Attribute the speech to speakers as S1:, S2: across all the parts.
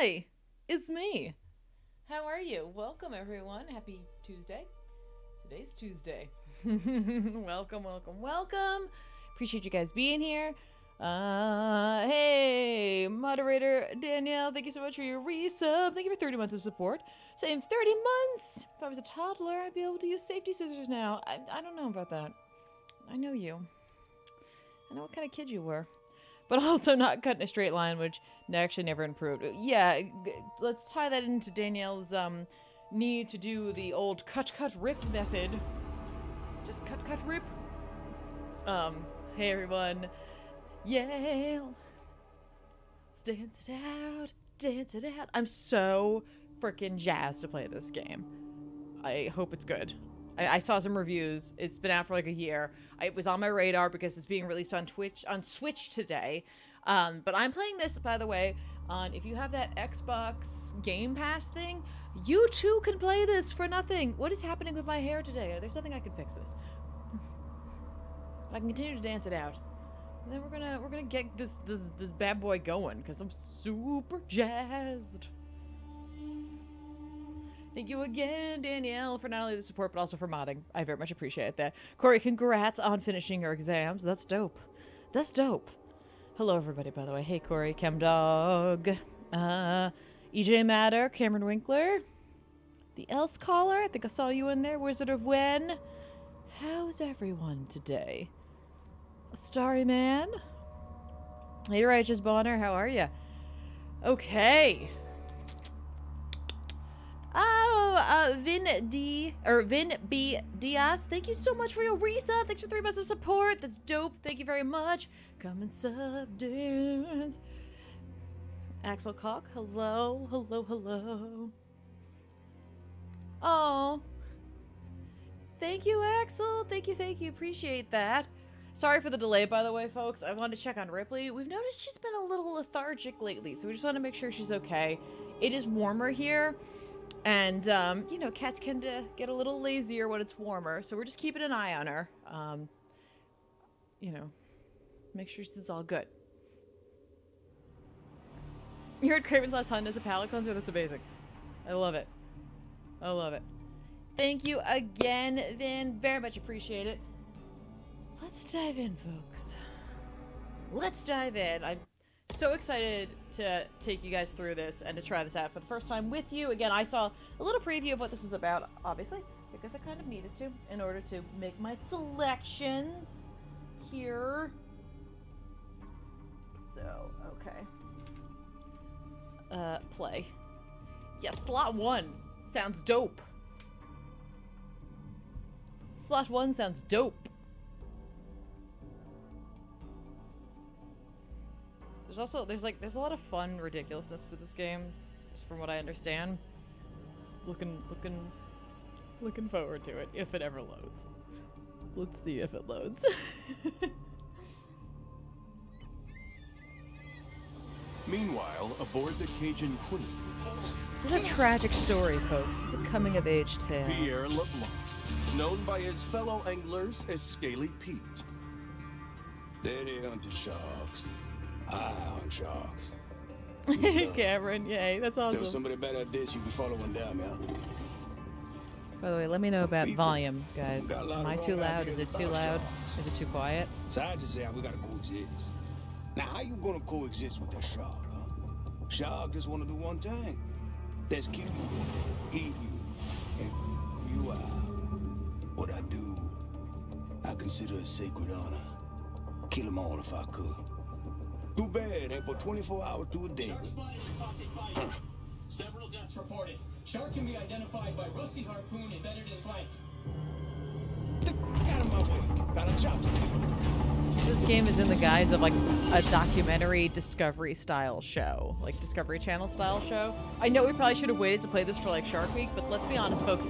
S1: Hi, it's me. How are you? Welcome, everyone. Happy Tuesday. Today's Tuesday. welcome, welcome, welcome. Appreciate you guys being here. Uh, hey, moderator Danielle, thank you so much for your resub. Thank you for 30 months of support. Saying 30 months! If I was a toddler, I'd be able to use safety scissors now. I, I don't know about that. I know you. I know what kind of kid you were. But also not cut in a straight line, which actually never improved. Yeah, let's tie that into Danielle's um, need to do the old cut, cut, rip method. Just cut, cut, rip. Um, hey everyone. Yale. Let's dance it out. Dance it out. I'm so freaking jazzed to play this game. I hope it's good. I, I saw some reviews. It's been out for like a year. I, it was on my radar because it's being released on Twitch on Switch today. Um, but I'm playing this, by the way, on if you have that Xbox Game Pass thing, you too can play this for nothing. What is happening with my hair today? There's nothing I can fix this. I can continue to dance it out. And then we're gonna we're gonna get this this this bad boy going because I'm super jazzed. Thank you again, Danielle, for not only the support but also for modding. I very much appreciate that. Corey, congrats on finishing your exams. That's dope. That's dope. Hello, everybody. By the way, hey Corey, Chemdog, uh, EJ Matter, Cameron Winkler, the Else Caller. I think I saw you in there. Wizard of Wen. How's everyone today? Starry man. Hey, Righteous Bonner, how are you? Okay. Oh, uh, Vin D or Vin B Diaz, thank you so much for your resub. Thanks for three months of support. That's dope. Thank you very much. Come and sub dance. Axel Cock, hello, hello, hello. Oh, thank you, Axel. Thank you, thank you. Appreciate that. Sorry for the delay, by the way, folks. I wanted to check on Ripley. We've noticed she's been a little lethargic lately, so we just want to make sure she's okay. It is warmer here, and, um, you know, cats tend to get a little lazier when it's warmer, so we're just keeping an eye on her. Um, you know, make sure she's all good. You heard Kraven's Last Hunt as a palate cleanser? That's amazing. I love it. I love it. Thank you again, Vin. Very much appreciate it. Let's dive in, folks. Let's dive in. I'm so excited to take you guys through this and to try this out for the first time with you. Again, I saw a little preview of what this was about, obviously, because I kind of needed to in order to make my selections here. So, okay. Uh, play. Yeah, slot one sounds dope. Slot one sounds dope. There's also there's like there's a lot of fun ridiculousness to this game, from what I understand. It's looking looking looking forward to it if it ever loads. Let's see if it loads.
S2: Meanwhile, aboard the Cajun Queen,
S1: It's a tragic story, folks. It's a coming of age tale.
S2: Pierre LeBlanc, known by his fellow anglers as Scaly Pete.
S3: Daddy hunted sharks. I hunt sharks.
S1: Cameron, yay, that's
S3: There was
S1: awesome.
S3: somebody better at this, you be following them, yeah?
S1: By the way, let me know about volume, guys.
S3: got a lot
S1: Am I too loud? Is it too loud?
S3: sharks.
S1: Is it too quiet?
S3: So I just say oh, we gotta coexist. Now, how you gonna coexist with that shark, huh? Shark just wanna do one thing. That's kill you, eat you, and you are. What I do, I consider a sacred honor. Kill them all if I could. Too bad, ain't but 24 hours to a day.
S4: Shark spotted in Fawtick Bayou. Several deaths reported. Shark can be identified by rusty harpoon embedded in flank.
S3: Get out of my way. Got a job.
S1: This game is in the guise of like a documentary Discovery style show, like Discovery Channel style show. I know we probably should have waited to play this for like Shark Week, but let's be honest, folks.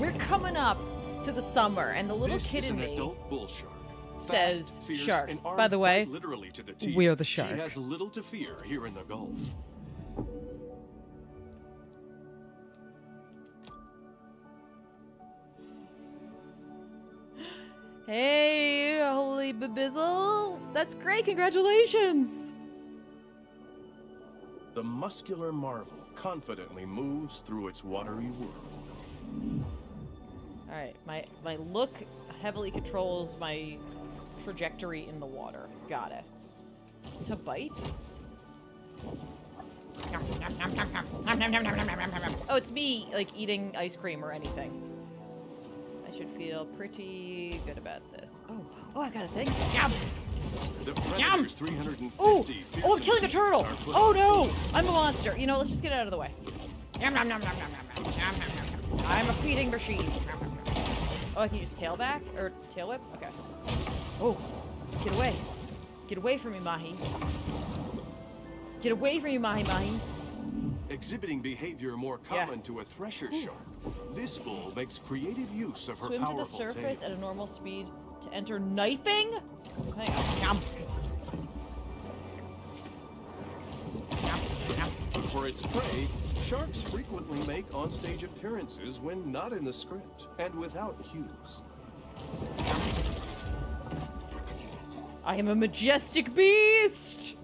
S1: We're coming up to the summer, and the little
S2: this
S1: kid
S2: is
S1: in
S2: an
S1: me
S2: adult bull shark.
S1: Says
S2: Fast,
S1: sharks. By the way,
S2: literally to the teeth,
S1: we are the shark.
S2: She has little to fear here in the Gulf.
S1: Hey, holy babizzle! That's great. Congratulations.
S2: The the muscular marvel confidently moves through its watery world.
S1: All right, my my look heavily controls my trajectory in the water. Got it. To bite? Oh, it's me, like, eating ice cream or anything. I should feel pretty good about this. Oh, oh, I got a thing. Yum!
S2: The
S1: Yum!
S2: 350
S1: Oh, oh, I'm killing oh,
S2: a
S1: turtle! Oh no! I'm a monster. You know, let's just get out of the way. Yum, yum, yum, yum, yum, yum, yum, yum, yum, yum. I'm a feeding machine. Oh, I can use tail back? Or tail whip? Okay. Oh, get away. Get away from me, Mahi. Get away from me, Mahi Mahi.
S2: Exhibiting behavior more
S1: Yeah.
S2: common to a thresher hmm. shark, this bull makes creative use of her
S1: Swim to the surface
S2: tail.
S1: at a normal speed to enter knifing? Hang on. Yum.
S2: For its prey, sharks frequently make onstage appearances when not in the script and without cues.
S1: I am a majestic beast!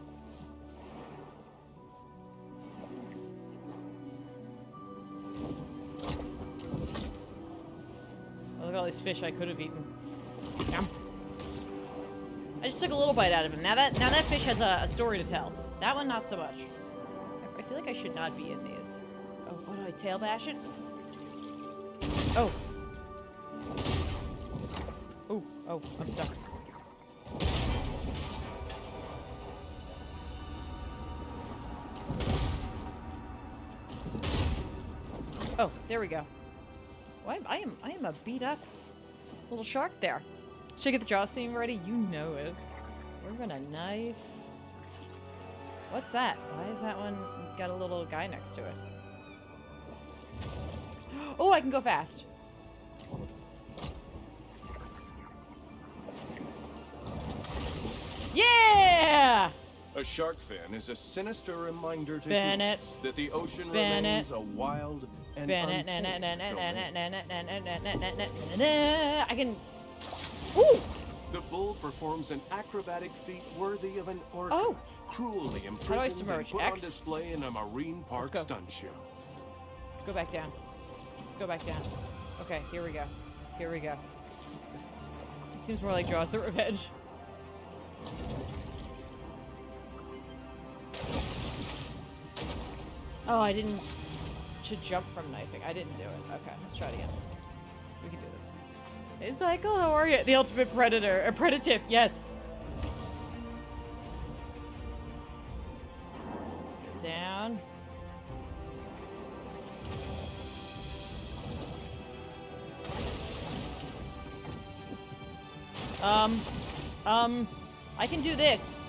S1: Oh, Look at all these fish I could have eaten. Yum. I just took a little bite out of him. Now that now that fish has a, a story to tell. That one not so much. I, I feel like I should not be in these. Oh, what do I tail bash it? Oh. Oh, oh, I'm stuck. Oh, there we go. I'm, I am I am a beat up little shark there. Should I get the Jaws theme ready? You know it. We're gonna knife. What's that? Why is that one got a little guy next to it? Oh, I can go fast. Yeah!
S2: A shark fin is a sinister reminder to
S1: Bennett.
S2: humans that the ocean
S1: Bennett.
S2: remains a wild and
S1: I can. Ooh!
S2: The bull performs an acrobatic feat worthy of an orca,
S1: Oh.
S2: cruelly imprisoned and
S1: submerge?
S2: put on display in a marine park stunt show.
S1: Let's go back down. Let's go back down. Okay, here we go. Here we go. It seems more like Jaws the Revenge. Oh, I didn't. Should jump from knifing. I didn't do it. Okay, let's try it again. We can do this. Hey, Cycle, how are you? The ultimate predator. A predative, yes. Down. Um, um, I can do this.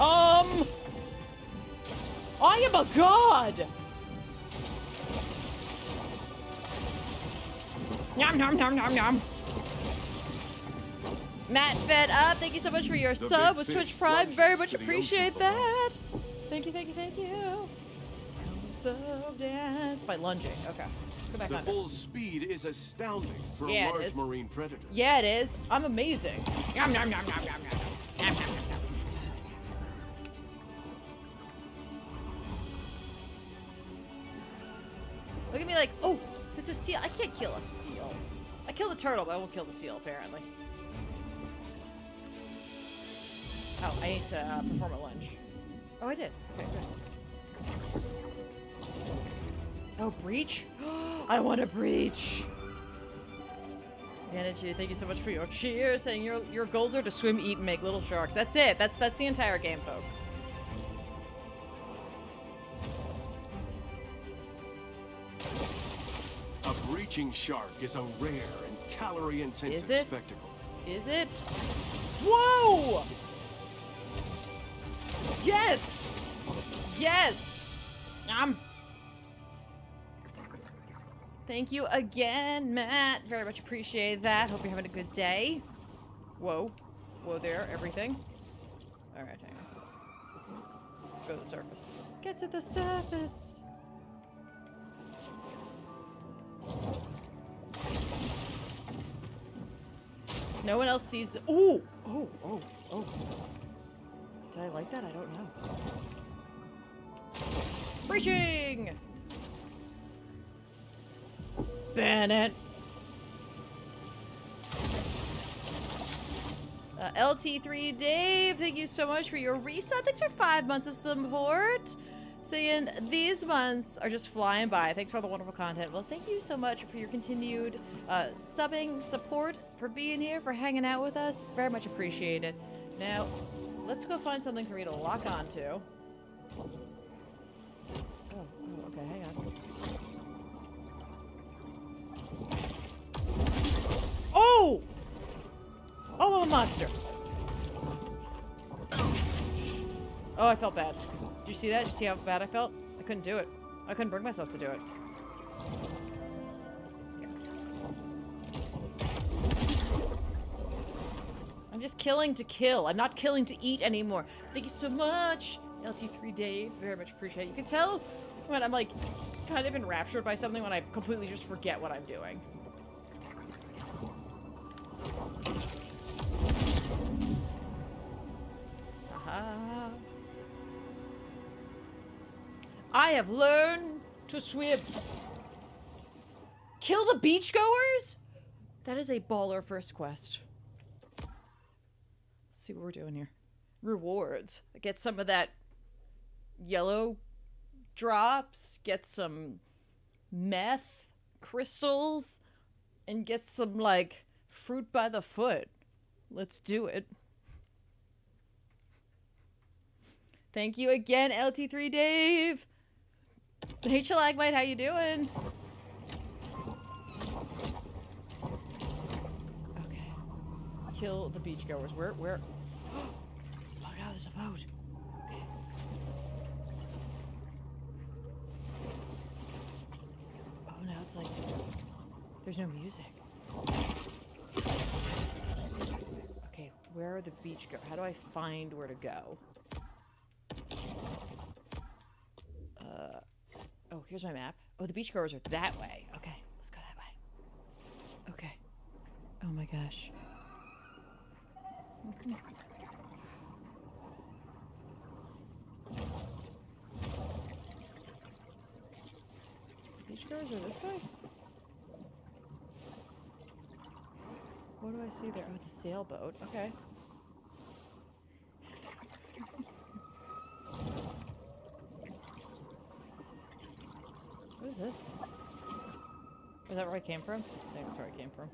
S1: Um, I am a god. Nom nom nom nom nom. Matt fed up. Thank you so much for your
S2: The
S1: sub with Twitch Prime. Very much appreciate that. Thank you, thank you, thank you. Sub dance by lunging. Okay, go back
S2: The
S1: under.
S2: bull's speed is astounding for
S1: Yeah,
S2: a large marine predator.
S1: Yeah, it is. I'm amazing. Yum, yum, yum, yum, yum, yum. Yum, yum, yum, yum. Look at me like, oh, this is seal. I can't kill a seal. I killed the turtle, but I won't kill the seal, apparently. Oh, I need to uh, perform a lunge. Oh, I did. Okay, good. Oh, breach? I want a breach. Energy, thank you so much for your cheers. Saying your your goals are to swim, eat, and make little sharks. That's it. That's that's the entire game, folks.
S2: A breaching shark is a rare and calorie-intensive spectacle.
S1: Is it? Whoa! Yes! Yes! Um. Thank you again, Matt. Very much appreciate that. Hope you're having a good day. Whoa. Whoa there, everything. Alright, hang on. Let's go to the surface. Get to the surface! No one else sees the. Ooh! Oh, oh, oh. Did I like that? I don't know. Breaching! Bennett. Uh, LT3 Dave, thank you so much for your reset. Thanks for five months of support. Saying these months are just flying by. Thanks for all the wonderful content. Well, thank you so much for your continued uh, subbing, support, for being here, for hanging out with us. Very much appreciated. Now, let's go find something for me to lock onto. Oh, oh okay, hang on. Oh! Oh, I'm a monster. Oh, I felt bad. Did you see that? Did you see how bad I felt? I couldn't do it. I couldn't bring myself to do it. I'm just killing to kill. I'm not killing to eat anymore. Thank you so much, LT3 Dave. Very much appreciate it. You can tell when I'm like kind of enraptured by something when I completely just forget what I'm doing. Aha. I have learned to swim. Kill the beachgoers? That is a baller first quest. Let's see what we're doing here. Rewards. Get some of that yellow drops, get some meth crystals, and get some, like, fruit by the foot. Let's do it. Thank you again, LT3 Dave. Hey, Shalagmite, how you doing? Okay. Kill the beachgoers. Where, where? Oh no, there's a boat. Okay. Oh, now it's like, there's no music. Okay, where are the beachgoers? How do I find where to go? Uh, oh, here's my map. Oh, the beachgoers are that way. Okay, let's go that way. Okay. Oh my gosh. Beachgoers are this way? What do I see there? Oh, it's a sailboat. Okay. This? Is that where I came from? I think that's where I came from.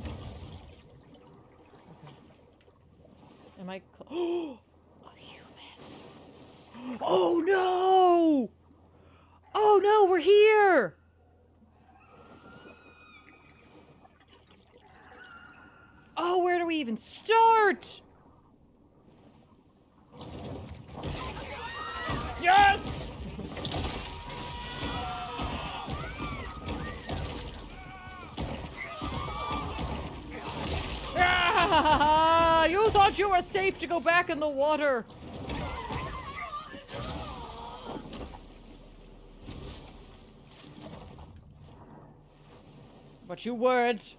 S1: Okay. Am I cl- a human? Oh no! Oh no, we're here! Oh, where do we even start? Yes! you thought you were safe to go back in the water. But you weren't.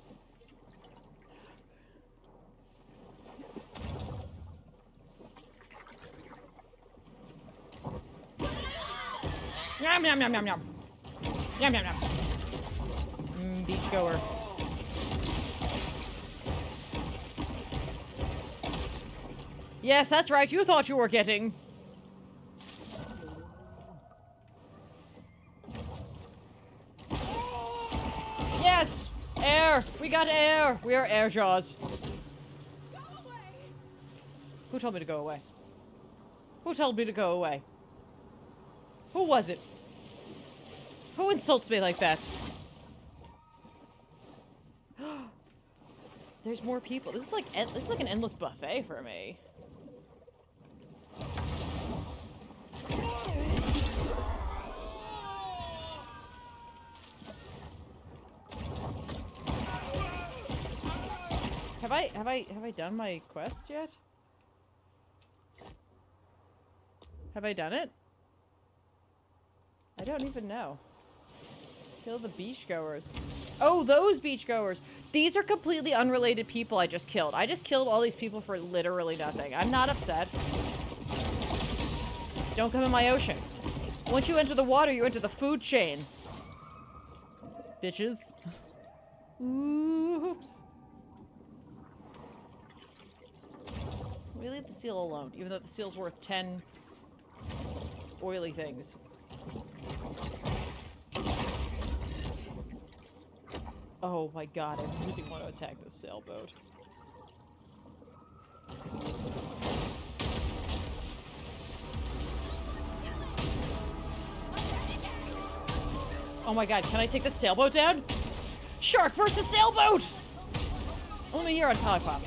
S1: Yum yum yum yum yum. Yum yum yum. Mm. Yes, that's right. You thought you were getting. Yes! Air! We got air! We are air jaws. Who told me to go away? Who told me to go away? Who was it? Who insults me like that? There's more people. This is like this is like an endless buffet for me. Have I have I have I done my quest yet? Have I done it? I don't even know. Kill the beachgoers. Oh, those beachgoers. These are completely unrelated people I just killed. I just killed all these people for literally nothing. I'm not upset. Don't come in my ocean. Once you enter the water, you enter the food chain. Bitches. Oops. We leave the seal alone, even though the seal's worth 10 oily things. Oh my god, I really want to attack this sailboat. Oh my god, can I take the sailboat down? Shark versus sailboat! Only here on Polypop.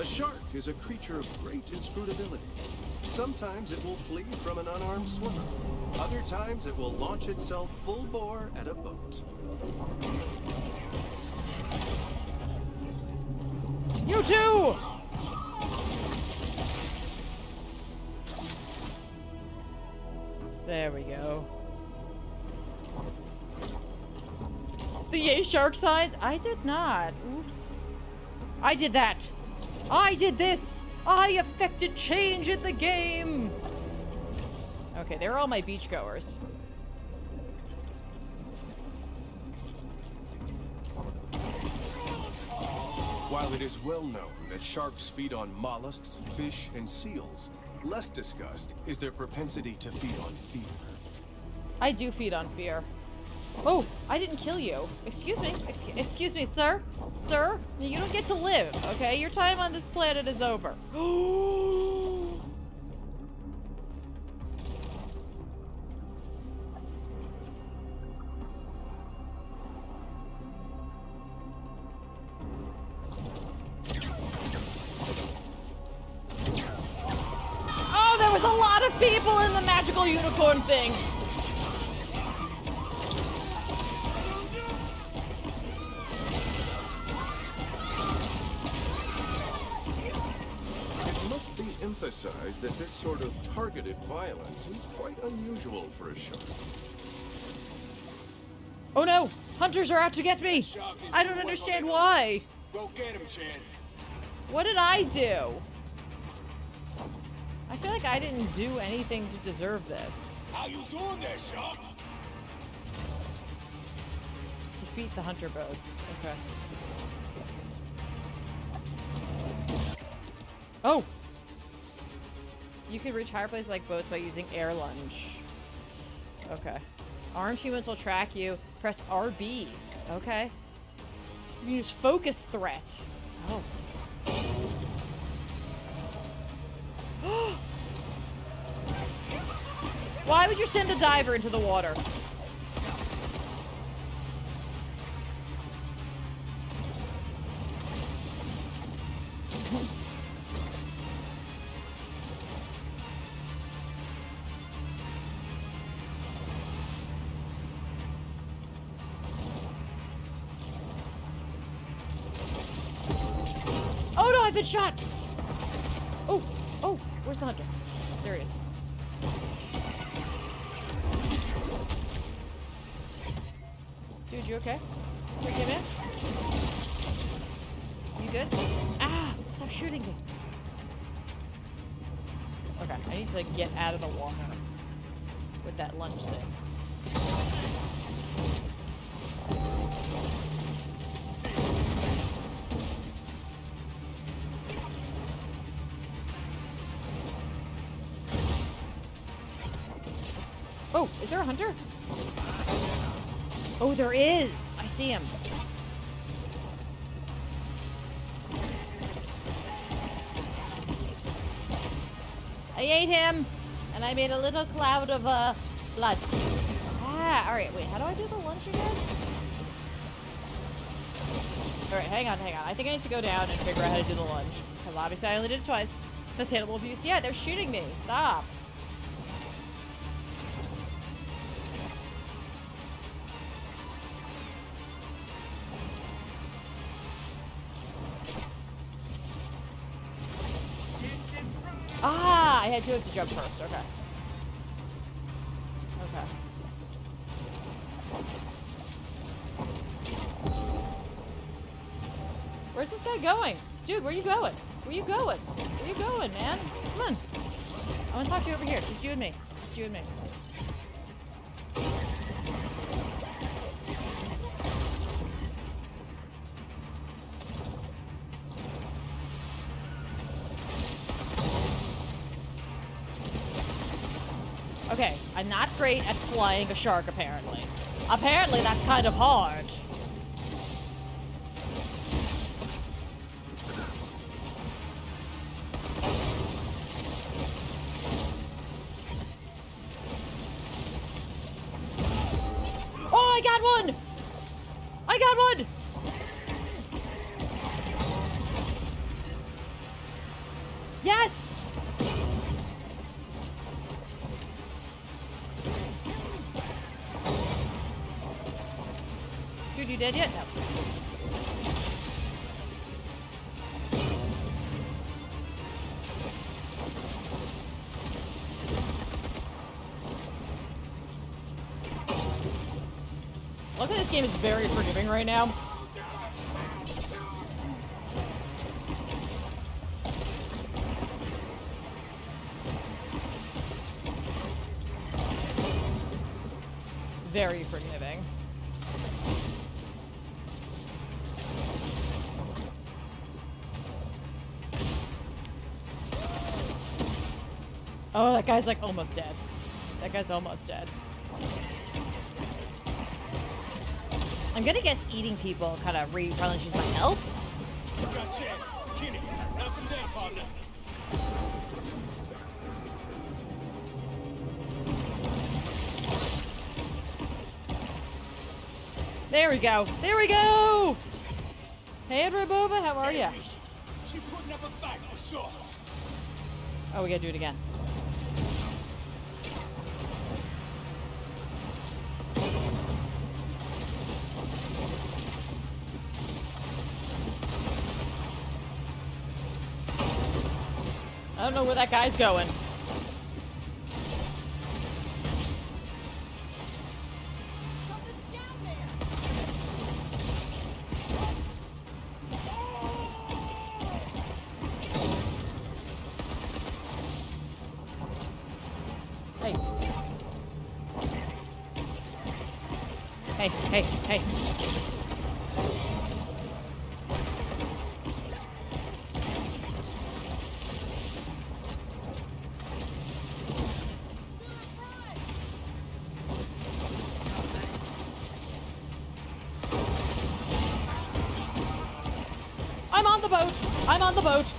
S2: A shark is a creature of great inscrutability. Sometimes it will flee from an unarmed swimmer. Other times it will launch itself full bore at a boat.
S1: You too! There we go. The yay shark signs? I did not. Oops. I did that. I did this. I affected change in the game. Okay, they're all my beachgoers.
S2: While it is well known that sharks feed on mollusks, fish, and seals, less discussed is their propensity to feed on fear.
S1: I do feed on fear. Oh, I didn't kill you. Excuse me. Excuse, excuse me, sir. Sir, you don't get to live, okay? Your time on this planet is over. Oh, there was a lot of people in the magical unicorn thing.
S2: Sort of targeted violence is quite unusual for a shark.
S1: Oh no! Hunters are out to get me! I don't understand why.
S3: Go get him, Chad.
S1: What did I do? I feel like I didn't do anything to deserve this.
S3: How you doing there, Shark?
S1: Defeat the hunter boats. Okay. Oh! You can reach higher places like boats by using air lunge. Okay. Armed humans will track you. Press RB. Okay. You can use focus threat. Oh. Why would you send a diver into the water? shot! There a hunter? Oh, there is! I see him. I ate him, and I made a little cloud of uh, blood. Ah, alright, wait, how do I do the lunge again? Alright, hang on, hang on. I think I need to go down and figure out how to do the lunge. Because obviously I only did it twice. That's animal abuse. Yeah, they're shooting me. Stop. I do have to jump first. Okay. Okay. Where's this guy going? Dude, where are you going? Where are you going? Where are you going, man? Come on. I want to talk to you over here. Just you and me. Just you and me. Great at flying a shark, apparently. Apparently, that's kind of hard. Oh, I got one! I got one! Yes! Dead yet? No. At this game is very forgiving right now. Guy's like almost dead. That guy's almost dead. I'm gonna guess eating people kind of replenishes my health.
S3: Got Chad. Kenny, knock him down, partner.
S1: There we go. There we go. Hey, Raboba, how are ya?
S3: She putting up a fight for sure.
S1: Oh, we gotta do it again. Don't know where that guy's going. I'm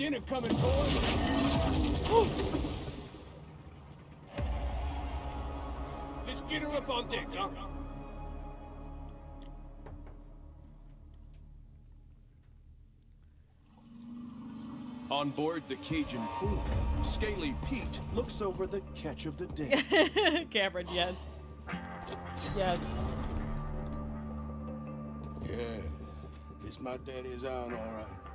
S3: dinner coming, boys. Let's get her up on deck, huh?
S2: On board the Cajun Queen, Scaly Pete looks over the catch of the day.
S1: Cameron, yes. Yes.
S3: Yeah, this my daddy's on, all right.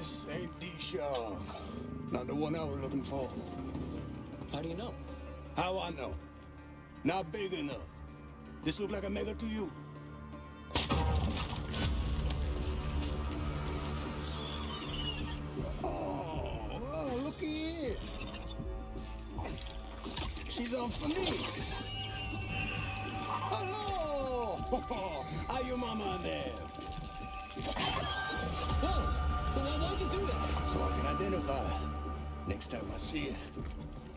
S3: This ain't the shark. Not the one I was looking for.
S4: How do you know?
S3: How I know? Not big enough. This look like a mega to you? Oh, oh, look here. She's on for me. Hello! How you mama there?
S4: Do that?
S3: So I can identify her. Next time I see her,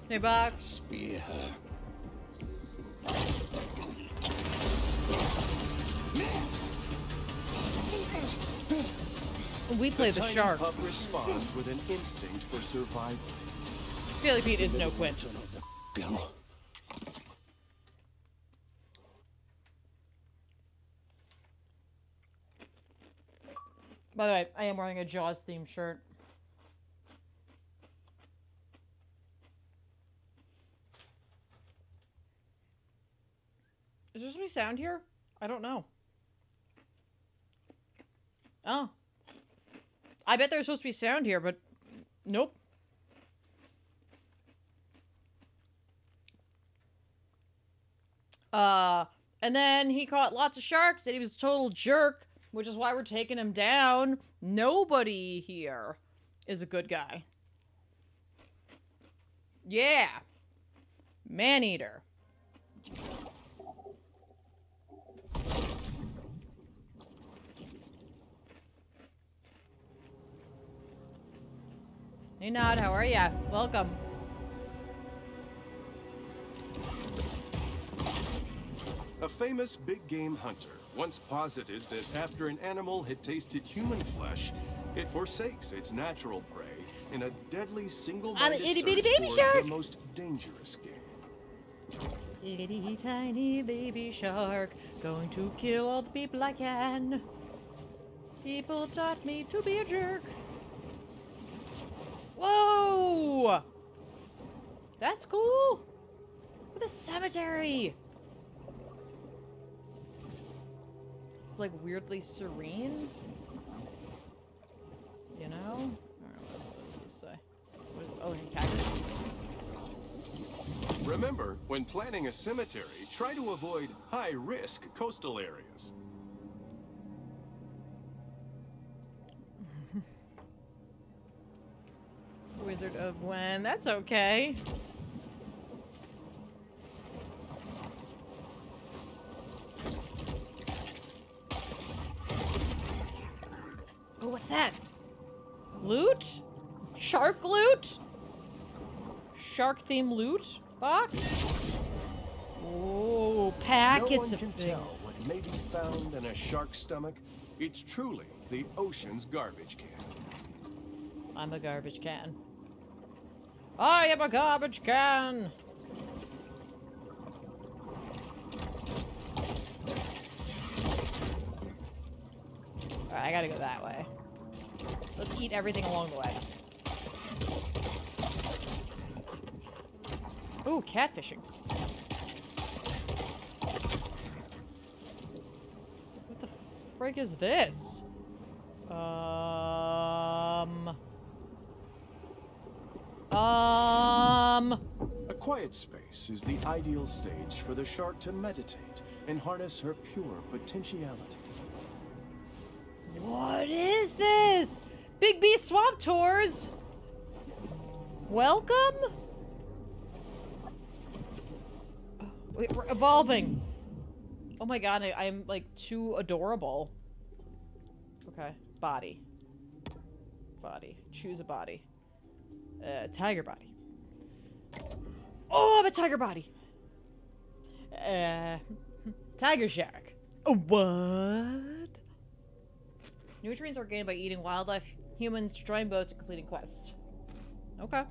S1: Hey, Box.
S3: spear her.
S1: We play the,
S2: tiny
S1: shark.
S2: pup responds with an instinct for survival.
S1: Billy Pete is no quit. By the way, I am wearing a Jaws themed shirt. Is there supposed sound here? I don't know. Oh. I bet there's supposed to be sound here, but nope. Uh, and then he caught lots of sharks and he was a total jerk, which is why we're taking him down. Nobody here is a good guy. Yeah. Man eater. Hey Nod, how are ya? Welcome.
S2: A famous big game hunter once posited that after an animal had tasted human flesh, it forsakes its natural prey in a deadly single-minded
S1: I'm itty bitty
S2: search
S1: baby
S2: for
S1: shark.
S2: the most dangerous game.
S1: Itty tiny baby shark, going to kill all the people I can. People taught me to be a jerk. Whoa! That's cool! With a cemetery! It's like weirdly serene. You know? What, what does this say? What is, oh, hey, cactus.
S2: Remember, when planning a cemetery, try to avoid high-risk coastal areas.
S1: Wizard of When. That's okay. Oh, what's that? Loot? Shark loot? Shark theme loot box? Oh,
S2: no
S1: packets
S2: one
S1: of
S2: can
S1: things.
S2: tell what may be found in a shark's stomach. It's truly the ocean's garbage can.
S1: I'm a garbage can. I am a garbage can. Alright, I gotta go that way. Let's eat everything along the way. Ooh, catfishing. What the frig is this? Um. Um.
S2: A quiet space is the ideal stage for the shark to meditate and harness her pure potentiality.
S1: What is this? Big B Swamp Tours. Welcome. Oh, Wait, we're evolving. Oh my god, I, I'm like too adorable. Okay, body. Body. Choose a body. Uh, tiger body. Oh, I'm a tiger body. Uh, tiger shark. Uh, What? Nutrients are gained by eating wildlife, humans, destroying boats, and completing quests. Okay.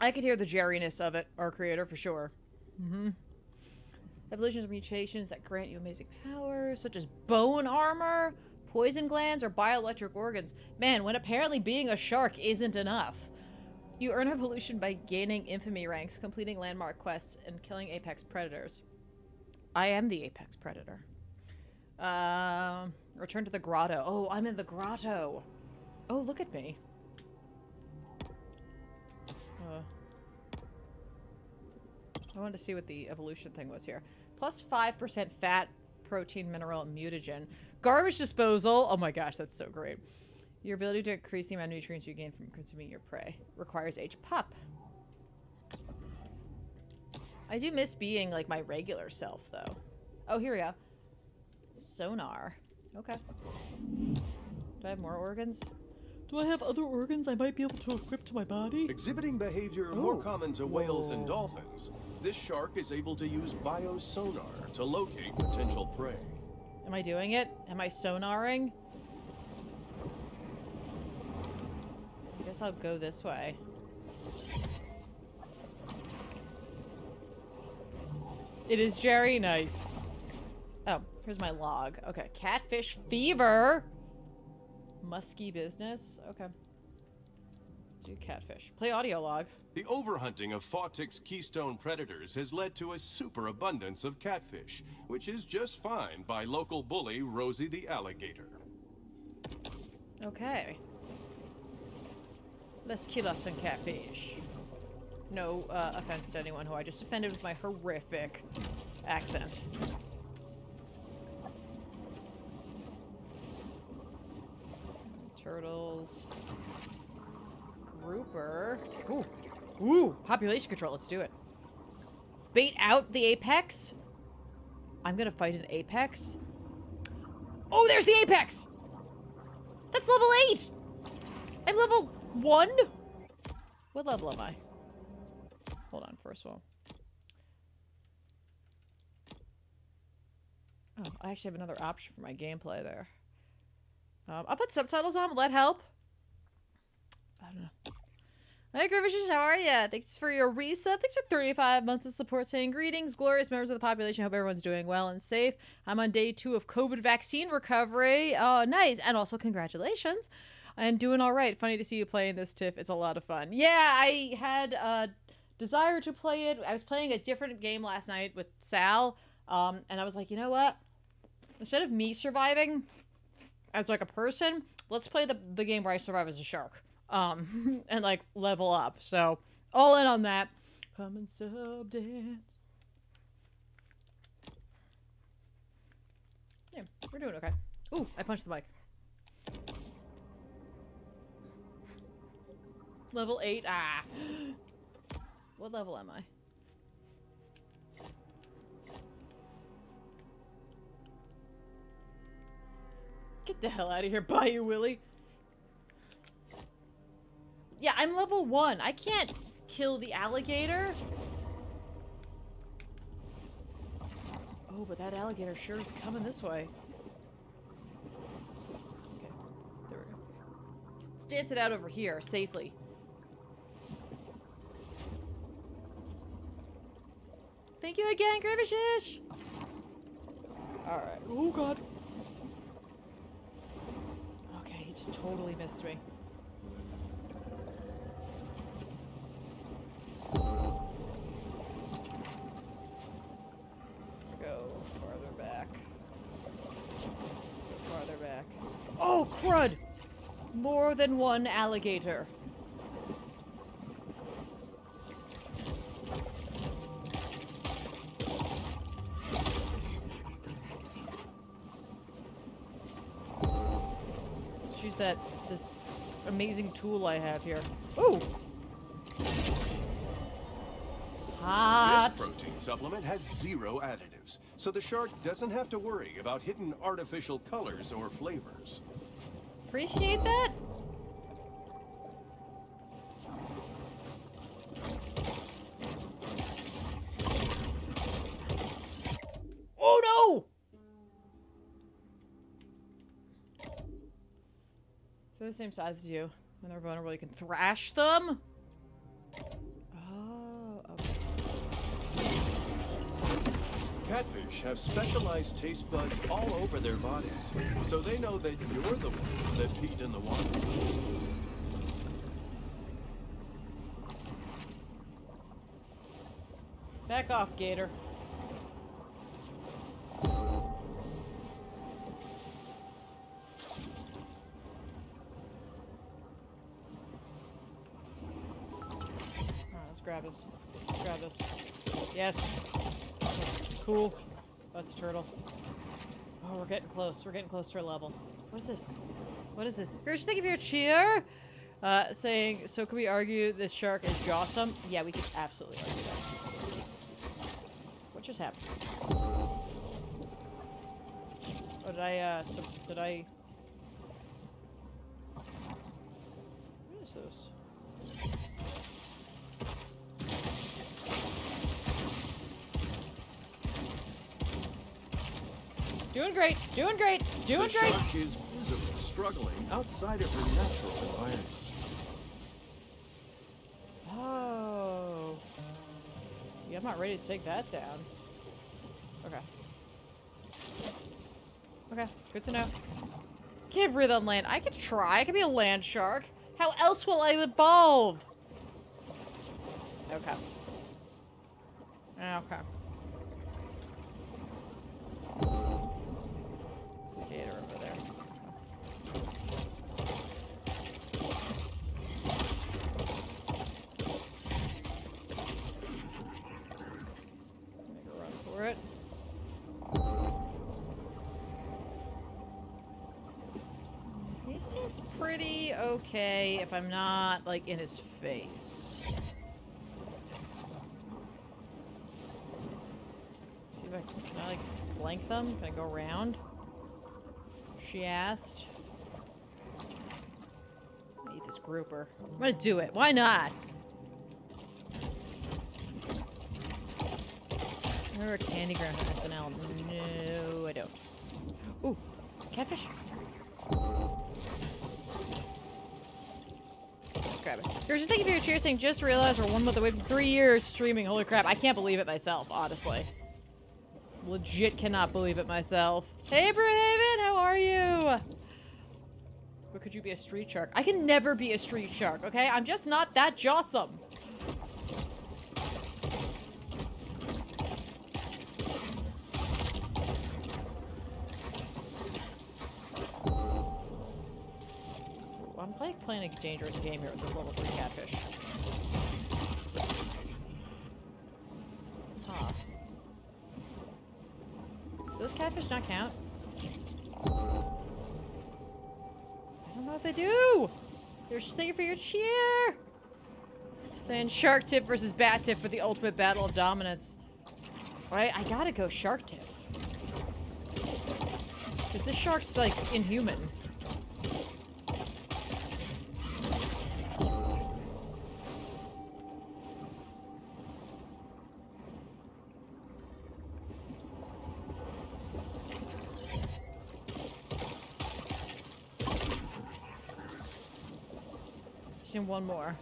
S1: I could hear the jerryness of it, our creator, for sure. Mm-hmm. Evolutions are mutations that grant you amazing powers, such as bone armor, poison glands, or bioelectric organs. Man, when apparently being a shark isn't enough. You earn evolution by gaining infamy ranks, completing landmark quests, and killing apex predators. I am the apex predator. Um, return to the grotto. Oh, I'm in the grotto. Oh, look at me. Uh, I wanted to see what the evolution thing was here. Plus 5% fat, protein, mineral, mutagen. Garbage disposal. Oh my gosh, that's so great. Your ability to increase the amount of nutrients you gain from consuming your prey. Requires H pup. I do miss being like my regular self though. Oh, here we go. Sonar. Okay. Do I have more organs? Do I have other organs I might be able to equip to my body?
S2: Exhibiting behavior more
S1: Oh.
S2: common to whales and dolphins, this shark is able to use biosonar to locate potential prey.
S1: Am I doing it? Am I sonaring? I guess I'll go this way. It is Jerry. Nice. Oh, here's my log. Okay, catfish fever. Musky business. Okay. Do catfish. Play audio log.
S2: The overhunting of Fawtick's keystone predators has led to a superabundance of catfish, which is just fine by local bully Rosie the alligator.
S1: Okay. Let's kill us some catfish. No uh, offense to anyone who I just offended with my horrific accent. Turtles. Grouper. Ooh. Ooh. Population control. Let's do it. Bait out the apex. I'm gonna fight an apex. Oh, there's the apex! That's level 8! I'm level 1? What level am I? Hold on, first of all. Oh, I actually have another option for my gameplay there. Um, I'll put subtitles on. Will that help? I don't know. Hey, Grivishes, how are ya? Thanks for your resub. Thanks for 35 months of support saying greetings, glorious members of the population. Hope everyone's doing well and safe. I'm on day two of COVID vaccine recovery. Oh, nice. And also, congratulations. And doing all right. Funny to see you playing this, Tiff. It's a lot of fun. Yeah, I had a desire to play it. I was playing a different game last night with Sal. Um, and I was like, you know what? Instead of me surviving as like a person, let's play the, the game where I survive as a shark um, and like level up. So all in on that. Come and sub dance. Yeah, we're doing okay. Ooh, I punched the mic. Level eight. Ah. What level am I? Get the hell out of here, Bayou Willie. Yeah, I'm level one. I can't kill the alligator. Oh, but that alligator sure is coming this way. Okay, there we go. Let's dance it out over here safely. Thank you again, Grivishish! Alright. Oh, God. Okay, he just totally missed me. Let's go farther back. Let's go farther back. Oh, crud! More than one alligator. Use that this amazing tool I have here. Ooh! Hot!
S2: This protein supplement has zero additives, so the shark doesn't have to worry about hidden artificial colors or flavors.
S1: Appreciate that? Oh no! They're the same size as you. When they're vulnerable, you can thrash them. Oh, okay.
S2: Catfish have specialized taste buds all over their bodies, so they know that you're the one that peed in the water.
S1: Back off, Gator. Grab this. Yes. Cool. That's a turtle. Oh, we're getting close. We're getting close to our level. What is this? What is this? Gersh, thank you for your cheer. Uh, saying, so can we argue this shark is jawsome? Yeah, we could absolutely argue that. What just happened? Oh, did I, uh, so, did I... What is this? Doing great, doing great, doing
S2: the
S1: great.
S2: shark is visibly struggling outside of her natural environment.
S1: Oh. Yeah, I'm not ready to take that down. Okay. Okay, good to know. Can't breathe on land. I could try. I could be a land shark. How else will I evolve? Okay. Okay. Gator over there. Make a run for it. He seems pretty okay if I'm not, like, in his face. See if I can, can I, like, flank them? Can I go around? She asked. Eat this grouper. I'm gonna do it. Why not? Remember Candygram SNL? No, I don't. Ooh, catfish. Grab it. You're just thinking of your cheer saying, just realized we're one month away from three years streaming. Holy crap, I can't believe it myself, honestly. Legit cannot believe it myself. Hey, Brayhaven, how are you? But could you be a street shark? I can never be a street shark, okay? I'm just not that jawsome. Ooh, I'm like playing a dangerous game here with this level 3 catfish. Huh. Do those catfish not count? I don't know if they do! They're just thank you for your cheer! Saying shark tip versus bat tip for the ultimate battle of dominance. Right? I gotta go shark tip. Because this shark's like inhuman. Need one more.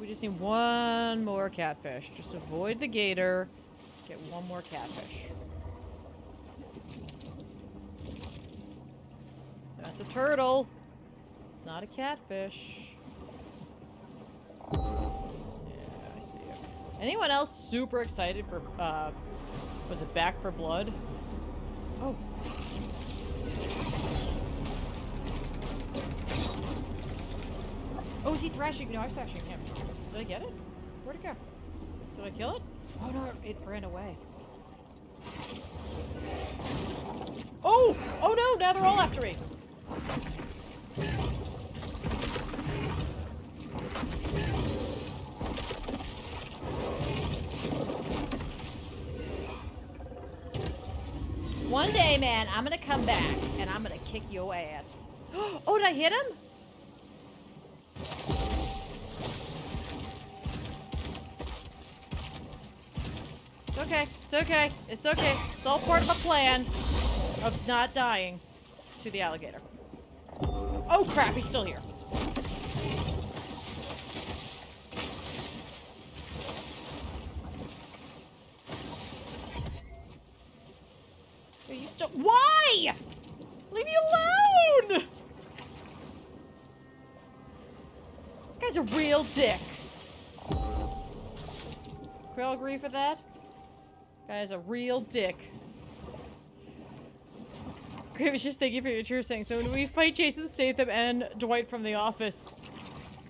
S1: We just need one more catfish. Just avoid the gator. Get one more catfish. That's a turtle. It's not a catfish. Yeah, I see it. Anyone else super excited for, uh, was it Back 4 Blood? Oh. Oh, is he thrashing? No, I was thrashing him. Did I get it? Where'd it go? Did I kill it? Oh no, it ran away. Oh! Oh no, now they're all after me! One day, man, I'm gonna come back and I'm gonna kick your ass. Oh, did I hit him? Okay. It's okay. It's okay. It's all part of a plan of not dying to the alligator. Oh crap, he's still here. Are you still- Why? Leave me alone! Guy's a real dick. All agree for that? Guy's a real dick. Gravis, just thank you for your cheer saying. So when we fight Jason Statham and Dwight from The Office,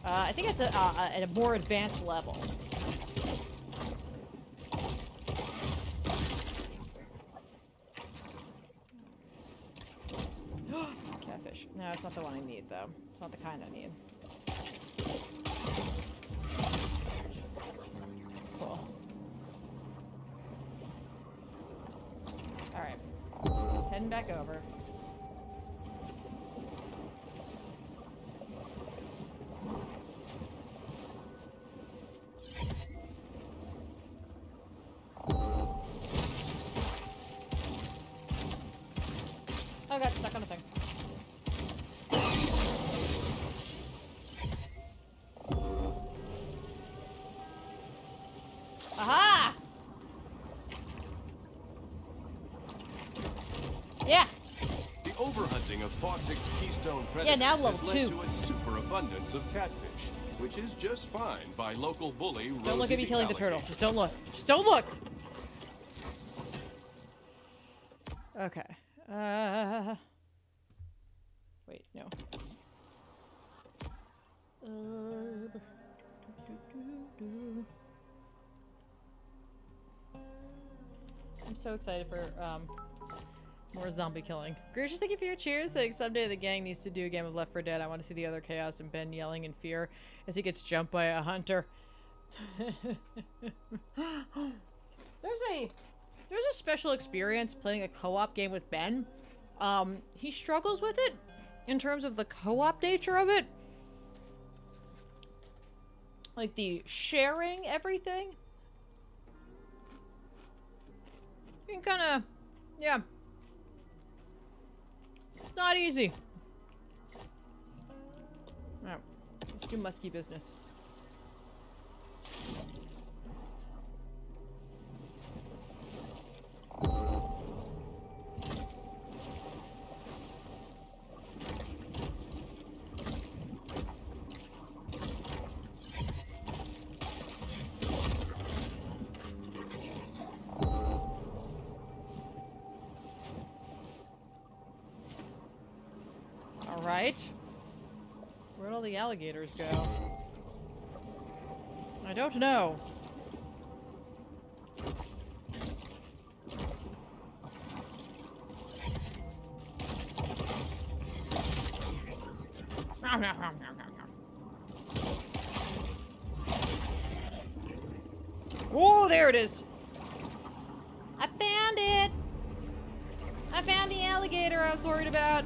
S1: uh, I think it's a, uh, at a more advanced level. Catfish. No, it's not the one I need, though. It's not the kind I need. Cool. Alright. Heading back over. Oh, I got stuck on a
S2: keystone predators
S1: Yeah, now
S2: has
S1: level
S2: led
S1: two.
S2: to a superabundance of catfish, which is just fine by local bully
S1: don't
S2: Rosie
S1: look at me
S2: the
S1: killing the turtle. Just don't look. Just don't look. Okay. Uh. Wait, no. Uh, I'm so excited for um, more zombie killing. Gracious, thank you for your cheers. Like someday the gang needs to do a game of Left 4 Dead. I want to see the other chaos and Ben yelling in fear as he gets jumped by a hunter. there's a there's a special experience playing a co-op game with Ben. Um, he struggles with it in terms of the co-op nature of it. Like the sharing everything. You can kind of, yeah. Not easy. Alright, let's do musky business. The alligators go? I don't know. Oh, there it is. I found it. I found the alligator I was worried about.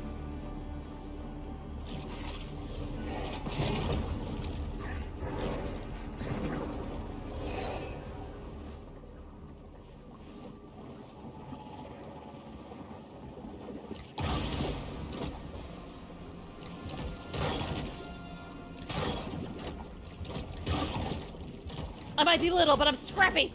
S1: Might be little, but I'm scrappy.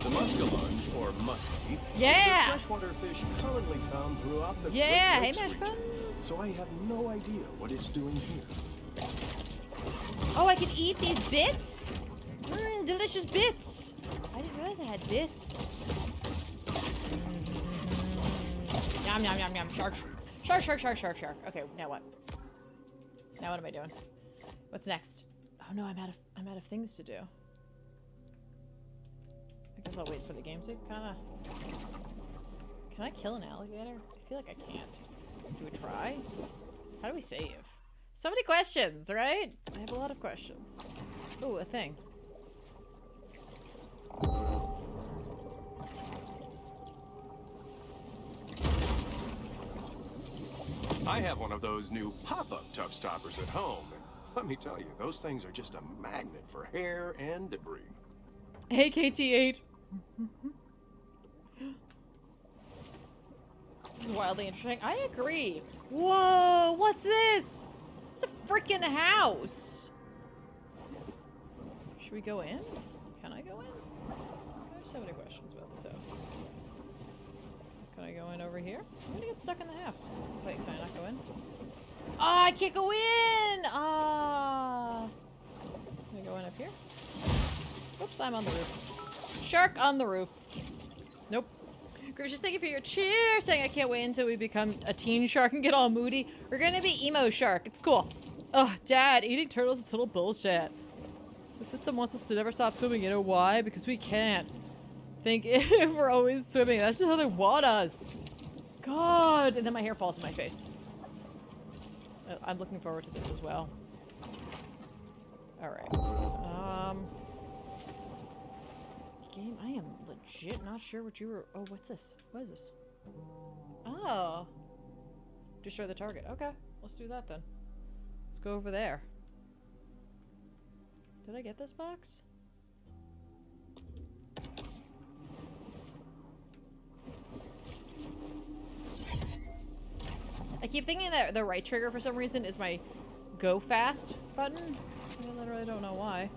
S2: The muskellunge, or muskie,
S1: Yeah.
S2: is a freshwater fish commonly found throughout the
S1: Yeah,
S2: So I have no idea what it's doing here.
S1: Oh, I can eat these bits? Mmm, delicious bits. I didn't realize I had bits. Yum, yum, yum, yum. Shark, shark, shark, shark, shark, shark. Okay, now what? Now what am I doing? What's next? Oh no, I'm out of I'm out of things to do. I guess I'll wait for the game to kind of. Can I kill an alligator? I feel like I can't. Do we try? How do we save? So many questions, right? I have a lot of questions. Ooh, a thing.
S2: I have one of those new pop-up tub stoppers at home. And let me tell you, those things are just a magnet for hair and debris.
S1: Hey, Kt8. this is wildly interesting. I agree. Whoa, what's this? It's a freaking house. Should we go in? Can I go in? I have so many questions about this house. Can I go in over here? I'm gonna get stuck in the house. Wait, can I not go in? Ah, I can't go in! Ah. Can I go in up here? Oops, I'm on the roof. Shark on the roof. Gracious, thank you for your cheer. Saying I can't wait until we become a teen shark and get all moody. We're gonna be emo shark. It's cool. Oh, Dad, eating turtles is total bullshit. The system wants us to never stop swimming. You know why? Because we can't. Think if we're always swimming. That's just how they want us. God. And then my hair falls in my face. Uh, I'm looking forward to this as well. Alright. Um... Game, I am legit not sure what you were- oh, what's this? What is this? Oh. Destroy the target. Okay, let's do that then. Let's go over there. Did I get this box? I keep thinking that the right trigger for some reason is my go fast button. I literally don't know why.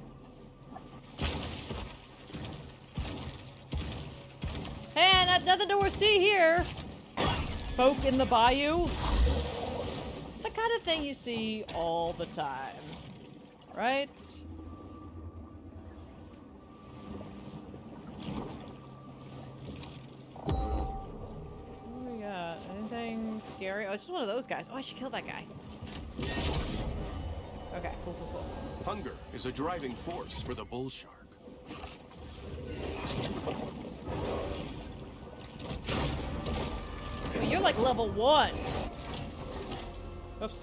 S1: Not, nothing to see here. Folk in the bayou. The kind of thing you see all the time. Right? What we got? Anything scary? Oh, it's just one of those guys. Oh, I should kill that guy. Okay, cool, cool, cool.
S2: Hunger is a driving force for the bull shark.
S1: Like level one. Oops.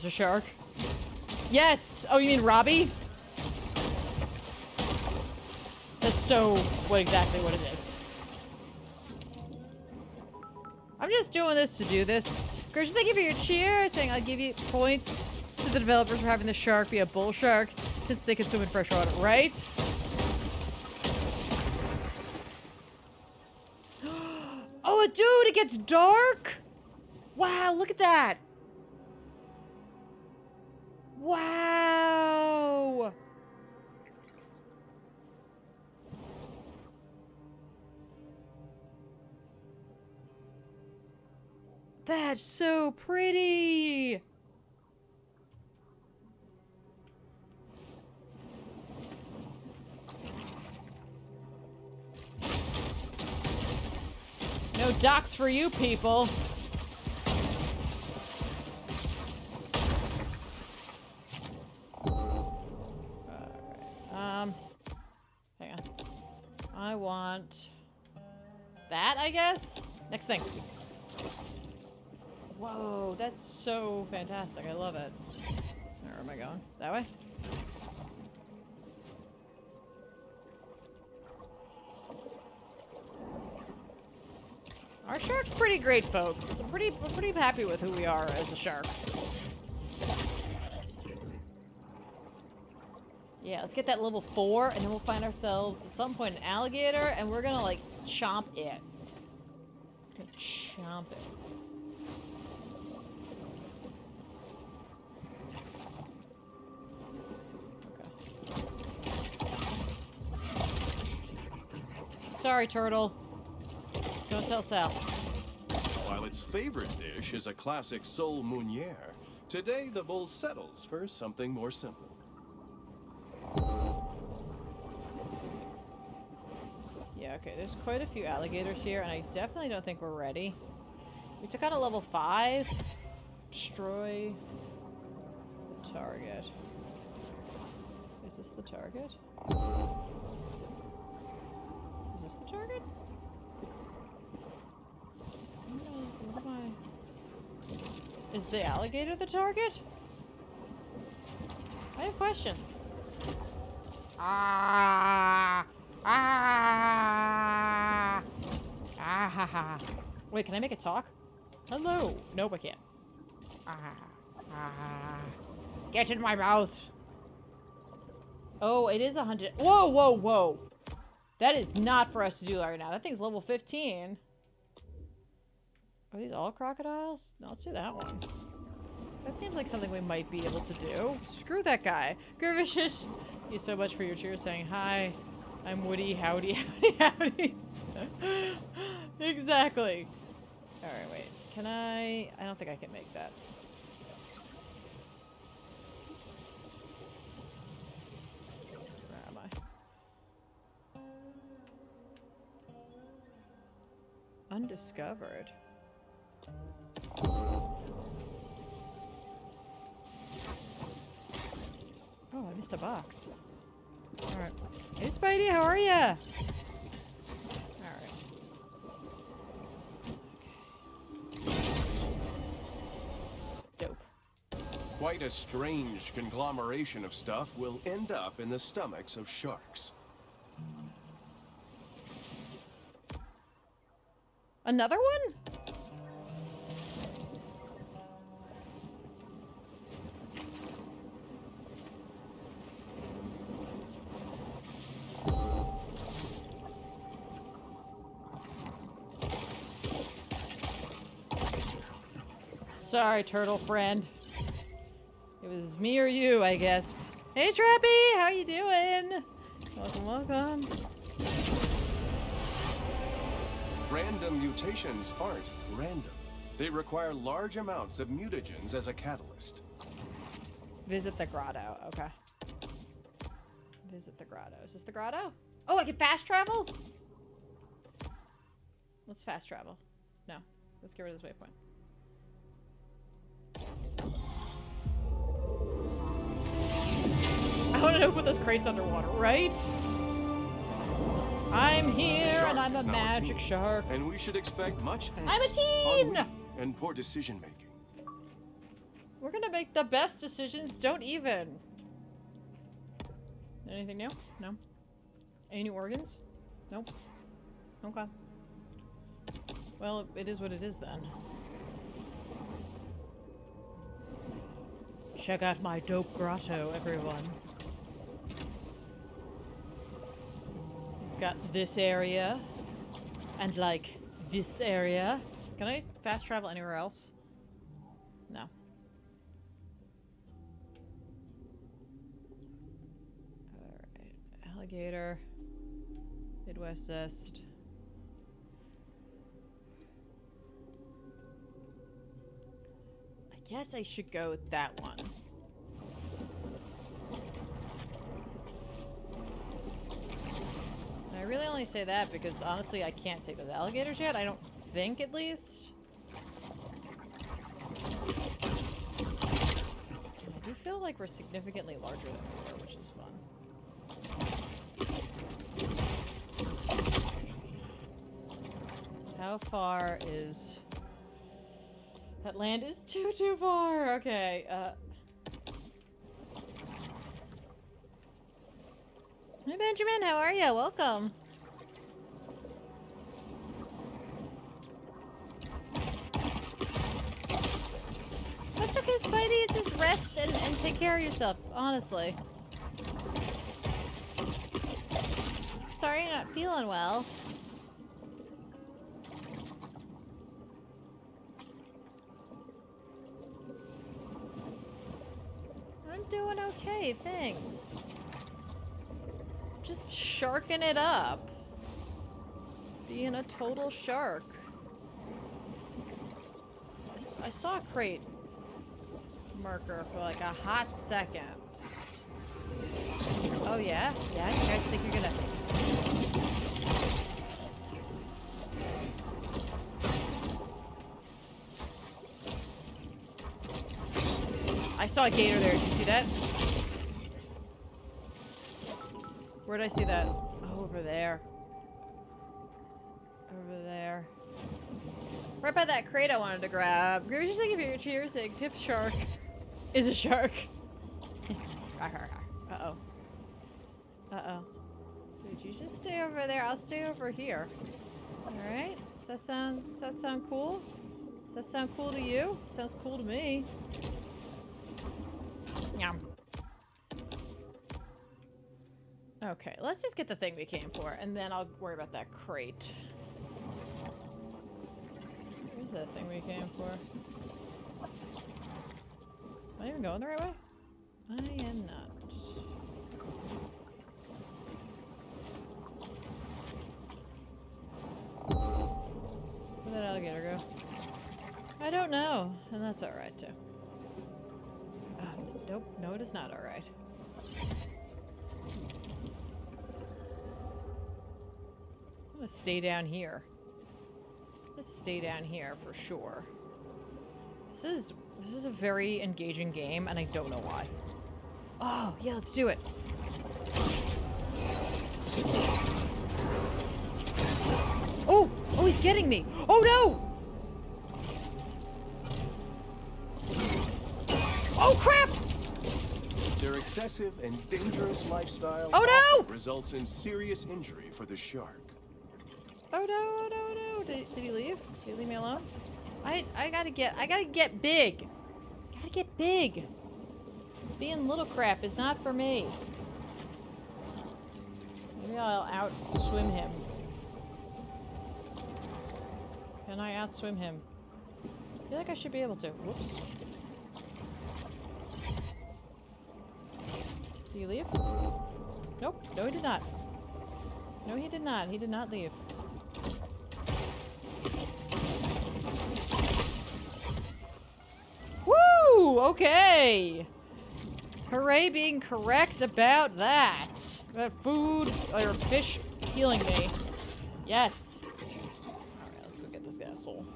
S1: It's a shark. Yes! Oh, you mean Robbie? That's so what exactly what it is. I'm just doing this to do this. Gersh, thank you for your cheer, saying I'll give you points to the developers for having the shark be a bull shark, since they can swim in fresh water, right? oh, dude, it gets dark? Wow, look at that. Wow. That's so pretty. No docks for you people. I want that, I guess? Next thing. Whoa, that's so fantastic. I love it. Where am I going? That way? Our shark's pretty great, folks. I'm pretty, we're pretty happy with who we are as a shark. Yeah, let's get that level four, and then we'll find ourselves at some point an alligator, and we're gonna like chomp it. Chomp it. Okay. Sorry, turtle. Don't tell Sal.
S2: While its favorite dish is a classic sole meuniere, today the bull settles for something more simple.
S1: Yeah, okay, there's quite a few alligators here, and I definitely don't think we're ready. We took out a level 5. Destroy the target. Is this the target? Is this the target? Is the alligator the target? I have questions. Ah! Ah! Ah ha ha. Wait, can I make it talk? Hello. Nope, I can't. Ah. Ah. Get in my mouth. Oh, it is a hundred. Whoa, whoa, whoa. That is not for us to do right now. That thing's level 15. Are these all crocodiles? No, let's do that one. That seems like something we might be able to do. Screw that guy. Gurvishish, thank you so much for your cheers saying hi. I'm Woody. Howdy, howdy, howdy. exactly. Alright, wait. Can I... I don't think I can make that. Where am I? Undiscovered. Oh, I missed a box. Alright. Hey, Spidey, how are ya? Alright. Dope.
S2: Quite a strange conglomeration of stuff will end up in the stomachs of sharks.
S1: Another one? Sorry, turtle friend. It was me or you, I guess. Hey, Trappy! How you doing? Welcome, welcome.
S2: Random mutations aren't random. They require large amounts of mutagens as a catalyst.
S1: Visit the grotto. Okay. Visit the grotto. Is this the grotto? Oh, I can fast travel? Let's fast travel. No. Let's get rid of this waypoint. I want to know put those crates underwater, right? I'm here and I'm a
S2: a
S1: magic
S2: team,
S1: shark.
S2: And we should expect much
S1: I'm a teen!
S2: and poor decision making.
S1: We're gonna make the best decisions. Don't even. Anything new? No. Any new organs? Nope. Okay. Well, it is what it is then. Check out my dope grotto, everyone. Got this area. And like this area. Can I fast travel anywhere else? No. Alright. Alligator. Midwest Zest. I guess I should go with that one. I really only say that because honestly I can't take those alligators yet. I don't think at least. I do feel like we're significantly larger than we were, which is fun. How far is... That land is too, too far! Okay, uh... Hey Benjamin, how are you? Welcome. That's okay, Spidey. Just rest and, and take care of yourself, honestly. Sorry you're not feeling well. I'm doing okay, thanks. Just sharking it up. Being a total shark. I saw a crate marker for like a hot second. Oh yeah? Yeah, you guys think you're gonna... I saw a gator there. Did you see that? Where'd I see that? Oh, over there. Over there. Right by that crate I wanted to grab. You're just thinking of your cheers saying Tip Shark is a shark. Uh-oh. Uh-oh. Dude, you just stay over there. I'll stay over here. Alright? Does that sound does that sound cool? Does that sound cool to you? Sounds cool to me. Yum. Okay, let's just get the thing we came for, and then I'll worry about that crate. Where's that thing we came for? Am I even going the right way? I am not. Where'd that alligator go? I don't know, and that's alright too. Oh, nope, no it is not alright. I'm gonna stay down here. Just stay down here for sure. This is this is a very engaging game, and I don't know why. Oh, yeah, let's do it. Oh, oh, he's getting me. Oh no! Oh crap!
S2: Their excessive and dangerous lifestyle
S1: Oh, no!
S2: results in serious injury for the shark.
S1: Oh no, oh no, oh no. Did, did he leave? Did he leave me alone? I I gotta get I gotta get big. Gotta get big. Being little crap is not for me. Maybe I'll outswim him. Can I outswim him? I feel like I should be able to. Whoops. Did he leave? Nope. No, he did not. No, he did not. He did not leave. Woo! Okay. Hooray being correct about that. About food or fish healing me. Yes. Alright, let's go get this asshole.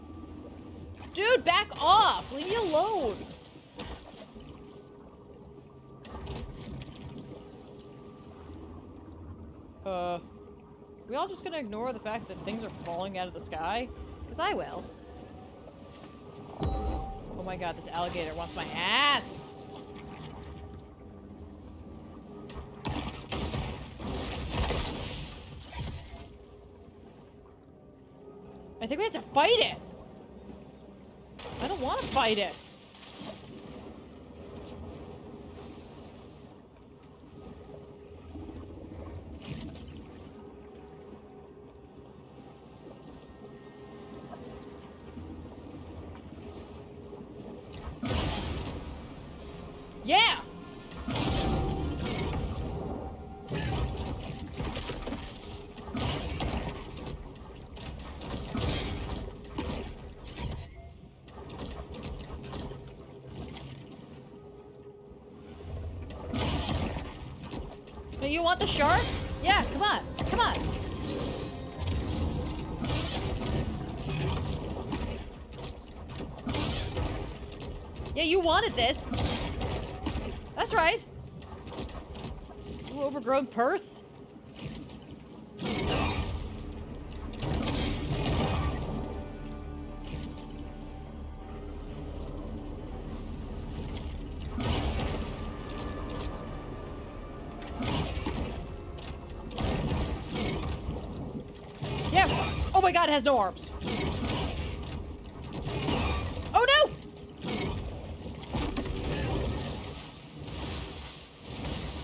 S1: Dude, back off! Leave me alone! Uh, we all just gonna ignore the fact that things are falling out of the sky? Because I will. Oh my god, this alligator wants my ass! I think we have to fight it! I don't want to fight it! The shark? Yeah, come on. Come on. Yeah, you wanted this. That's right. You overgrown purse. Has no arms. Oh no!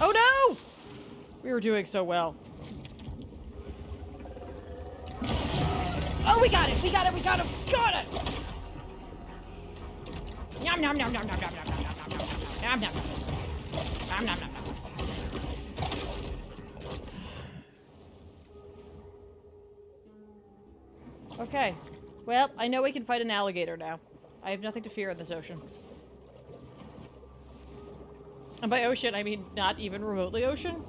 S1: Oh no! We were doing so well. Oh, we got it! We got it! We got it! We Got it! Yum yum yum yum yum yum I know we can fight an alligator now. I have nothing to fear in this ocean. And by ocean, I mean not even remotely ocean.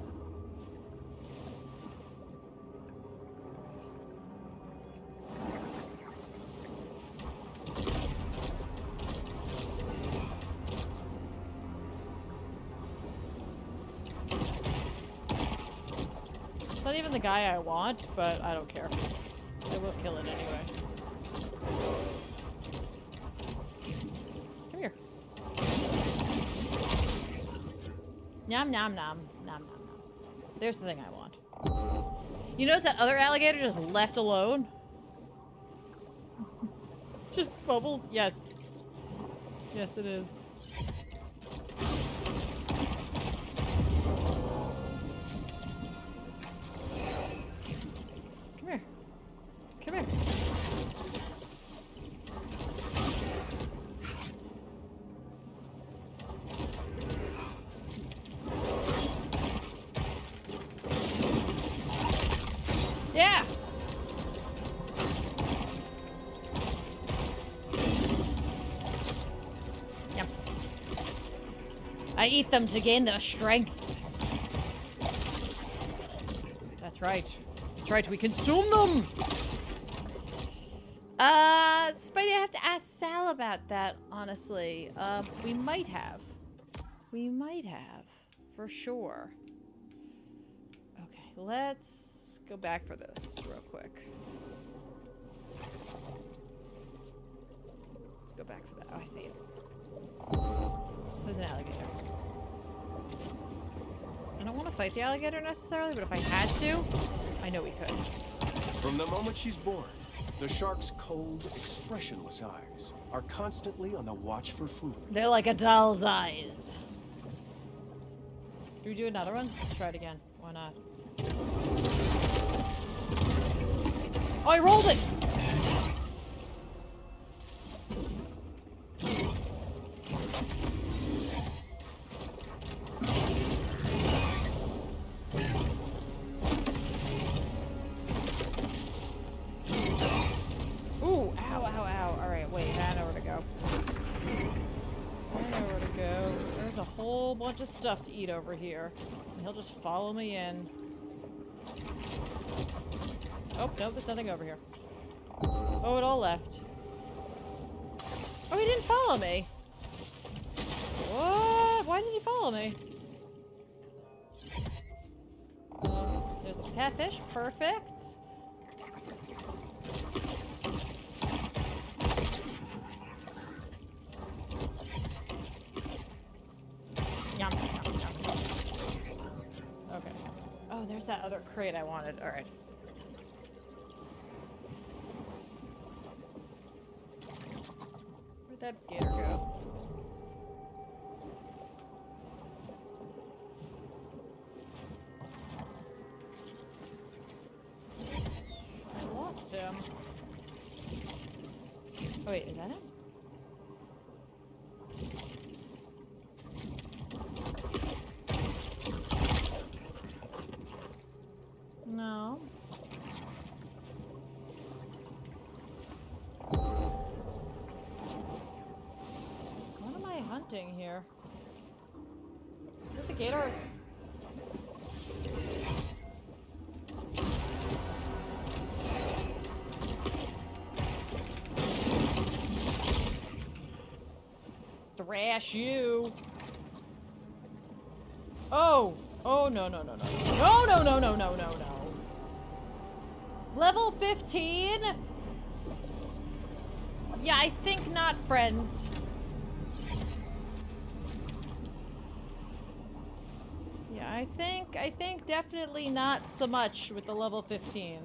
S1: It's not even the guy I want, but I don't care. I will kill it anyway. Come here. Nom nom nom nom nom nom. There's the thing I want. You notice that other alligator just left alone? just bubbles? Yes. Yes, it is. Eat them to gain their strength. That's right. That's right, we consume them! Uh, Spidey, I have to ask Sal about that, honestly. Uh, we might have. We might have. For sure. Okay, let's go back for this real quick. Let's go back for that. Oh, I see it. There's an alligator. I don't want to fight the alligator necessarily, but if I had to, I know we could.
S2: From the moment she's born, the shark's cold, expressionless eyes are constantly on the watch for food.
S1: They're like a doll's eyes. Do we do another one? Let's try it again. Why not? Oh, I rolled it! Whole bunch of stuff to eat over here. And he'll just follow me in. Oh, no, there's nothing over here. Oh, it all left. Oh, he didn't follow me. What? Why did he follow me? Um, there's a catfish. Perfect. Yum, yum, yum, yum. Okay. Oh, there's that other crate I wanted. All right. Where'd that gator go? I lost him. Oh, wait, is that him? No. What am I hunting here? Gator? Thrash you. Oh. Oh, no, no, no, no. No, no, no, no, no, no, no. Level 15? Yeah, I think not, friends. Yeah, I think, I think definitely not so much with the level 15.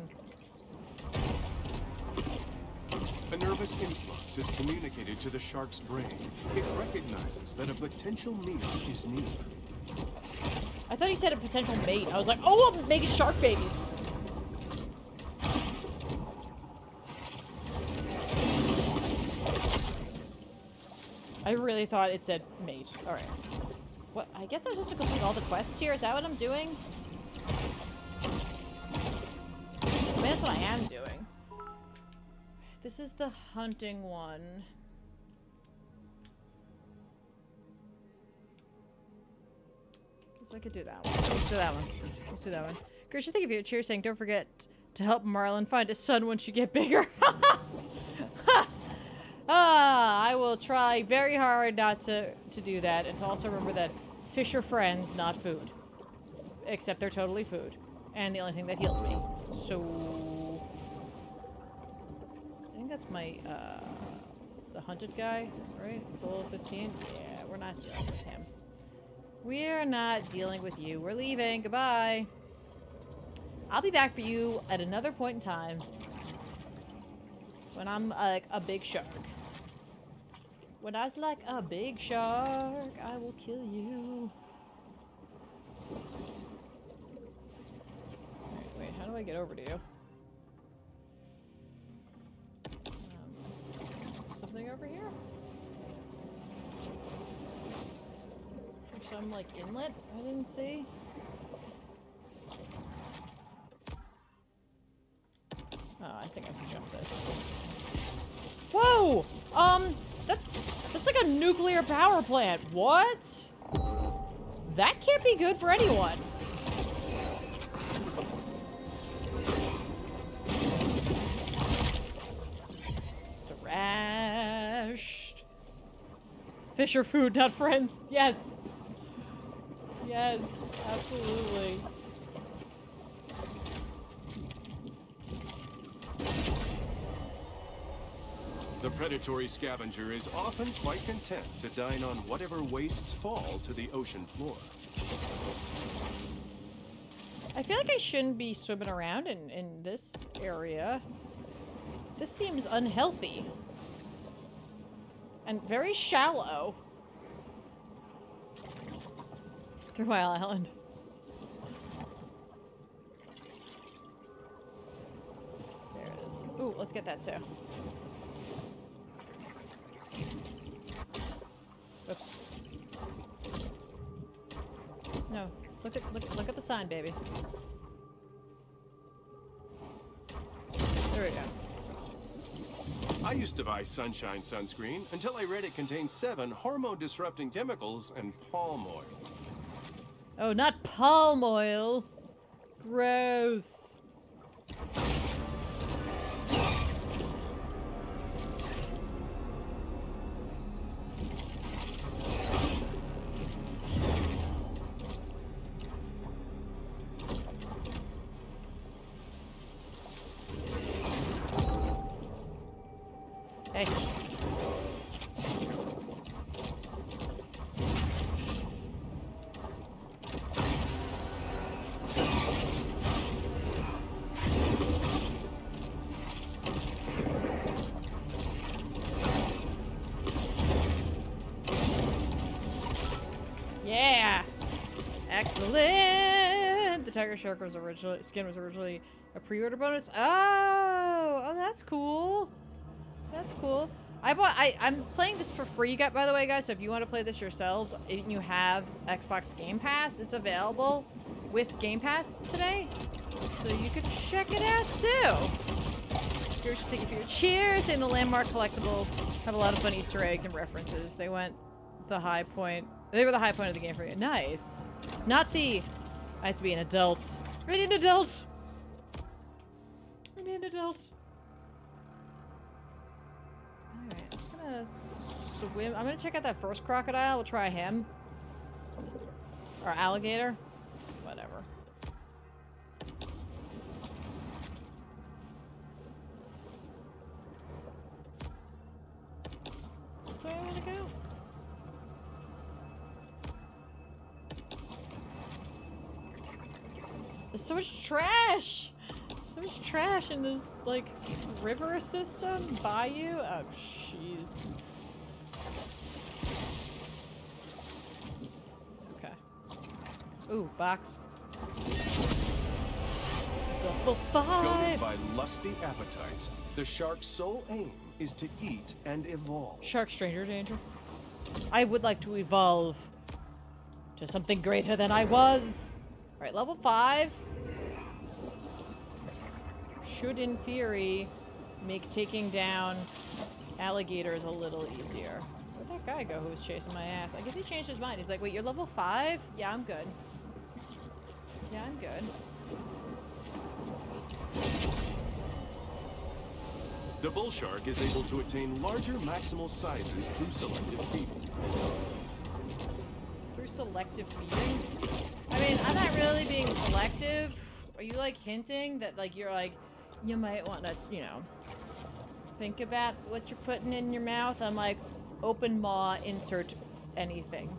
S2: A nervous influx is communicated to the shark's brain. It recognizes that a potential meal is near.
S1: I thought he said a potential mate. I was like, oh, I'm making shark babies. I really thought it said mate. Alright. What? I guess I was just to complete all the quests here. Is that what I'm doing? What I am doing. This is the hunting one. Guess I could do that one. Let's do that one. Let's do that one. Christian, thank you for your cheer saying, don't forget to help Marlin find his son once you get bigger. ah, I will try very hard not to, to do that and to also remember that fish are friends, not food. Except they're totally food. And the only thing that heals me. So... Think that's my, uh... The hunted guy, right? Level 15? Yeah, we're not dealing with him. We're not dealing with you. We're leaving. Goodbye. I'll be back for you at another point in time. When I'm like a big shark. When I was like a big shark, I will kill you. Wait, how do I get over to you? Some like inlet I didn't see. Oh, I think I can jump this. Whoa! Um, that's that's like a nuclear power plant. What? That can't be good for anyone. Thrashed. Fish food, not friends. Yes. Yes, absolutely.
S2: The predatory scavenger is often quite content to dine on whatever wastes fall to the ocean floor.
S1: I feel like I shouldn't be swimming around in, in this area. This seems unhealthy. And very shallow. Through Isle Island. There it is. Ooh, let's get that too. Oops. No. Look at look look at the sign, baby. There we go.
S2: I used to buy Sunshine sunscreen until I read it contains seven hormone-disrupting chemicals and palm oil.
S1: Oh, not palm oil. Gross. Hey. Tiger shark was originally skin was originally a pre-order bonus. Oh, oh, that's cool. That's cool. I bought. I I'm playing this for free. Got by the way, guys. So if you want to play this yourselves, and you have Xbox Game Pass, it's available with Game Pass today, so you can check it out too. Here's just thinking for your cheers. And the landmark collectibles have a lot of fun Easter eggs and references. They went the high point. They were the high point of the game for you. Nice. Not the. I have to be an adult. I need an adult. I need an adult. Alright, I'm gonna swim. I'm gonna check out that first crocodile. We'll try him. Or alligator. Whatever. This way I wanna go? There's so much trash! So much trash in this, like, river system, bayou. Oh, jeez. Okay. Ooh, box. Double
S2: Goaded
S1: five!
S2: by lusty appetites, the shark's sole aim is to eat and evolve.
S1: Shark stranger danger. I would like to evolve to something greater than I was. Alright, level five. Should, in theory, make taking down alligators a little easier. Where'd that guy go who was chasing my ass? I guess he changed his mind. He's like, wait, you're level five? Yeah, I'm good. Yeah, I'm good.
S2: The bull shark is able to attain larger maximal sizes through selective feeding.
S1: Through selective feeding? I mean, I'm not really being selective. Are you like hinting that like you're like you might want to, you know, think about what you're putting in your mouth? I'm like open maw, insert anything.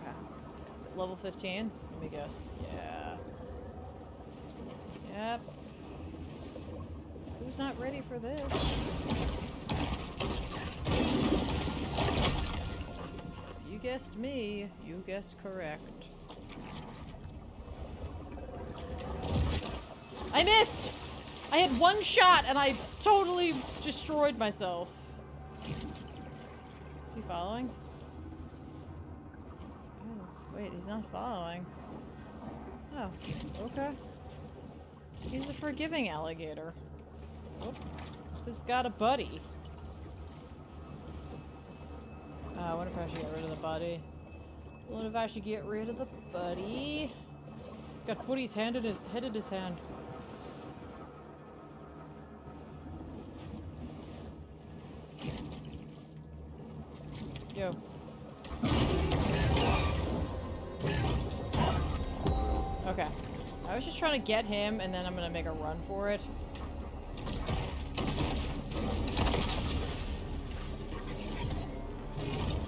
S1: Okay. Level 15? Let me guess. Yeah. Yep. Who's not ready for this? You guessed me. You guessed correct. I missed! I had one shot and I totally destroyed myself. Is he following? Oh, wait, he's not following. Oh, okay. He's a forgiving alligator. Oh, he's got a buddy. Uh, I wonder if I should get rid of the buddy. What if I should get rid of the buddy? He's got Buddy's hand in his head in his hand. Yo. Okay. I was just trying to get him, and then I'm gonna make a run for it.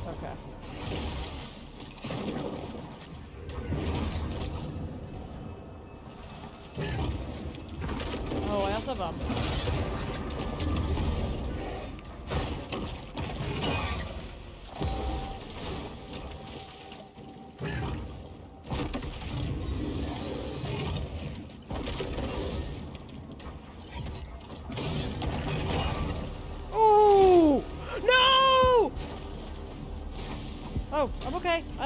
S1: Okay. Oh, I also have um.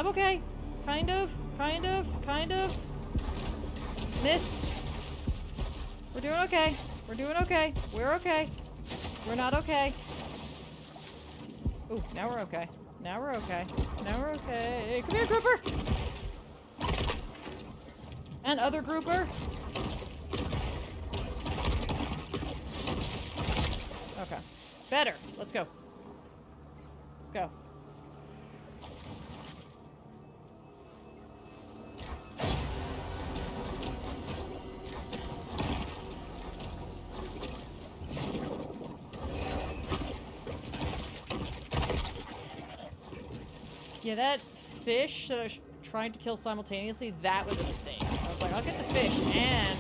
S1: I'm okay. Kind of. Kind of. Kind of. Missed. We're doing okay. We're doing okay. We're okay. We're not okay. Ooh, now we're okay. Now we're okay. Now we're okay. Come here, grouper! And other grouper. Okay. Better. Let's go. Let's go. That fish that I was trying to kill simultaneously, that was a mistake. I was like, I'll get the fish and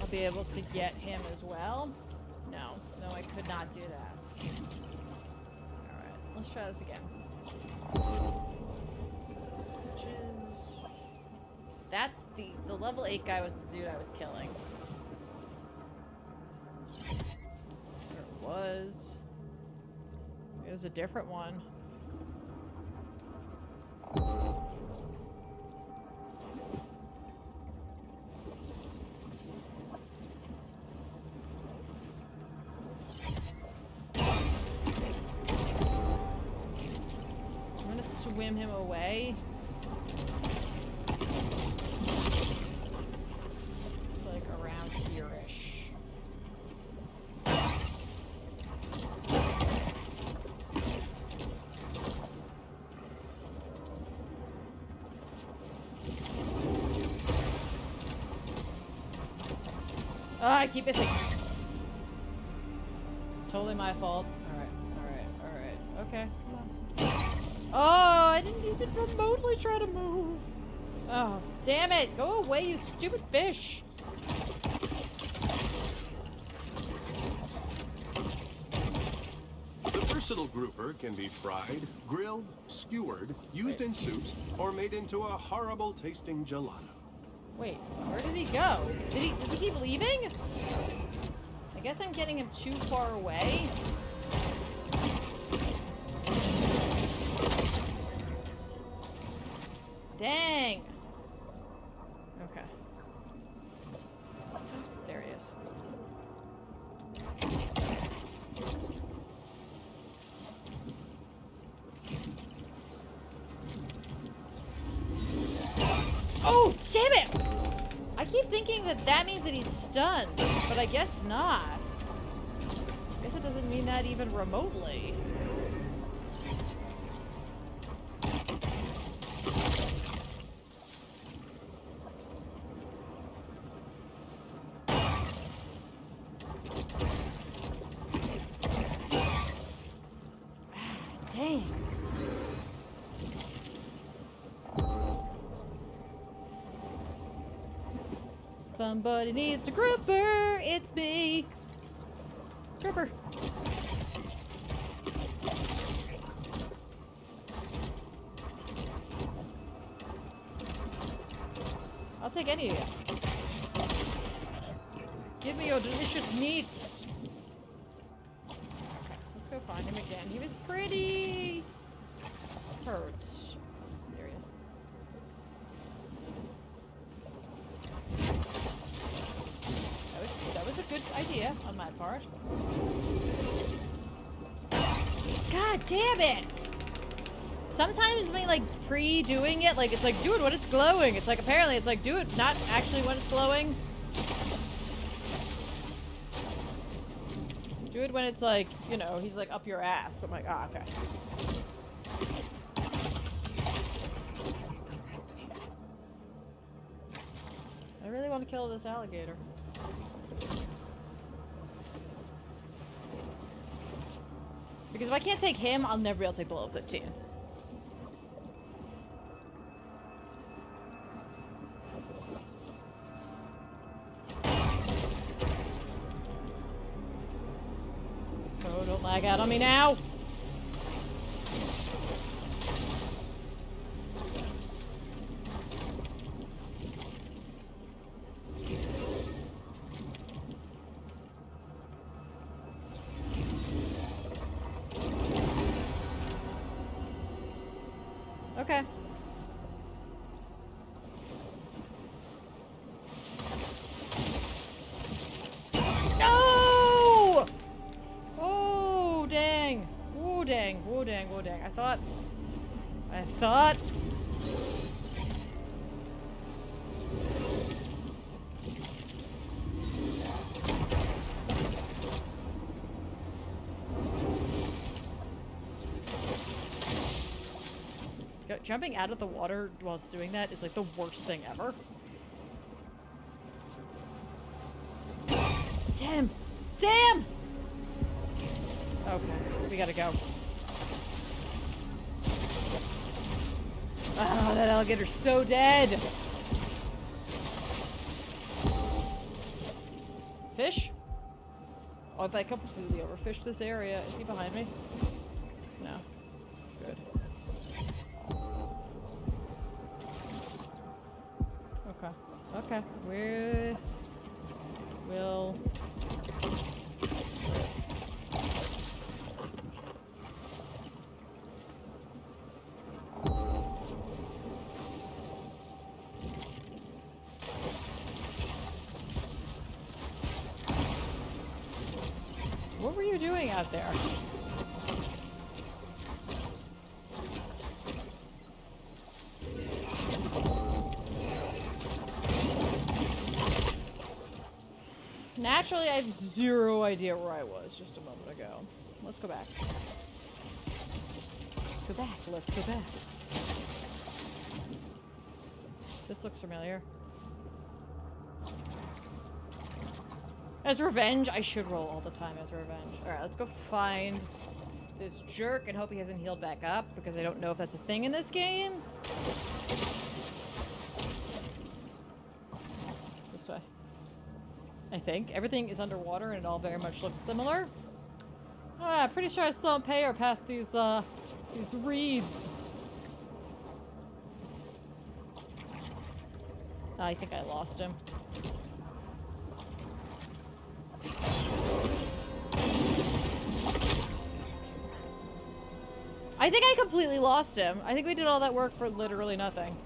S1: I'll be able to get him as well. No, no, I could not do that. Alright, let's try this again. Which is... That's the... The level 8 guy was the dude I was killing. There it was. It was a different one. Thank you. I keep missing. It's totally my fault. Alright, alright, alright. Okay, come on. Oh, I didn't even remotely try to move. Oh, damn it. Go away, you stupid fish.
S2: The versatile grouper can be fried, grilled, skewered, used in soups, or made into a horrible tasting gelato.
S1: Wait, where did he go? Did he, does he keep leaving? I guess I'm getting him too far away. Dang. Okay. There he is. Oh, damn it! I keep thinking that that means that he's stunned, but I guess not. Even remotely. Ah, dang. Somebody needs a grouper. It's me. Damn it! sometimes me like pre-doing it, like it's like do it when it's glowing. It's like apparently it's like do it not actually when it's glowing. Do it when it's like, you know, he's like up your ass. I'm like, ah, okay. I really want to kill this alligator. Because if I can't take him, I'll never be able to take the level 15. Oh, don't lag out on me now! Jumping out of the water whilst doing that is like the worst thing ever. Damn! Damn! Okay, we gotta go. Oh, that alligator's so dead! Fish? Oh, if I completely overfished this area, is he behind me? Okay. We will. What were you doing out there? I have zero idea where I was just a moment ago. Let's go back. Let's go back. Let's go back. This looks familiar. As revenge, I should roll all the time as revenge. Alright, let's go find this jerk and hope he hasn't healed back up because I don't know if that's a thing in this game. This way. I think. Everything is underwater and it all very much looks similar. Ah, pretty sure I still don't pay her past these, uh, these reeds. I think I lost him. I think I completely lost him. I think we did all that work for literally nothing.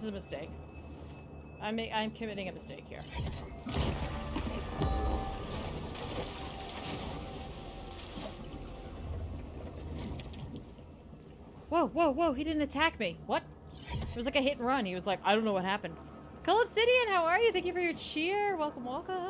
S1: This is a mistake. I'm I'm committing a mistake here. Whoa, whoa, whoa, he didn't attack me. What? It was like a hit and run. He was like, I don't know what happened. Call Obsidian, how are you? Thank you for your cheer. Welcome, welcome.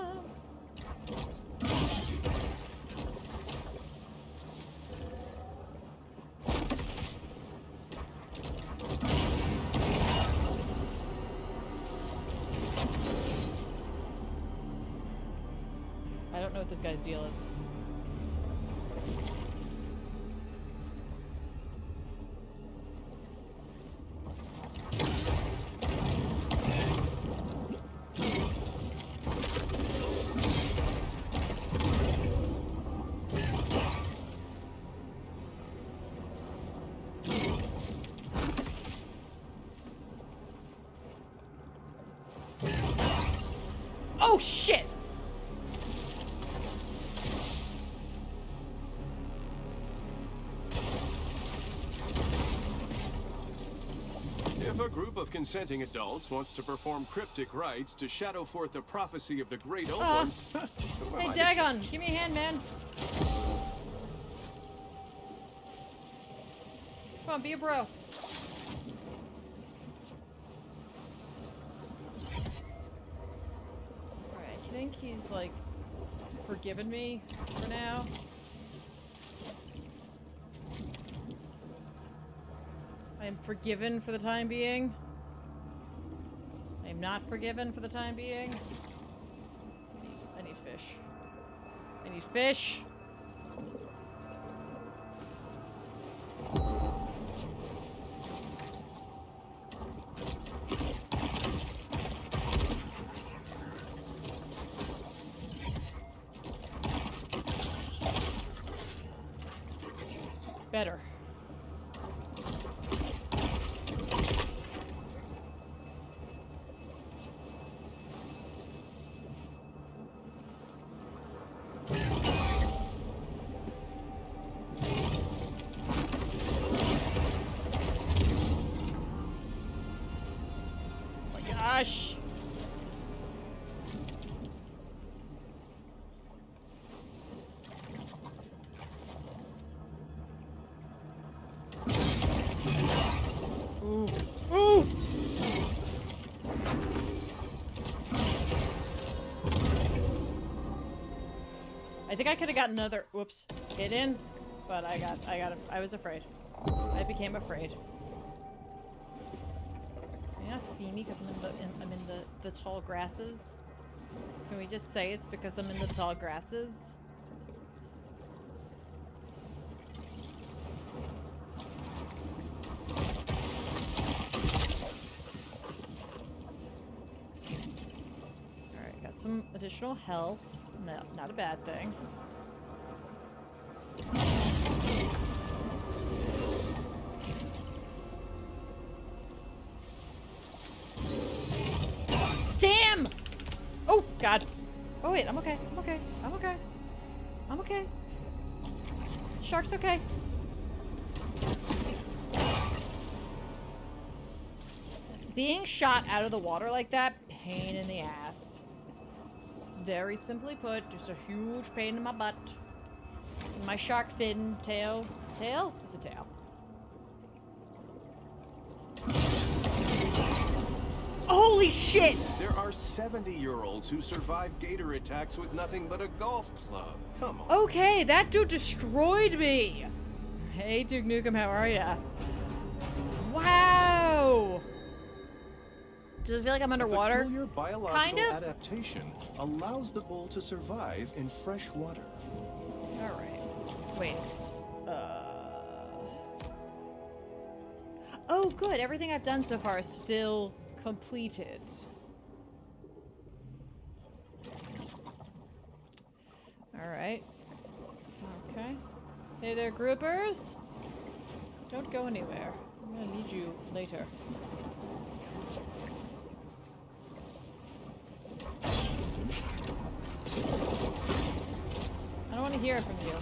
S2: Consenting adults wants to perform cryptic rites to shadow forth the prophecy of the great old
S1: Ah.
S2: ones,
S1: Hey, Dagon, give me a hand, man. Come on, be a bro. Alright, I think he's, like, forgiven me for now. I am forgiven for the time being. Not forgiven for the time being. I need fish. I need fish. Think I could have gotten another whoops hit in, but I got I got I was afraid. I became afraid. Can you not see me because I'm in the in, I'm in the the tall grasses? Can we just say it's because I'm in the tall grasses? Alright, got some additional health. No, not a bad thing. Damn! Oh, God. Oh, wait, I'm okay. I'm okay. I'm okay. I'm okay. Shark's okay. Being shot out of the water like that, pain in the ass. Very simply put, just a huge pain in my butt. My shark fin tail. Tail? It's a tail. Holy shit!
S2: There are 70-year-olds who survive gator attacks with nothing but a golf club. Come on.
S1: Okay, that dude destroyed me. Hey, Duke Nukem, how are ya? Wow. Does it feel like I'm
S2: A
S1: underwater?
S2: peculiar biological
S1: Kind of.
S2: adaptation allows the bull to survive in fresh water.
S1: All right. Wait. Uh. Oh, good. Everything I've done so far is still completed. All right. Okay. Hey there, groupers. Don't go anywhere. I'm gonna need you later. I don't want to hear from you.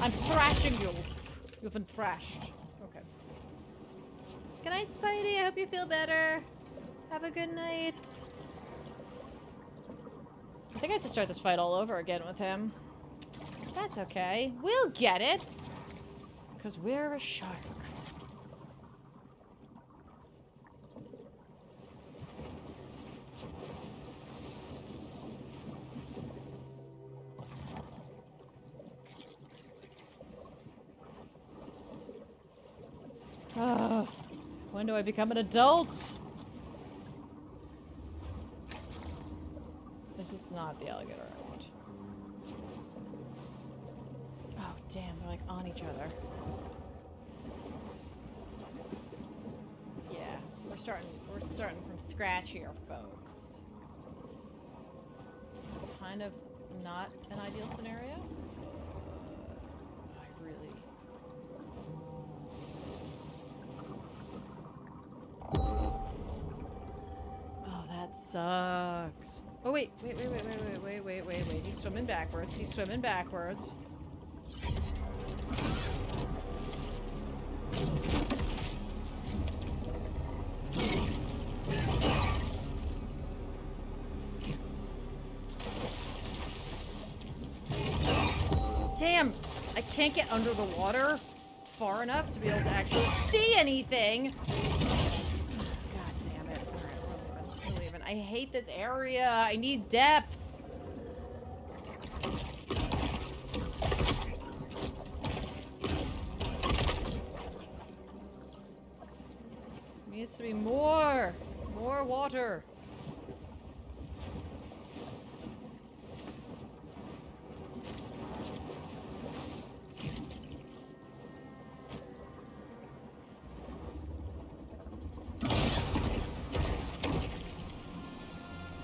S1: I'm thrashing you. You've been thrashed. Okay. Good night, Spidey. I hope you feel better. Have a good night. I think I have to start this fight all over again with him. That's okay. We'll get it. Because we're a shark. When do I become an adult? This is not the alligator I want. Oh, damn, they're like on each other. Yeah, we're starting, we're starting from scratch here, folks. Kind of not an ideal scenario. I really Oh, that sucks. Oh wait, wait, wait, wait, wait, wait, wait, wait, wait, wait. He's swimming backwards. He's swimming backwards. Damn! I can't get under the water far enough to be able to actually see anything. God damn it. We're leaving. We're leaving. I hate this area. I need depth. Needs to be more. More water.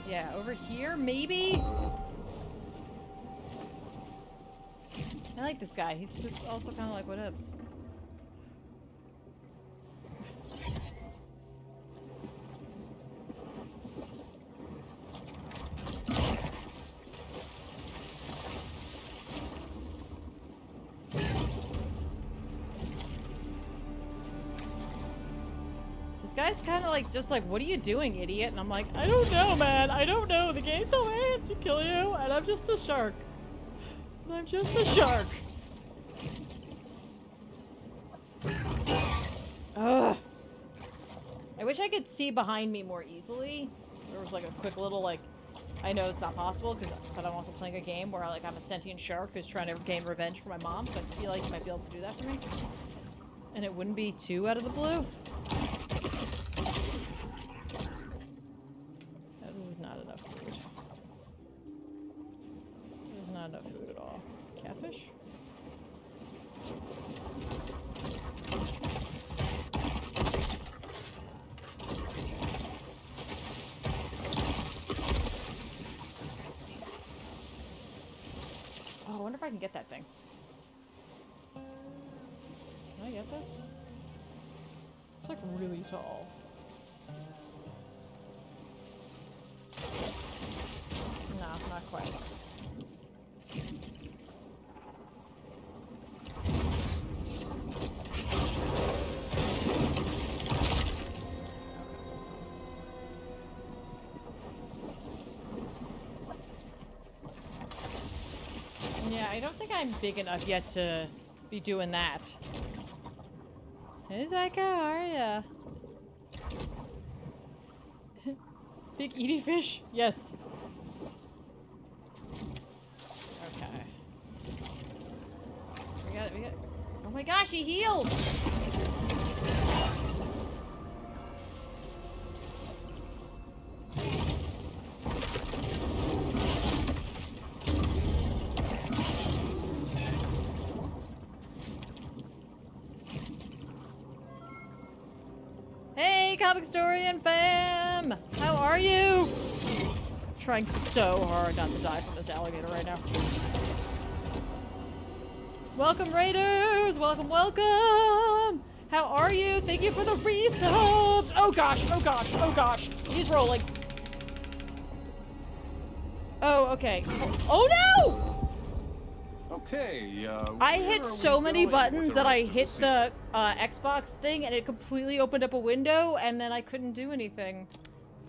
S1: Yeah, over here, maybe? I like this guy. He's just also kind of like whatevs. This like, just like, what are you doing, idiot? And I'm like, I don't know, man. I don't know. The game told me I have to kill you, and I'm just a shark. And I'm just a shark. Ugh. I wish I could see behind me more easily. There was like a quick little like, I know it's not possible because, but I'm also playing a game where like I'm a sentient shark who's trying to gain revenge for my mom. So I feel like you might be able to do that for me, and it wouldn't be too out of the blue. No, this is not enough food. This is not enough food at all. Catfish? Oh, I can get that thing. Can I get this? It's like really tall. I'm big enough yet to be doing that. Hey, Zaka, how are ya? Big eaty fish? Yes. Okay. We got we got Oh my gosh, he healed! Trying so hard not to die from this alligator right now. Welcome, Raiders! Welcome, welcome! How are you? Thank you for the resubs! Oh gosh, oh gosh, oh gosh. He's rolling. Oh, okay. Oh no!
S2: Okay, uh,
S1: I hit so many buttons that I hit
S2: season?
S1: the uh, Xbox thing and it completely opened up a window and then I couldn't do anything.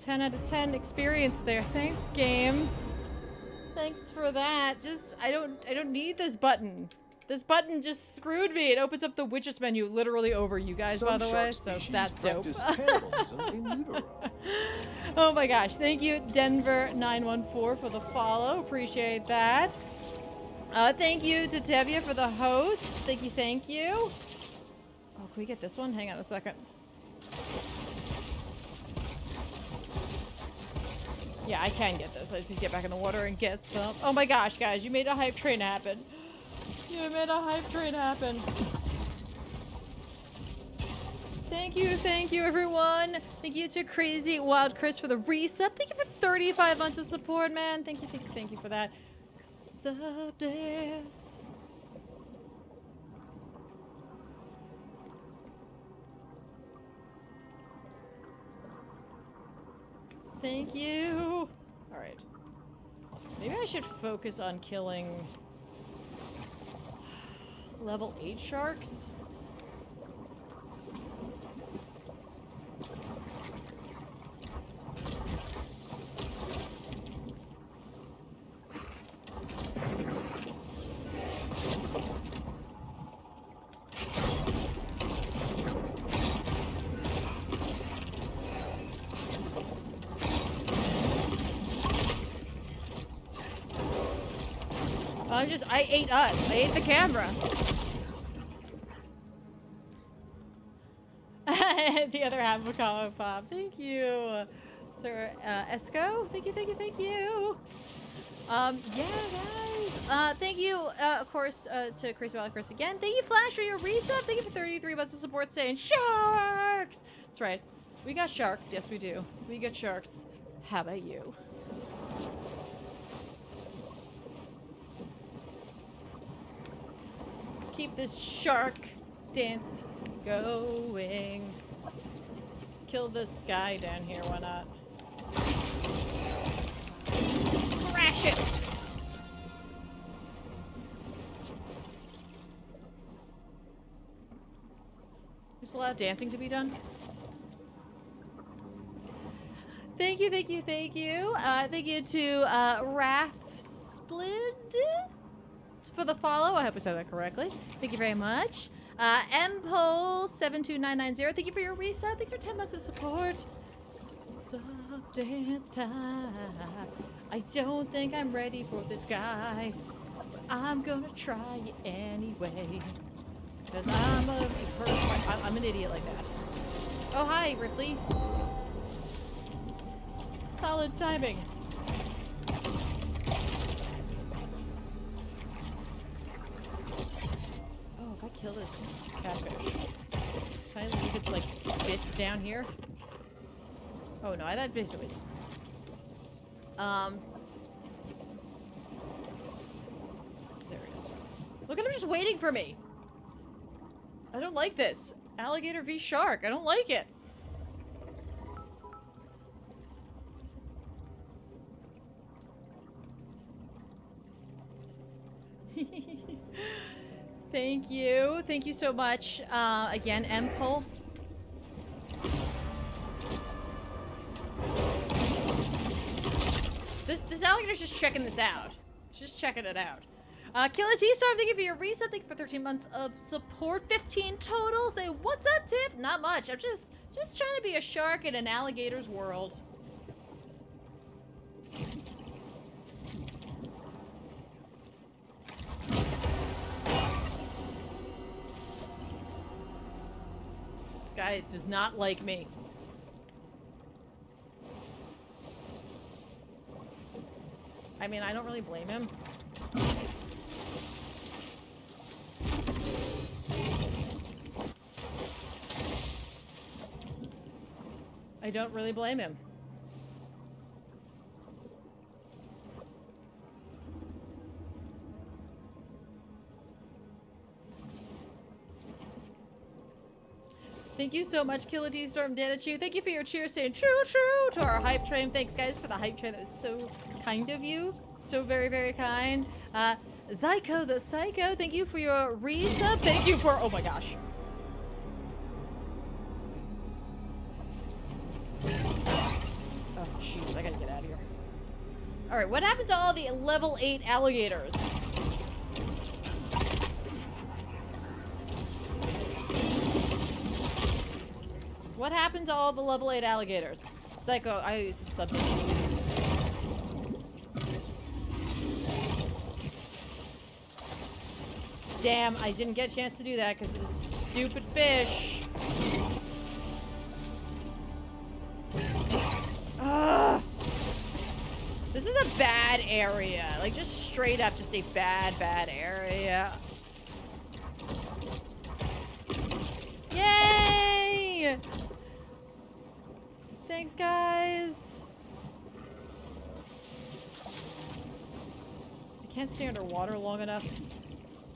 S1: 10 out of 10 experience there. Thanks, game. Thanks for that. Just I don't I don't need this button. This button just screwed me. It opens up the widgets menu literally over you guys,
S2: Some
S1: by the way. So that's dope.
S2: practice cannibalism in utero.
S1: oh my gosh. Thank you, Denver914, for the follow. Appreciate that. Uh, thank you to Tevia for the host. Thank you, thank you. Oh, can we get this one? Hang on a second. Yeah, I can get this. I just need to get back in the water and get some. Oh my gosh, guys, you made a hype train happen. You made a hype train happen. Thank you, thank you, everyone. Thank you to Crazy Wild Chris for the resub. Thank you for 35 months of support, man. Thank you, thank you, thank you for that. Sub. Thank you! Alright. Maybe I should focus on killing level 8 sharks? I ate us. I ate the camera. the other half of a comic pop. Thank you, Sir uh, Esco. Thank you, thank you, thank you. Um, yeah, guys. Uh, thank you, uh, of course, uh, to Chris Valley Chris again. Thank you, Flash, for your reset. Thank you for 33 months of support saying sharks. That's right. We got sharks. Yes, we do. We got sharks. How about you? Keep this shark dance going. Just kill this guy down here, why not? Crash it! There's a lot of dancing to be done. Thank you, thank you, thank you. Uh, thank you to uh, Raf Splid for the follow. I hope I said that correctly. Thank you very much. Uh, Mpole72990, thank you for your reset. Thanks for 10 months of support. Sub dance time. I don't think I'm ready for this guy. I'm gonna try it anyway. Because I'm a I'm an idiot like that. Oh, hi, Ripley. Solid timing. If I kill this catfish, can I leave its like bits down here? Oh no, I that basically just. Um. There it is. Look at him just waiting for me. I don't like this. Alligator v shark. I don't like it. Thank you. Thank you so much. Uh, again, M-Pull. This, this alligator's just checking this out. Just checking it out. Uh, Killer T-Star, thank you for your reset. Thank you for 13 months of support. 15 total. Say, what's up, Tip? Not much. I'm just, just trying to be a shark in an alligator's world. Guy does not like me. I mean, I don't really blame him. I don't really blame him. Thank you so much, Killa D Storm Danichu. Thank you for your cheers saying true, true to our hype train. Thanks, guys, for the hype train. That was so kind of you. So very, very kind. Uh, Zyko the Psycho, thank you for your resub. Thank you for, oh my gosh. Oh, jeez, I gotta get out of here. Alright, what happened to all the level 8 alligators? What happened to all the level 8 alligators? Psycho, I use subject. Damn, I didn't get a chance to do that because of this stupid fish. Ugh. This is a bad area. Like, just straight up, just a bad, bad area. Yay! Thanks, guys. I can't stay underwater long enough.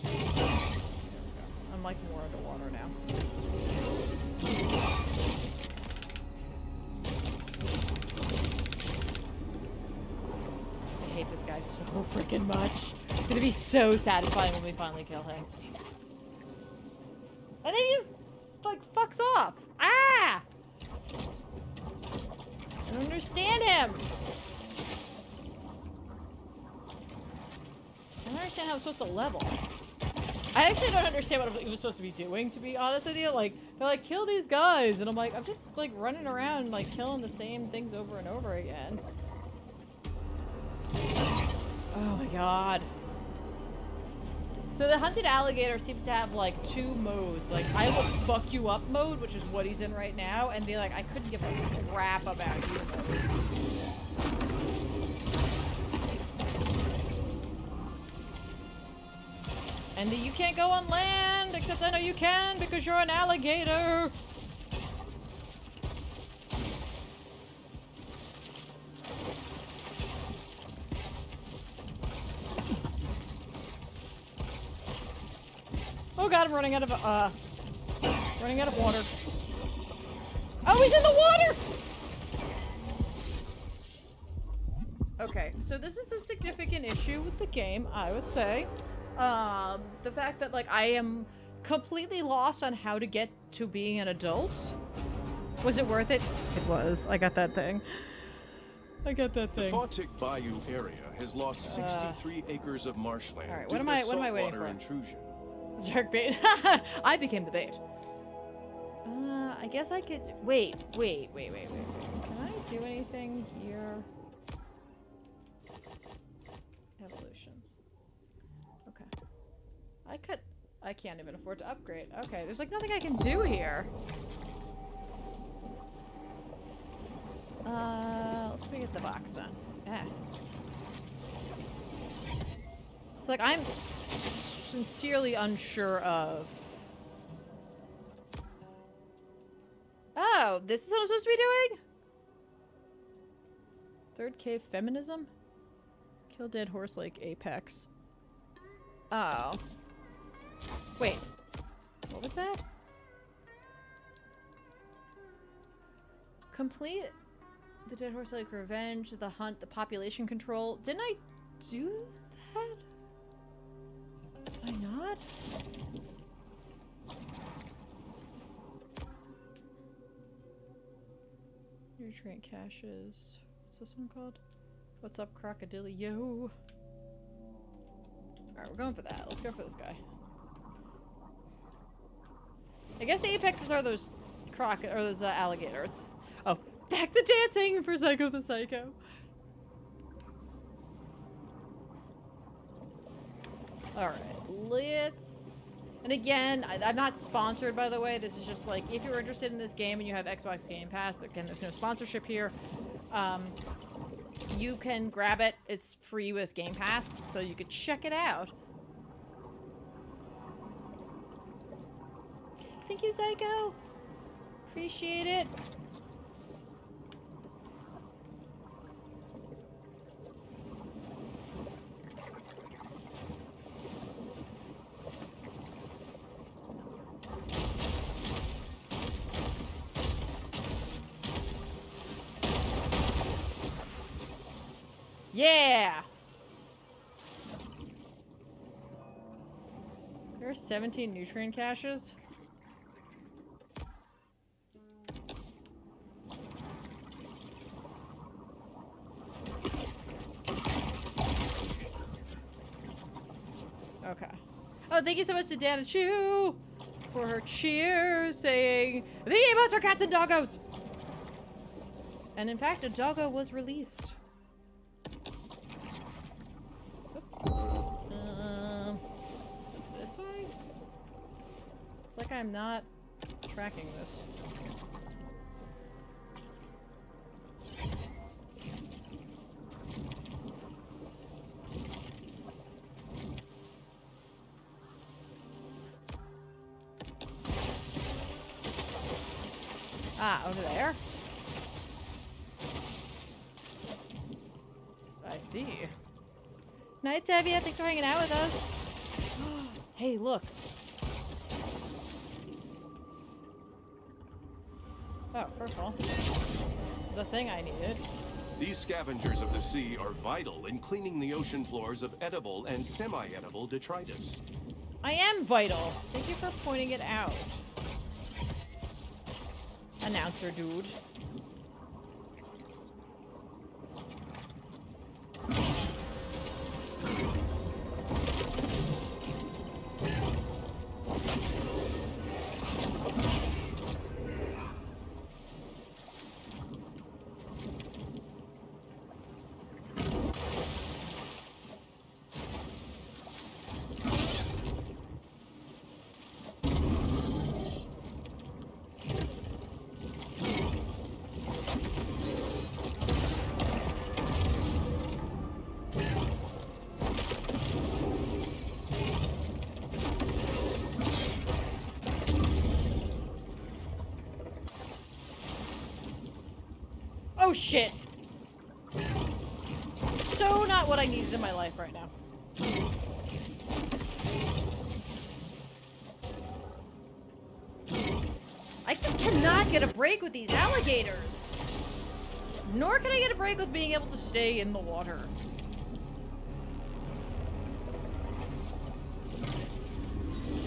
S1: I'm like more underwater now. I hate this guy so freaking much. It's gonna be so satisfying when we finally kill him. And then he just, like, fucks off. Ah! I don't understand him. I don't understand how I'm supposed to level. I actually don't understand what I'm even supposed to be doing, to be honest with you. Like, they're like, kill these guys. And I'm like, I'm just, like, running around, like, killing the same things over and over again. Oh my god. So the hunted alligator seems to have like two modes. Like I will fuck you up mode, which is what he's in right now, and be like, I couldn't give a crap about you. And you can't go on land, except I know you can because you're an alligator. Oh god, I'm running out of, uh, running out of water. Oh, he's in the water! Okay, so this is a significant issue with the game, I would say. Um, the fact that, like, I am completely lost on how to get to being an adult. Was it worth it? It was. I got that thing. I got that thing.
S2: The. Fawtick Bayou area has lost 63 acres of marshland
S1: Uh, all right, what am I- what am I waiting for?
S2: intrusion.
S1: Shark bait. I became the bait. Uh, I guess I could. Wait, wait, wait, wait, wait, wait. Can I do anything here? Evolutions. Okay. I could. I can't even afford to upgrade. Okay, there's like nothing I can do here. Uh, let's go get the box then. Yeah. It's like I'm sincerely unsure of. Oh, this is what I'm supposed to be doing? Third cave feminism? Kill Dead Horse Lake apex. Oh. Wait. What was that? Complete the Dead Horse Lake revenge, the hunt, the population control. Didn't I do that? Not? Nutrient caches. What's this one called? What's up, crocodilio? Alright, we're going for that. Let's go for this guy. I guess the apexes are those croc or those uh, alligators. Oh, back to dancing for Psycho the Psycho. Alright, let's... And again, I, I'm not sponsored, by the way. This is just like, if you're interested in this game and you have Xbox Game Pass, again, there's no sponsorship here. Um, you can grab it. It's free with Game Pass, so you could check it out. Thank you, Psycho. Appreciate it. Yeah! There's 17 nutrient caches. Okay. Oh, thank you so much to Dana Chu for her cheer saying, The emotes are cats and doggos! And in fact, a doggo was released. I'm not tracking this. Ah, over there? I see. Night, Tevia. Thanks for hanging out with us. hey, look. First of all, the thing I needed.
S2: These scavengers of the sea are vital in cleaning the ocean floors of edible and semi-edible detritus.
S1: I am vital. Thank you for pointing it out. Announcer dude. Shit. So not what I needed in my life right now. I just cannot get a break with these alligators. Nor can I get a break with being able to stay in the water.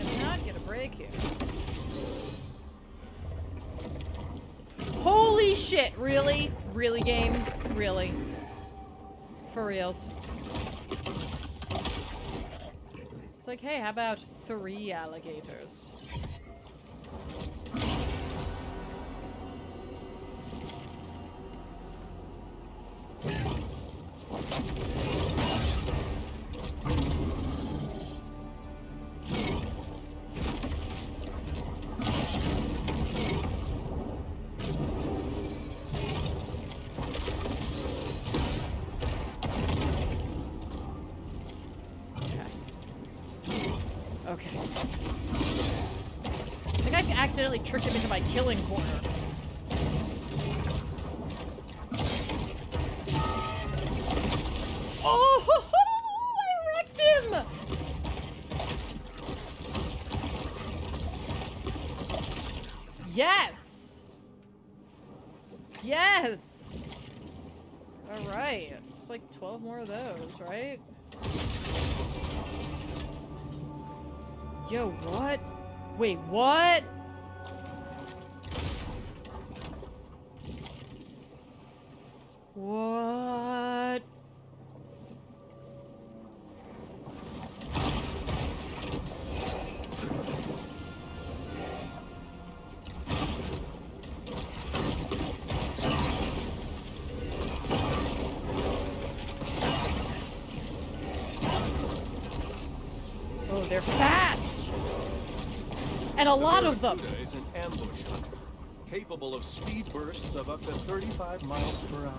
S1: Cannot get a break here. Holy shit, really? Really, game? Really? It's like, hey, how about three alligators? Tricked him into my killing corner. They're fast! And a lot of them!
S2: Is an ambush hunter, capable of speed bursts of up to 35 miles per hour.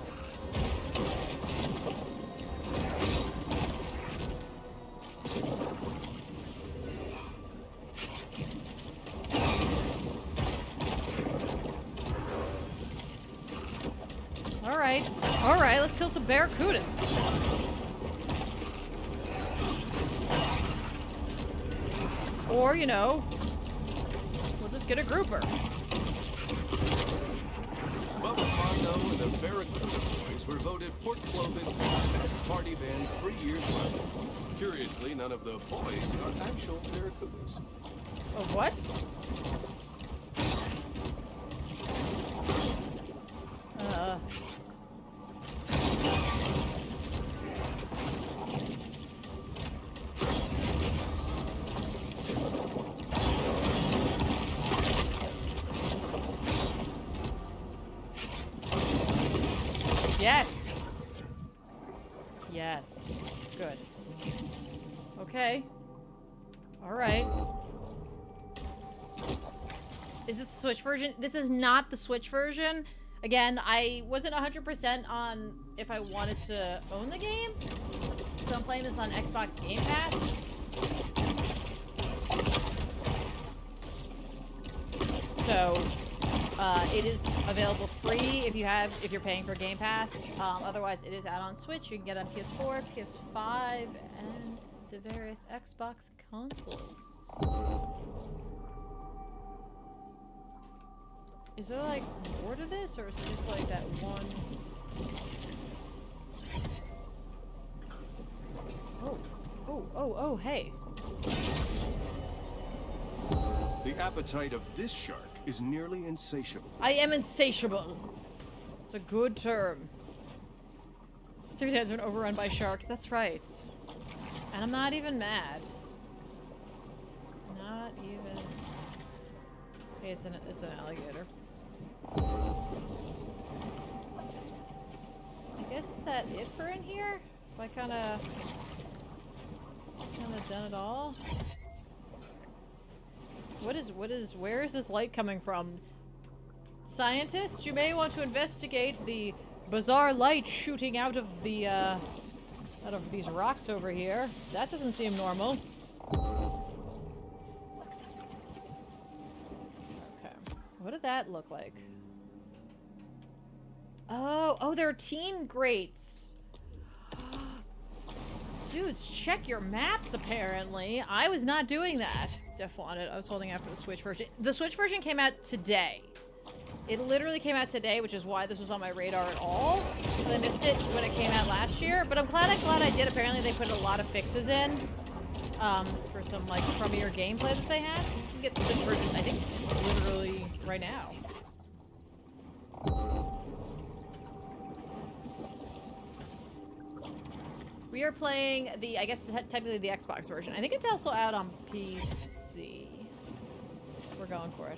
S1: Alright. Alright, let's kill some barracuda. Or, you know, we'll just get a grouper.
S2: Bubba Fondo and the Barracuda Boys were voted Port Clovis best party band three years running. Curiously, none of the boys are actual Barracudas.
S1: Oh, what? Switch version? This is not the Switch version. Again, I wasn't 100% on if I wanted to own the game. So I'm playing this on Xbox Game Pass. So uh, it is available free if you have if you're paying for Game Pass. Um, otherwise, it is out on Switch. You can get on PS4, PS5, and the various Xbox consoles. Is there like more to this or is it just like that one? Oh, oh, oh, oh, hey.
S2: The appetite of this shark is nearly insatiable.
S1: I am insatiable. It's a good term. Tibetan's been overrun by sharks. That's right. And I'm not even mad. Not even. Hey, it's an it's an alligator. I guess that it for in here? Have I kind of kind of done it all? What is what is where is this light coming from? Scientists, you may want to investigate the bizarre light shooting out of the uh, out of these rocks over here. That doesn't seem normal. What did that look like? Oh, oh, they're teen greats. Dudes, check your maps, apparently. I was not doing that. Def wanted. I was holding out for the Switch version. The Switch version came out today. It literally came out today, which is why this was on my radar at all. I missed it when it came out last year. But I'm glad I'm glad I did. Apparently they put a lot of fixes in um, for some like premiere gameplay that they had. So you can get the Switch version, I think, literally right now. We are playing the, I guess, the, technically the Xbox version. I think it's also out on PC. We're going for it.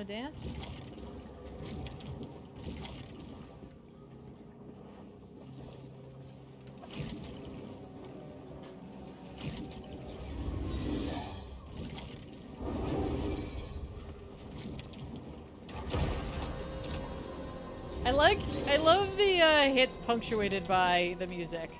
S1: To dance? I like, I love the uh, hits punctuated by the music.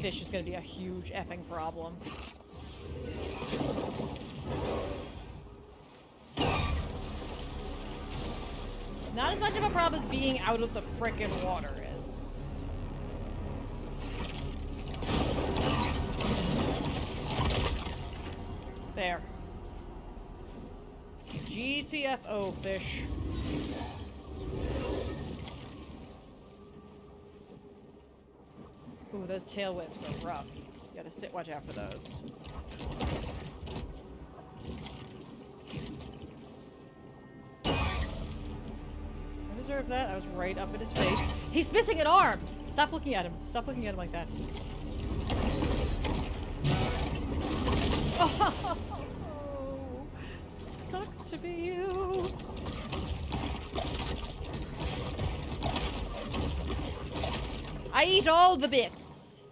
S1: Fish is gonna be a huge effing problem. Not as much of a problem as being out of the frickin' water is. There. GTFO fish. Those tail whips are rough. You gotta sit, watch out for those. I deserve that. I was right up in his face. He's missing an arm! Stop looking at him. Stop looking at him like that. Oh, sucks to be you. I eat all the bits.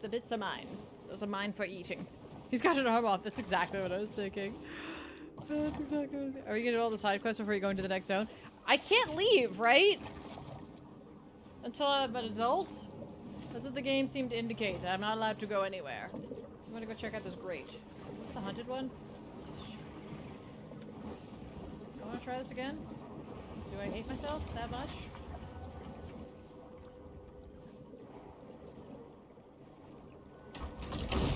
S1: The bits are mine. Those are mine for eating. He's got an arm off. That's exactly what I was thinking. That's exactly what I was thinking. Are you gonna do all the side quests before you go into the next zone? I can't leave, right? Until I'm an adult? That's what the game seemed to indicate. I'm not allowed to go anywhere. I'm gonna go check out this grate. Is this the hunted one? I wanna try this again? Do I hate myself that much? Damn!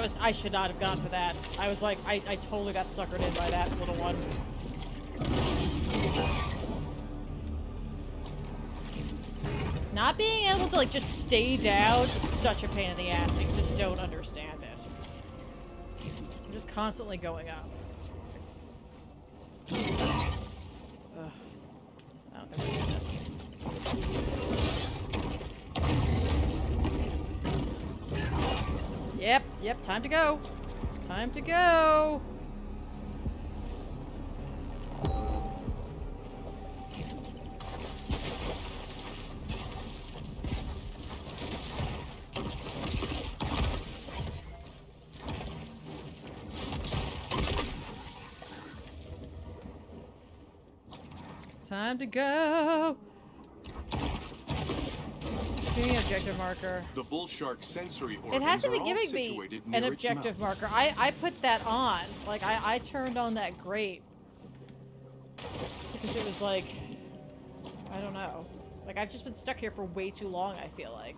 S1: That was- I should not have gone for that. I was like, I, I totally got suckered in by that little one. Not being able to like just stay down is such a pain in the ass. Like, just don't understand it. I'm just constantly going up. Ugh. I don't think we can do this. Yep, yep, time to go. Time to go. Time to go. Give me an objective marker.
S2: The bull shark sensory organs
S1: It hasn't been giving me an objective marker. I, I put that on. Like, I, I turned on that grate. Because it was like... I don't know. Like, I've just been stuck here for way too long, I feel like.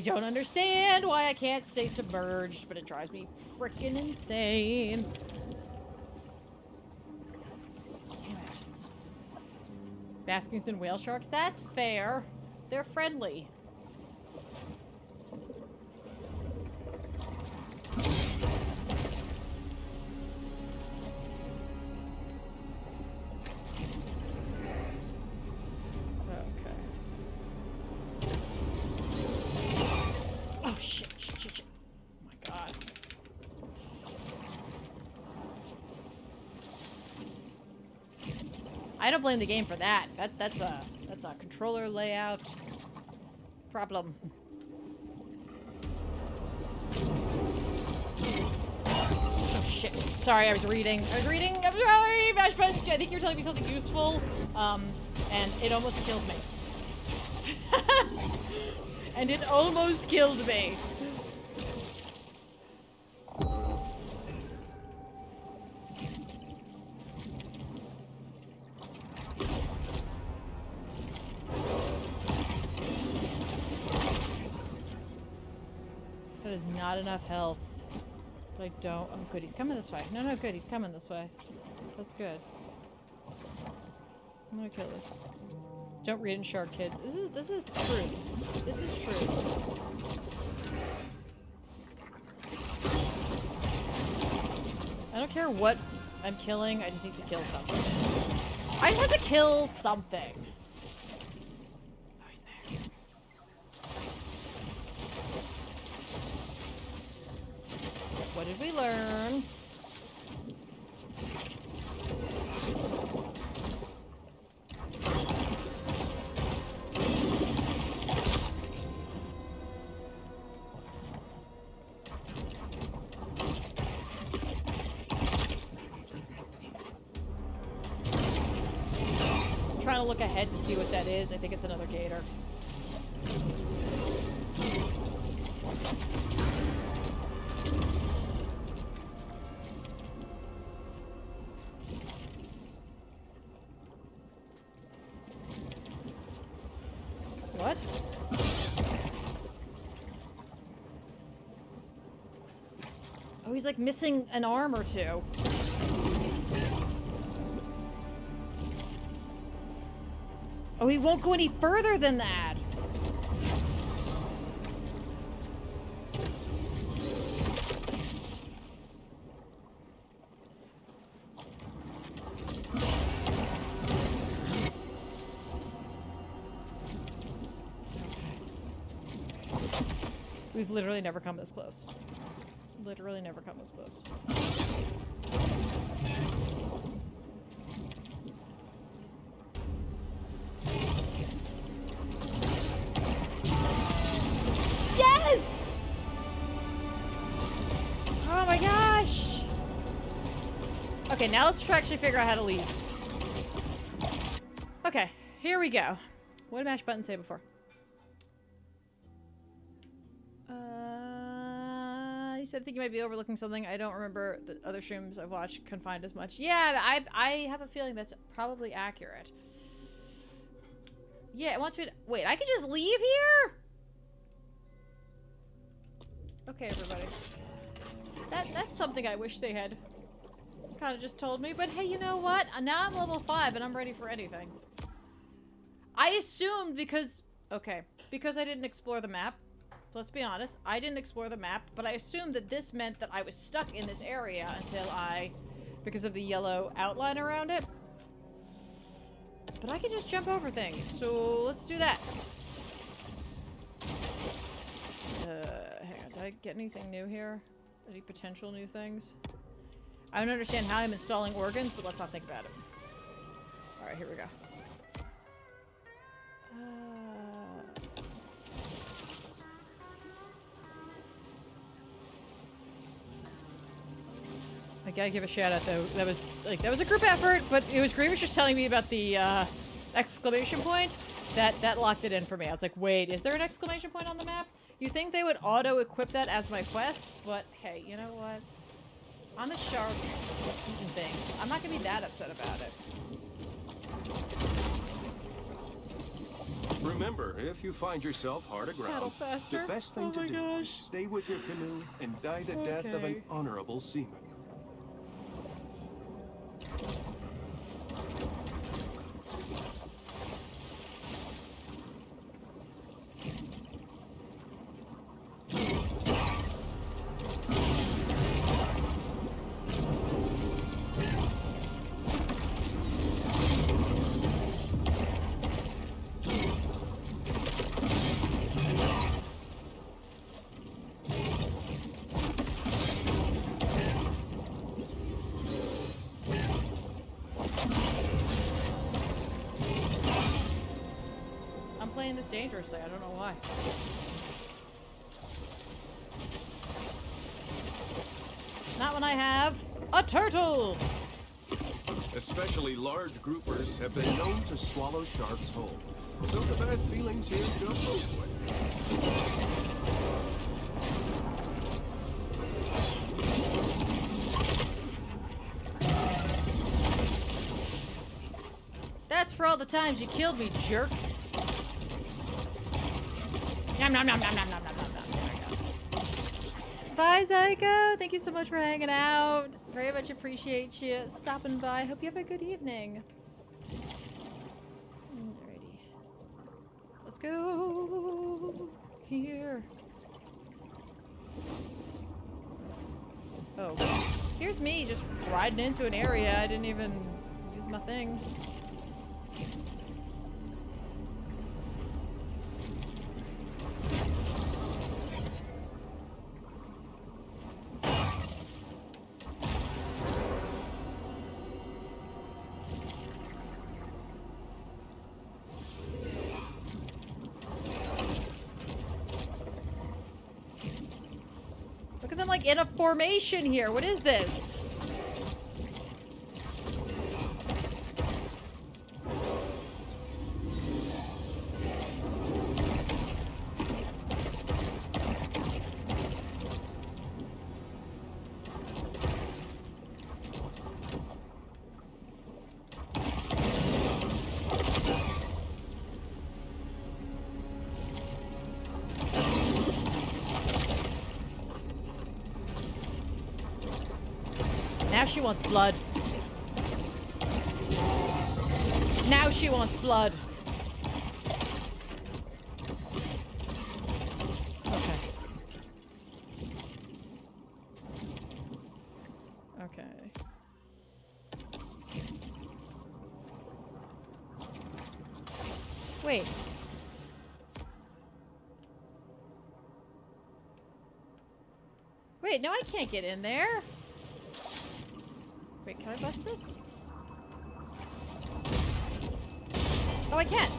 S1: I don't understand why I can't stay submerged, but it drives me freaking insane. Damn it. Baskington whale sharks? That's fair. They're friendly. Don't blame the game for that. That that's a that's a controller layout problem. Oh shit. Sorry, I was reading. I was reading. I'm sorry, Bash. I think you're telling me something useful. Um, and it almost killed me. and it almost killed me. Enough health. I don't. Oh, good. He's coming this way. No, no, good. He's coming this way. That's good. I'm gonna kill this. Don't read in Shark Kids. This is this is truth. This is truth. I don't care what I'm killing. I just need to kill something. I just have to kill something. Oh, he's there. What did we learn? trying to look ahead to see what that is. I think it's another gator. He's like missing an arm or two. Oh, he won't go any further than that. We've literally never come this close. Literally never come this close. Yes! Oh my gosh! Okay, now let's actually figure out how to leave. Okay. here we go. What did mash button say before? I think you might be overlooking something. I don't remember the other streams I've watched confined as much. Yeah, I I have a feeling that's probably accurate. Yeah, it wants me to wait. I could just leave here. Okay, everybody. That that's something I wish they had kind of just told me. But hey, you know what? Uh, now I'm level five and I'm ready for anything. I assumed because okay because I didn't explore the map. So let's be honest, I didn't explore the map, but I assumed that this meant that I was stuck in this area until I, because of the yellow outline around it. But I can just jump over things, so let's do that. Uh, hang on, did I get anything new here? Any potential new things? I don't understand how I'm installing organs, but let's not think about it. Alright, here we go. Uh, I gotta give a shout out though. That was like that was a group effort, but it was Grievous just telling me about the uh, exclamation point. That that locked it in for me. I was like, wait, is there an exclamation point on the map? You think they would auto-equip that as my quest? But hey, you know what? I'm a shark eating things. I'm not gonna be that upset about it.
S2: Remember, if you find yourself hard aground, the best thing
S1: Oh
S2: to do is stay with your canoe and die the death of an honorable seaman.
S1: あっ。Dangerously. I don't know why. Not when I have a turtle.
S2: Especially large groupers have been known to swallow sharks whole. So the bad feelings here go both ways.
S1: That's for all the times you killed me, jerks nom, nom, nom, nom, nom, nom, nom, nom. Bye, Zyko. Thank you so much for hanging out. Very much appreciate you stopping by. Hope you have a good evening. Alrighty. Let's go here. Oh. Here's me just riding into an area. I didn't even use my thing. Like in a formation here. What is this? Wants blood. Now she wants blood. Okay. Okay. Wait. Wait, no, I can't get in there. Wait, can I bust this? Oh, I can.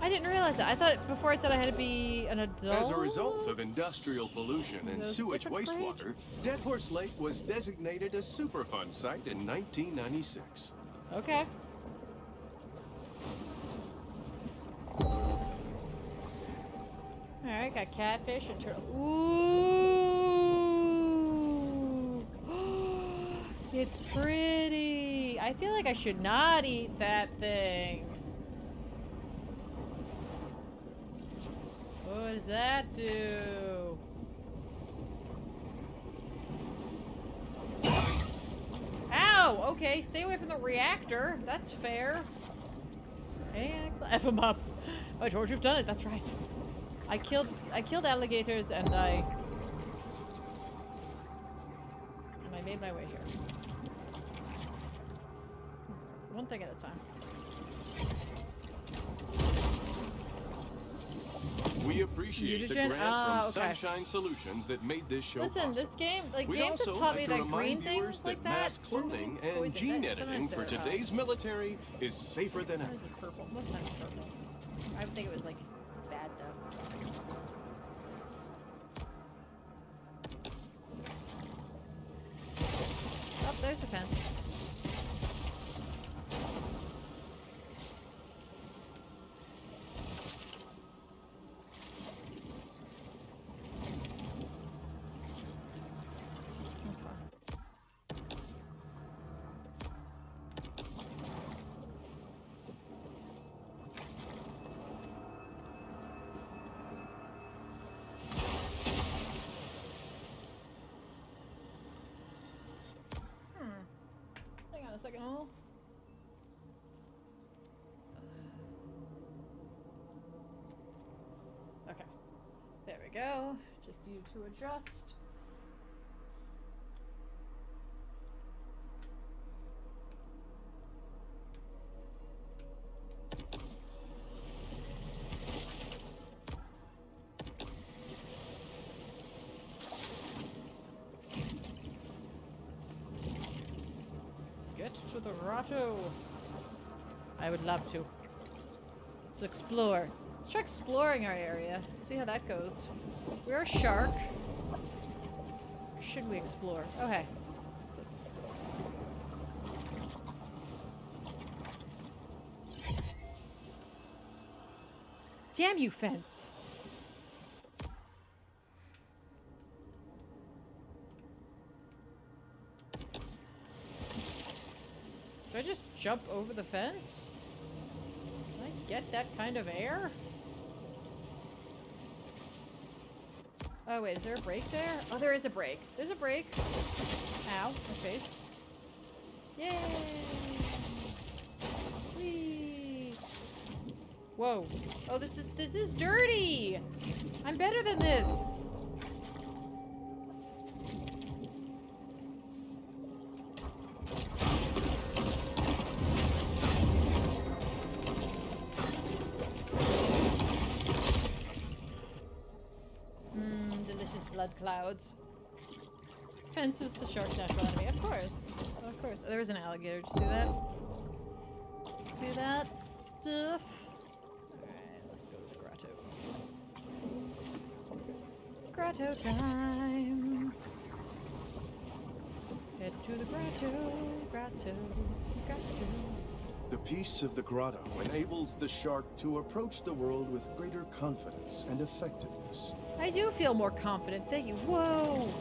S1: I didn't realize that. I thought before it said I had to be an adult.
S2: As a result of industrial pollution and
S1: Those
S2: sewage wastewater, Dead Horse Lake was designated a Superfund site in 1996.
S1: Okay. Alright, got catfish and turtle. Ooh! It's pretty! I feel like I should not eat that thing. What does that do? Ow! Okay, stay away from the reactor. That's fair. Hey, Axel. F him up. By George, you've done it. That's right. I killed I killed alligators and I
S2: Solutions that made this show
S1: Listen,
S2: possible.
S1: this game like
S2: we
S1: games have
S2: also
S1: taught
S2: like
S1: me that green things like
S2: that
S1: that.
S2: mass cloning and
S1: poison.
S2: gene
S1: That-
S2: editing for today's military is safer than ever.
S1: is purple? Most times purple. I would think it was like go. Just need to adjust. Get to the grotto. I would love to. Let's explore. Let's try exploring our area. See how that goes. We're a shark. Should we explore? This? Damn you, fence. Do I just jump over the fence? Can I get that kind of air? Oh wait, is there a break there? Oh, there is a break. There's a break. Ow, my face. Yay! Whee! Whoa. Oh, this is this is dirty. I'm better than this. Delicious blood clouds. Fence is the shark's natural enemy. Of course. Of course. Oh, there was an alligator. Did you see that? See that stuff? Alright, let's go to the grotto. Grotto time. Head to the grotto, grotto, grotto.
S2: The peace of the grotto enables the shark to approach the world with greater confidence and effectiveness.
S1: I do feel more confident. Thank you. Whoa!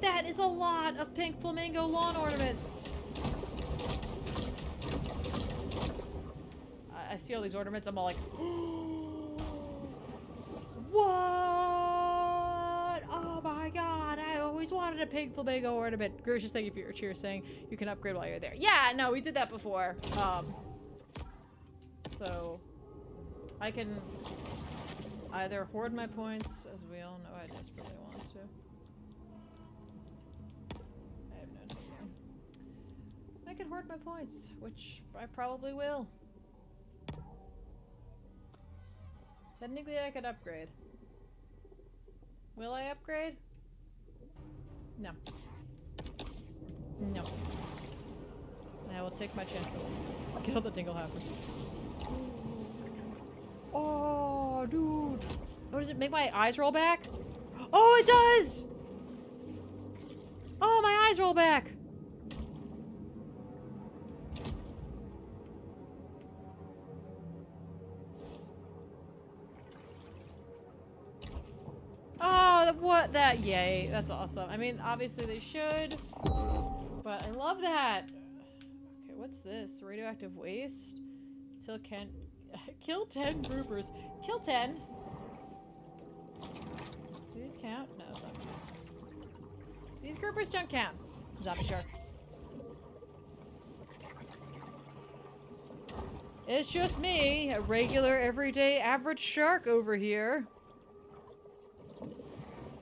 S1: That is a lot of pink flamingo lawn ornaments. I, I see all these ornaments. I'm all like, what? Oh my god! I always wanted a pink flamingo ornament. Gracious, thank you for your cheer saying you can upgrade while you're there. Yeah, no, we did that before. Um, so I can either hoard my points, as we all know I desperately want to. I have no idea. I could hoard my points, which I probably will. Technically, I could upgrade. Will I upgrade? No. No. I will take my chances. Kill the dingle hoppers. Oh, dude. What does it make my eyes roll back? Oh, it does! Oh, my eyes roll back! Oh, what that? Yay, that's awesome. I mean, obviously they should, but I love that. Okay, what's this? Radioactive waste? Till Kent kill ten groupers. Kill ten. Do these count? No, zombies. These groupers don't count. Zombie shark. It's just me, a regular, everyday, average shark over here.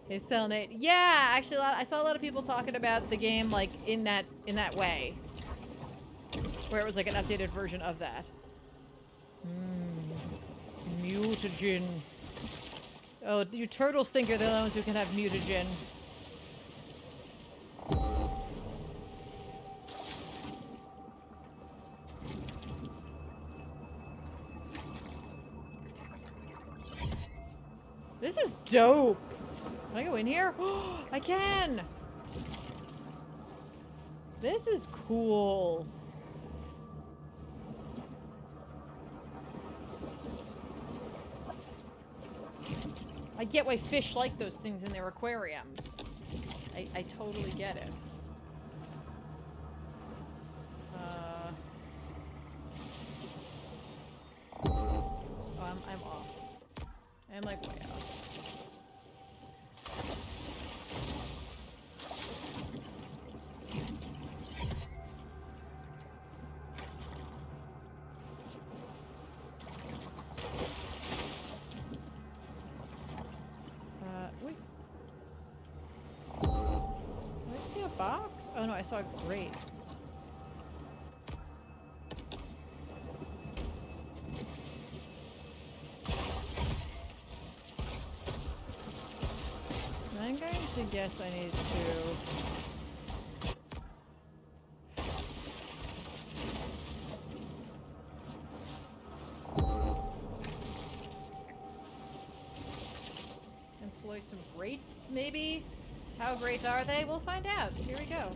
S1: Hey, Selenate. Yeah, actually, lot, I saw a lot of people talking about the game like in that in that way, where it was like an updated version of that. Mm. Mutagen. Oh, you turtles think you're the only ones who can have mutagen. This is dope. Can I go in here? I can! This is cool. I get why fish like those things in their aquariums. I, I totally get it. Uh, oh, I'm, I'm off. I'm like way off. Saw grates. I'm going to guess I need to... Employ some grates, maybe? How great are they? We'll find out. Here we go.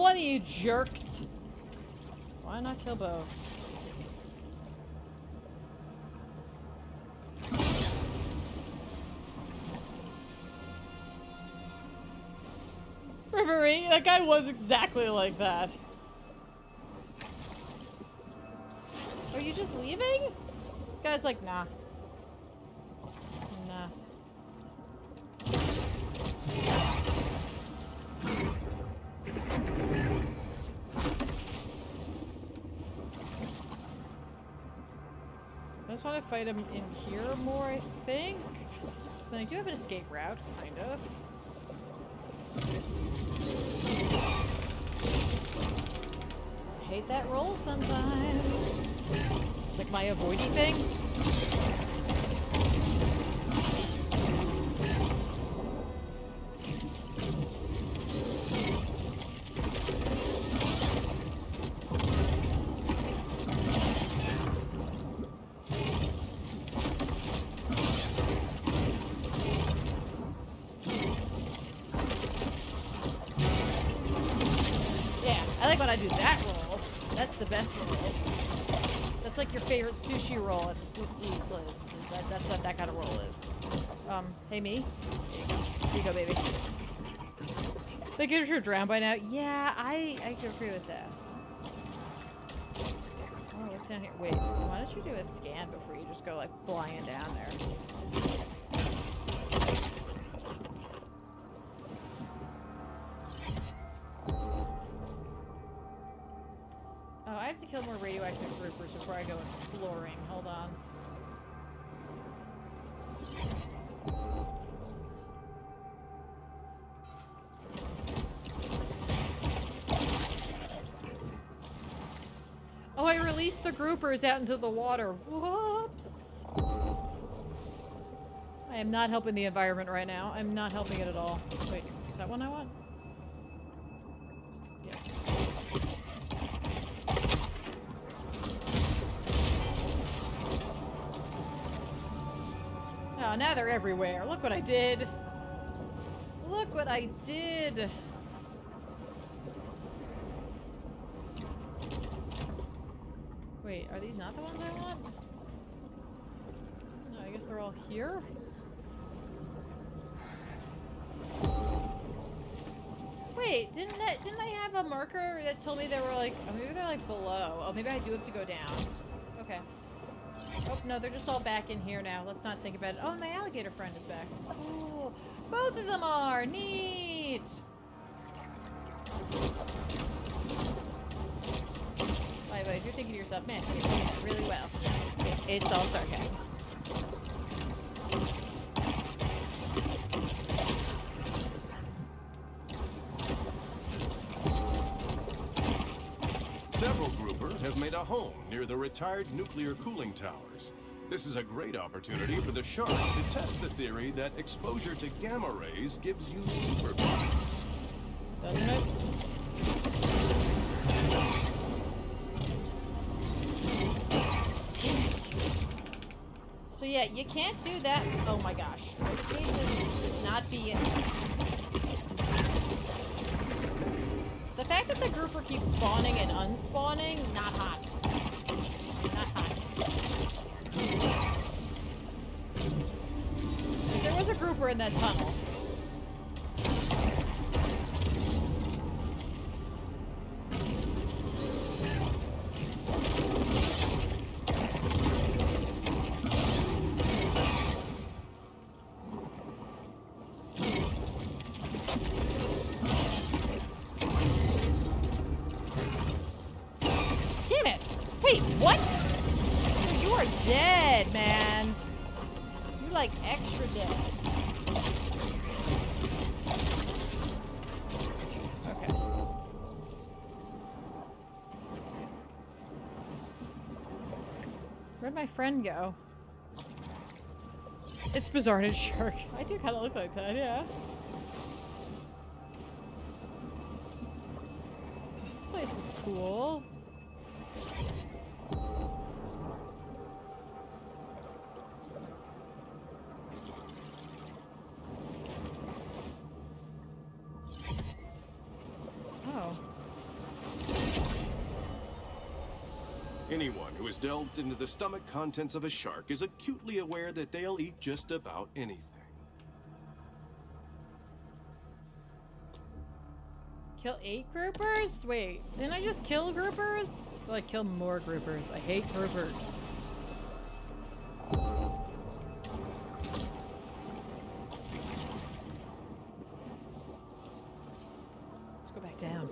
S1: One you jerks! Why not kill both? delivery. That guy was exactly like that. Are you just leaving? This guy's like. Nah. Fight him in here more, I think. So I do have an escape route, kind of. I hate that roll sometimes. Like my avoiding thing. Um, me. Here you go, baby. They get her drowned by now. Yeah, I I can agree with that. Oh, what's down here? Wait, why don't you do a scan before you just go like flying down there? Oh, I have to kill more radioactive groupers before I go exploring. Hold on. Oh, I released the groupers out into the water. Whoops. I am not helping the environment right now. I'm not helping it at all. Wait, is that one I want? Yes. Oh, now they're everywhere. Look what I did. Look what I did. Wait, are these not the ones I want? No, I guess they're all here? Wait, didn't that, didn't I have a marker that told me they were like, oh, maybe they're like below. Oh, maybe I do have to go down. Okay. Oh, no, they're just all back in here now. Let's not think about it. Oh, my alligator friend is back. Cool. Both of them are. Neat. By the way, if you're thinking to yourself, man, you're doing really well. It's all sarcasm.
S2: Have made a home near the retired nuclear cooling towers. This is a great opportunity for the shark to test the theory that exposure to gamma rays gives you superpowers.
S1: Doesn't it? So yeah, you can't do that. Oh my gosh. To not be in The fact that the grouper keeps spawning and unspawning, not hot. Not hot. There was a grouper in that tunnel. Friend go? It's Bizarre Shark. I do kind of look like that, yeah. This place is cool.
S2: Delved into the stomach contents of a shark is acutely aware that they'll eat just about anything.
S1: Kill eight groupers? Wait, didn't I just kill groupers? Well, I kill more groupers. I hate groupers. Let's go back down.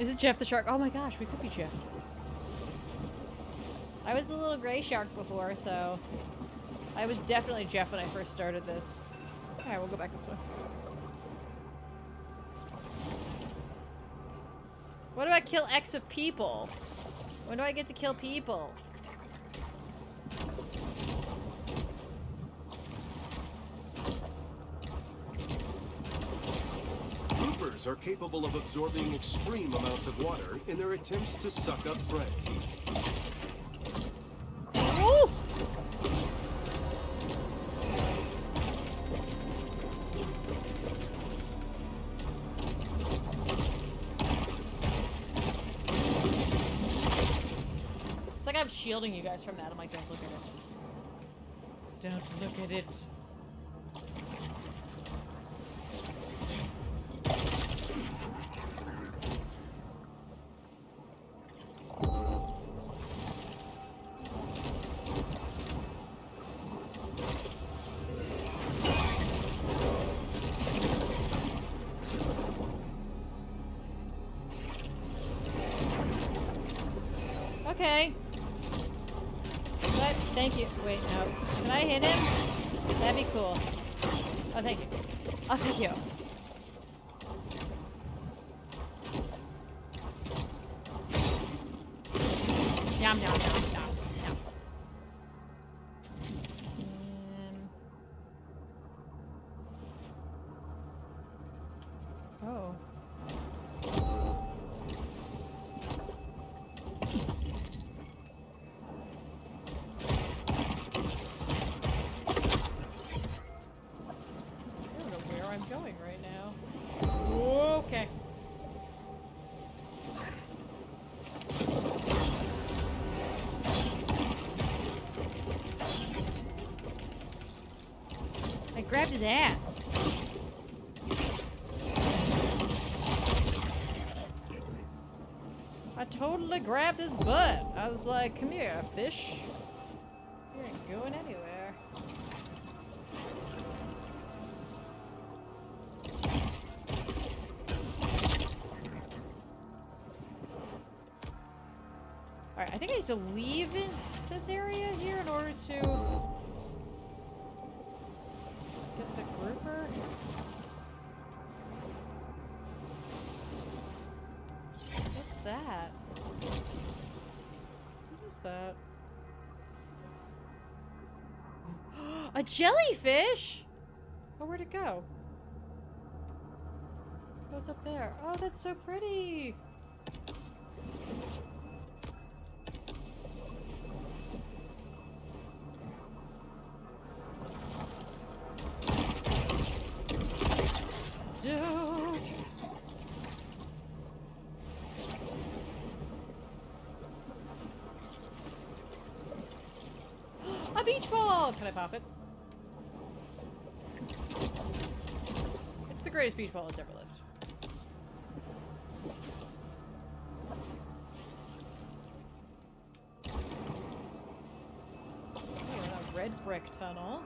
S1: Is it Jeff the shark? Oh my gosh, we could be Jeff. I was a little gray shark before, so I was definitely Jeff when I first started this. Alright, we'll go back this way. What do I kill X of people? When do I get to kill people?
S2: Groupers are capable of absorbing extreme amounts of water in their attempts to suck up prey.
S1: Shielding you guys from that. I'm like, don't look at it. Don't look at it. Okay. Thank you. Wait, no. Can I hit him? That'd be cool. Oh, thank you. Oh, thank you. Grabbed his butt. I was like, come here, fish. Jellyfish? Oh, where'd it go? What's up there? Oh, that's so pretty. A beach ball! Can I pop it? It's the greatest beach ball that's ever lived. A red brick tunnel.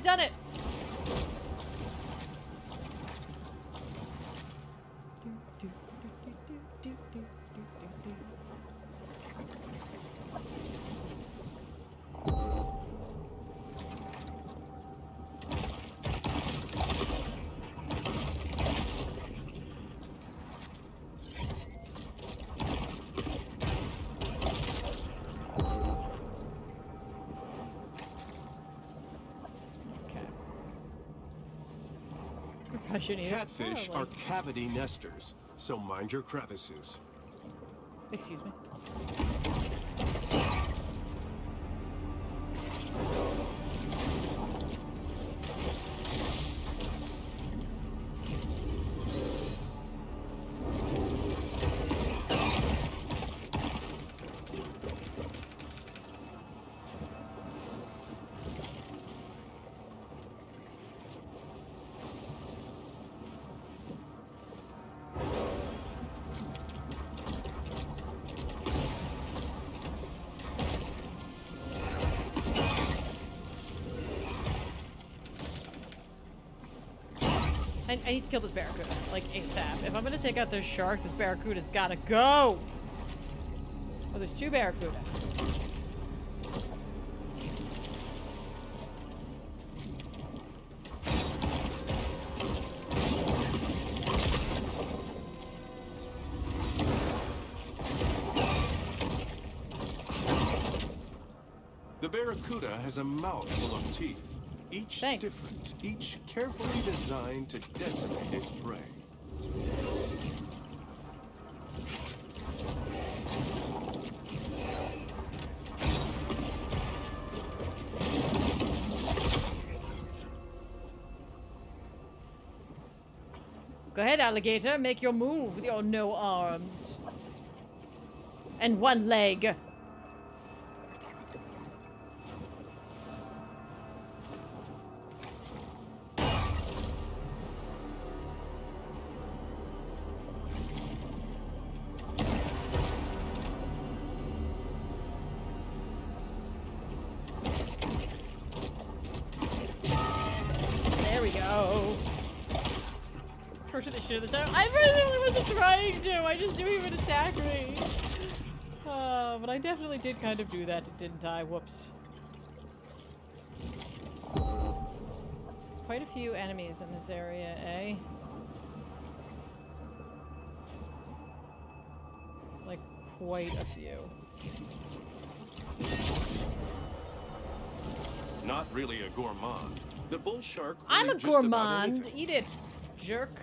S1: I've done it! I shouldn't eat it.
S2: Catfish are cavity nesters, so mind your crevices.
S1: Excuse me. I, need to kill this barracuda, like ASAP. If I'm gonna take out this shark, this barracuda's gotta go! Oh, there's two barracuda.
S2: The Barracuda has a mouth full of teeth, each
S1: Thanks.
S2: different, each carefully designed to decimate its prey.
S1: Go ahead, alligator, make your move with your no arms. And one leg. He would attack me. Uh, but I definitely did kind of do that, didn't I? Whoops. Quite a few enemies in this area, eh? Like, quite a few.
S2: Not really a gourmand. The bull shark.
S1: I'm a gourmand. Eat it, jerk.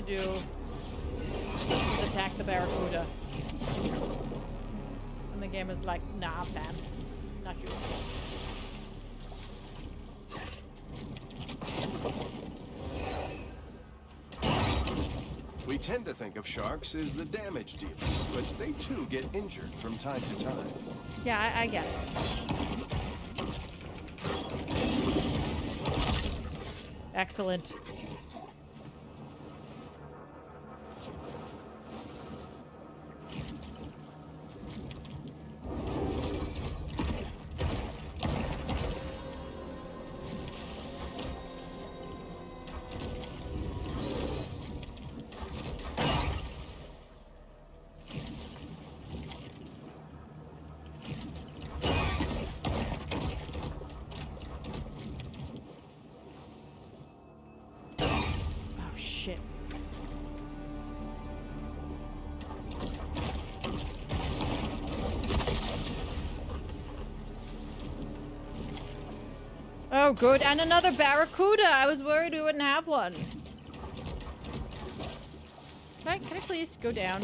S1: To do was attack the barracuda. And the game is like, nah, fam. Not you.
S2: We tend to think of sharks as the damage dealers, but they too get injured from time to time.
S1: Yeah, I, I get it. Excellent. Good. And another barracuda. I was worried we wouldn't have one. Can I, can I please go down?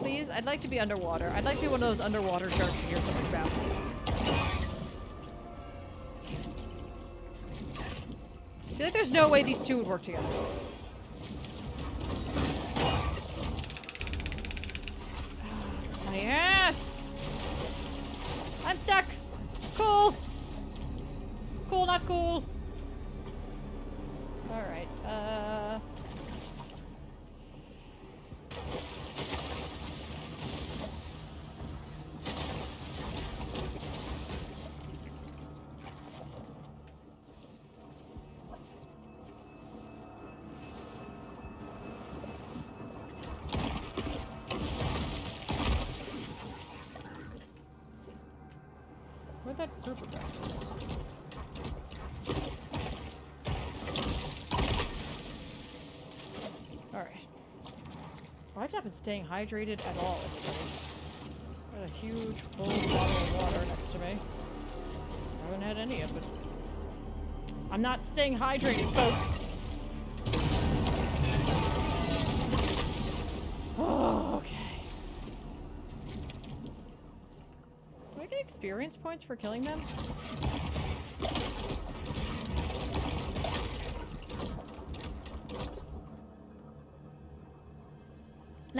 S1: Please? I'd like to be underwater. I'd like to be one of those underwater sharks you hear so much about. I feel like there's no way these two would work together. Not cool. Staying hydrated at all. Got a huge full bottle of water next to me. I haven't had any of it. I'm not staying hydrated, folks. Okay. Do I get experience points for killing them?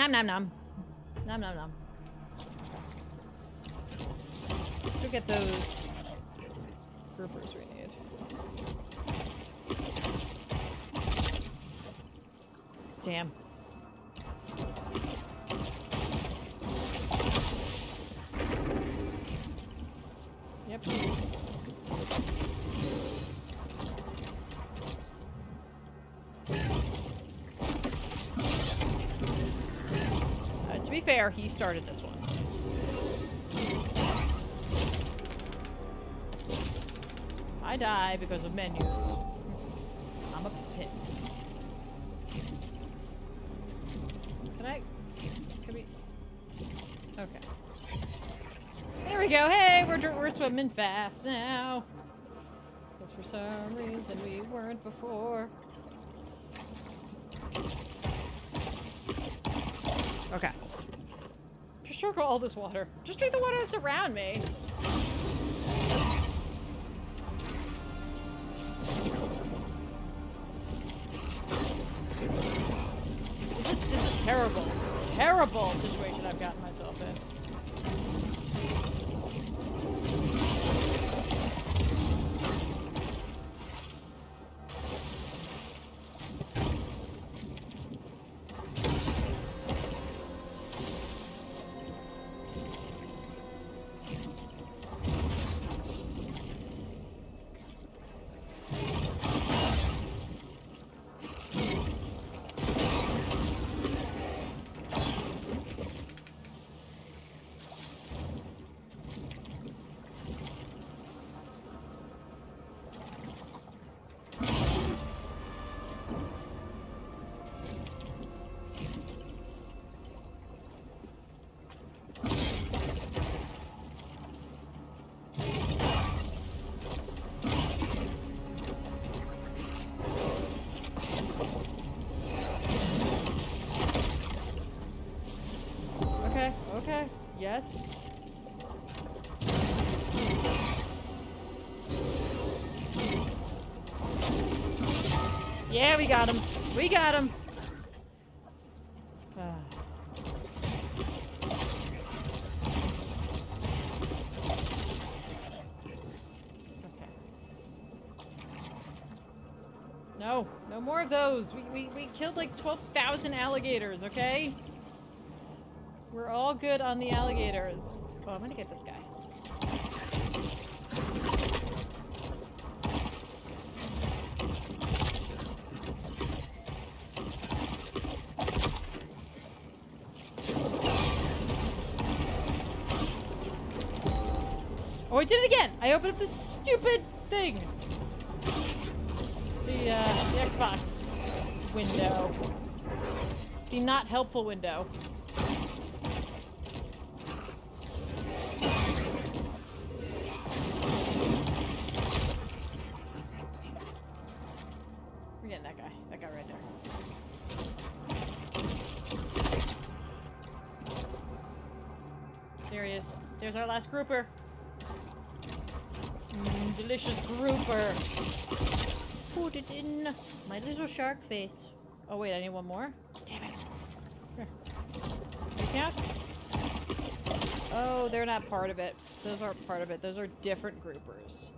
S1: Nom nom nom. Nom nom nom. Let's go get those groupers we need. Damn. He started this one. I die because of menus. I'm a pissed. Can I? Can we? Okay. There we go. Hey, we're we're swimming fast now. Because for some reason we weren't before. Okay. Circle all this water. Just drink the water that's around me. Yes. Yeah, we got him. We got him. No, no more of those. We, we, we killed like 12,000 alligators, okay? We're all good on the alligators. Oh, I'm gonna get this guy. Oh, I did it again! I opened up this stupid thing! The, uh, the Xbox window. The not helpful window. Last grouper. Mm, delicious grouper. Put it in my little shark face. Oh wait, I need one more. Damn it. Here. Count? Oh, they're not part of it. Those aren't part of it. Those are different groupers.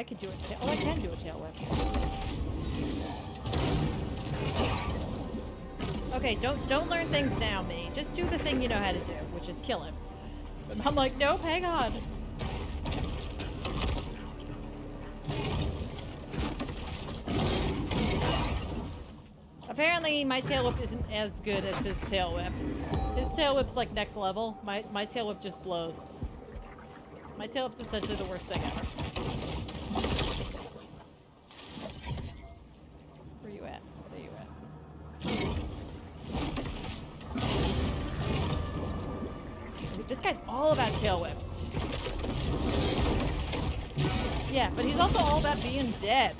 S1: I could do a tail. Oh, I can do a tail whip. Okay, don't don't learn things now, me. Just do the thing you know how to do, which is kill him. I'm like, nope, hang on. Apparently, my tail whip isn't as good as his tail whip. His tail whip's like next level. My my tail whip just blows. My tail whip's essentially the worst thing ever. Dead.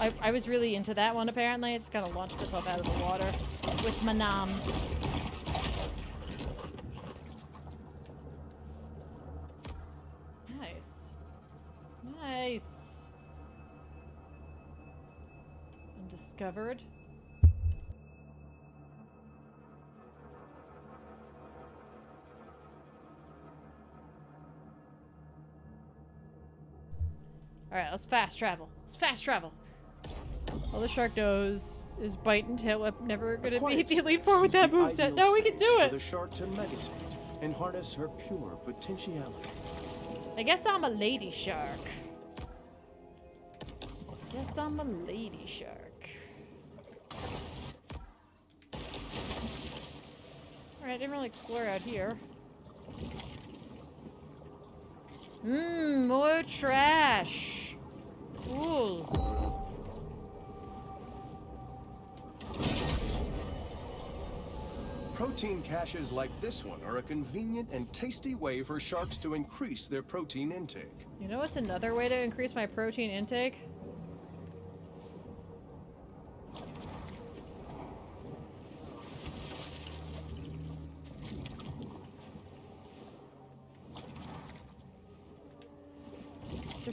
S1: I, I was really into that one apparently. I just of launched myself out of the water with my noms. Nice. Nice. Undiscovered. Alright, let's fast travel. Let's fast travel. All the shark knows is bite and tail whip never gonna be the elite four with that moveset. No, we can do it!
S2: the shark to meditate and harness her pure potentiality.
S1: I guess I'm a lady shark. I Guess I'm a lady shark. Alright, I didn't really explore out here. Mmm, more trash. Cool.
S2: Protein caches like this one are a convenient and tasty way for sharks to increase their protein intake.
S1: You know what's another way to increase my protein intake?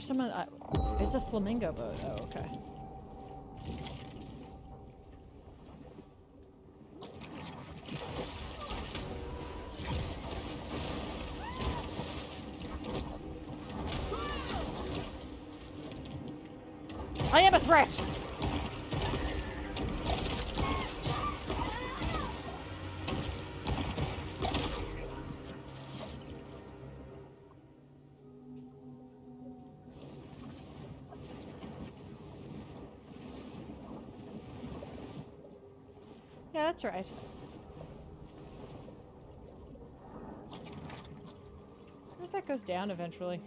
S1: Uh, it's a flamingo boat. Oh, okay. That's right. I wonder if that goes down eventually.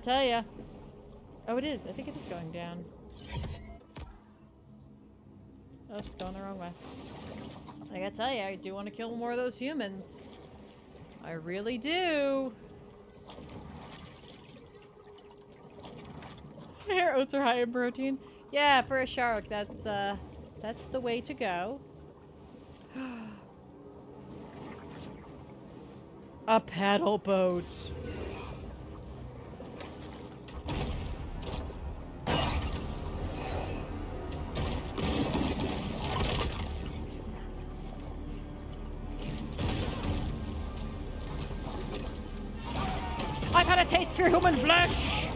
S1: Tell ya. Oh, it is. I think it is going down. Oops, going the wrong way. I gotta tell you, I do want to kill more of those humans. I really do. Hair oats are high in protein. Yeah, for a shark, that's uh, that's the way to go. a paddle boat. Taste for human flesh!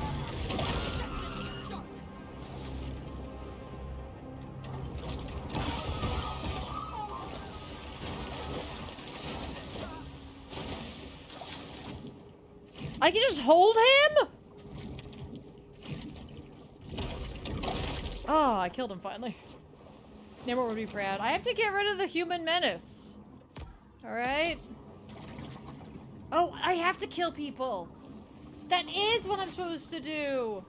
S1: I can just hold him? Oh, I killed him finally. Namor would be proud. I have to get rid of the human menace. Alright? Oh, I have to kill people. That is what I'm supposed to do.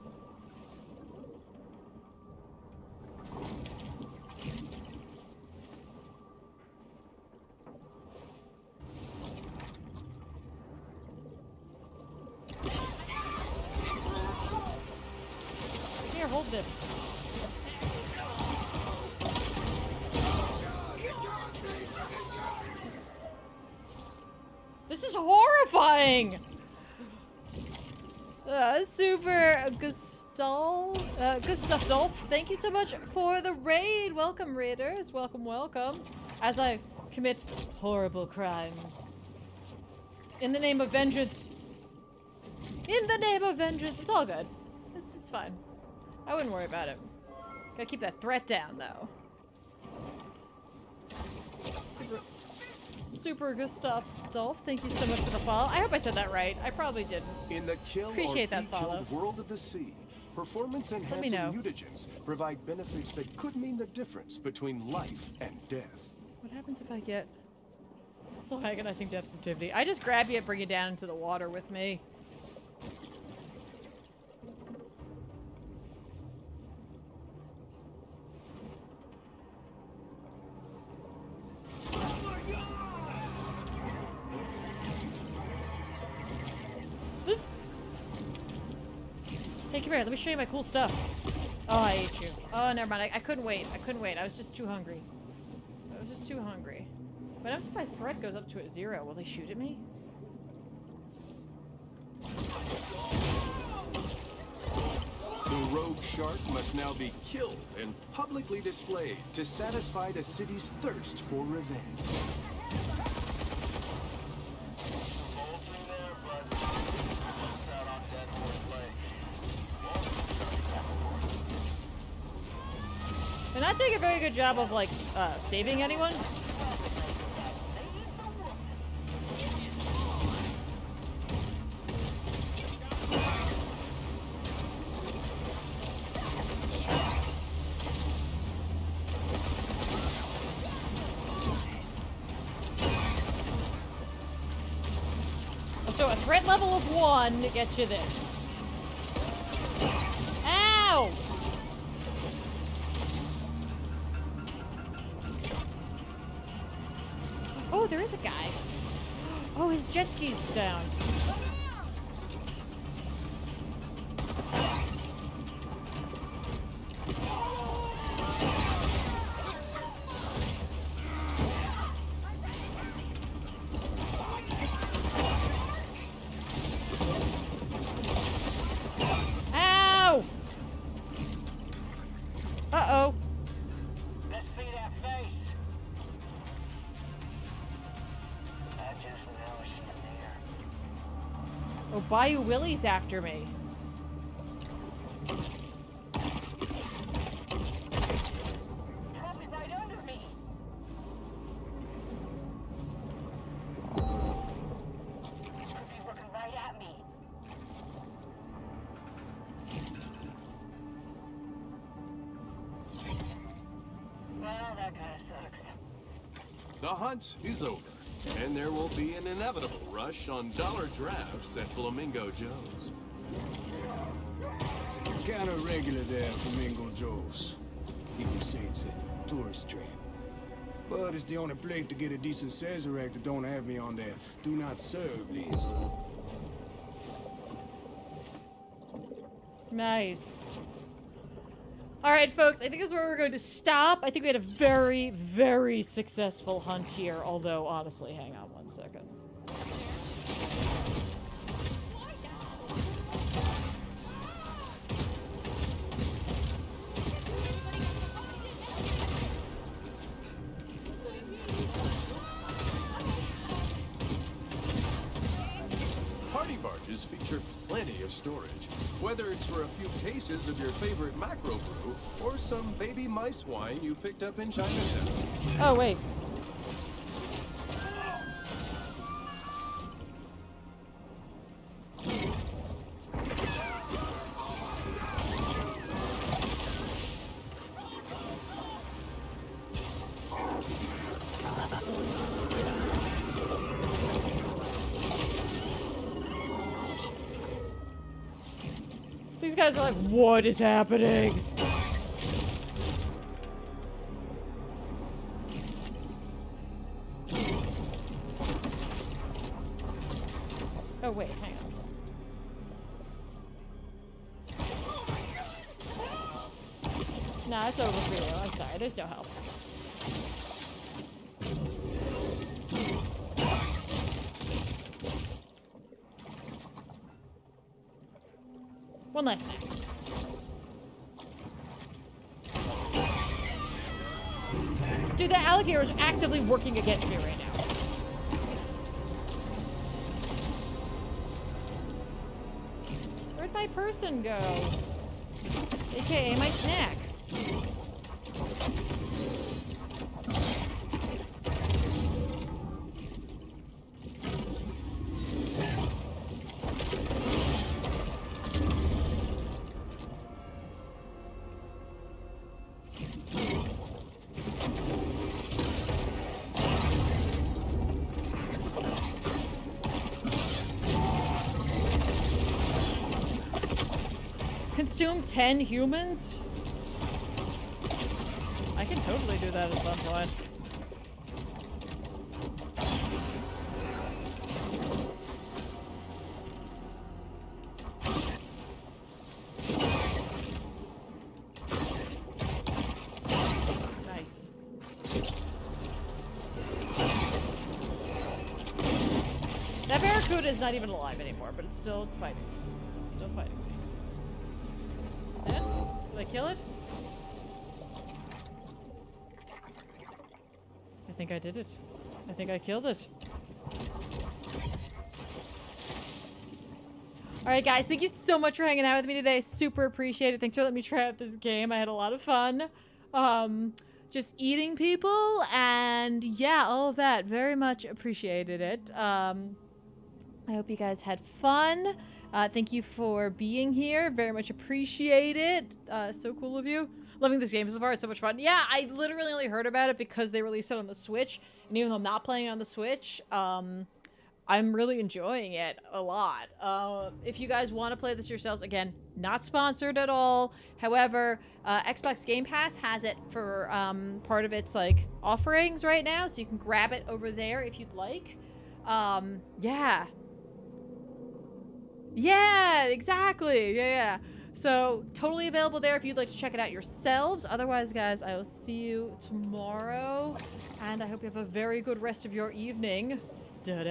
S1: Uh, super Gustav, uh, Gustav Dolph, thank you so much for the raid. Welcome, raiders. Welcome, welcome. As I commit horrible crimes. In the name of vengeance. In the name of vengeance. It's all good. It's, it's fine. I wouldn't worry about it. Gotta keep that threat down, though. Super, super Gustav Dolph, thank you so much for the follow. I hope I said that right. I probably didn't.
S2: In the kill
S1: Appreciate that follow.
S2: world of the sea, performance enhancing mutagens provide benefits that could mean the difference between life and death.
S1: What happens if I get so agonizing death from Tiffany? I just grab you and bring you down into the water with me. Come here. Let me show you my cool stuff. Oh, I ate you. Oh, never mind. I, I couldn't wait. I couldn't wait. I was just too hungry. I was just too hungry. But I'm surprised threat goes up to a zero? Will they shoot at me?
S2: The rogue shark must now be killed and publicly displayed to satisfy the city's thirst for revenge.
S1: Not doing a very good job of, like, uh, saving anyone. So a threat level of one gets you this. Ski's down. Bayou Willie's after me.
S2: Rush on dollar drafts at Flamingo Joe's.
S3: Kinda regular there at Flamingo Joe's. You can say it's a tourist trap. But it's the only place to get a decent Sazerac that don't have me on their do not serve list.
S1: Nice. All right, folks, I think this is where we're going to stop. I think we had a very, very successful hunt here, although, honestly, hang on one second.
S2: Party barges feature plenty of storage, whether it's for a few cases of your favorite macro brew or some baby mice wine you picked up in Chinatown.
S1: Oh, wait. What is happening? Actively working against me right now. Where'd my person go? AKA my snack. 10 humans? I can totally do that at some point. Nice. That barracuda is not even alive anymore, but it's still fighting. Still fighting me. Dead? Did I kill it? I think I did it. I think I killed it. Alright guys, thank you so much for hanging out with me today. Super appreciate it. Thanks for letting me try out this game. I had a lot of fun. Um, just eating people and yeah, all of that. Very much appreciated it. Um, I hope you guys had fun. Uh, thank you for being here. Very much appreciate it. Uh, so cool of you. Loving this game so far. It's so much fun. Yeah, I literally only heard about it because they released it on the Switch. And even though I'm not playing on the Switch, um, I'm really enjoying it a lot. Uh, if you guys want to play this yourselves, again, not sponsored at all. However, uh, Xbox Game Pass has it for um, part of its like offerings right now, so you can grab it over there if you'd like. Um, yeah, yeah, exactly. Yeah, yeah. So totally available there if you'd like to check it out yourselves. Otherwise, guys, I will see you tomorrow. And I hope you have a very good rest of your evening. What are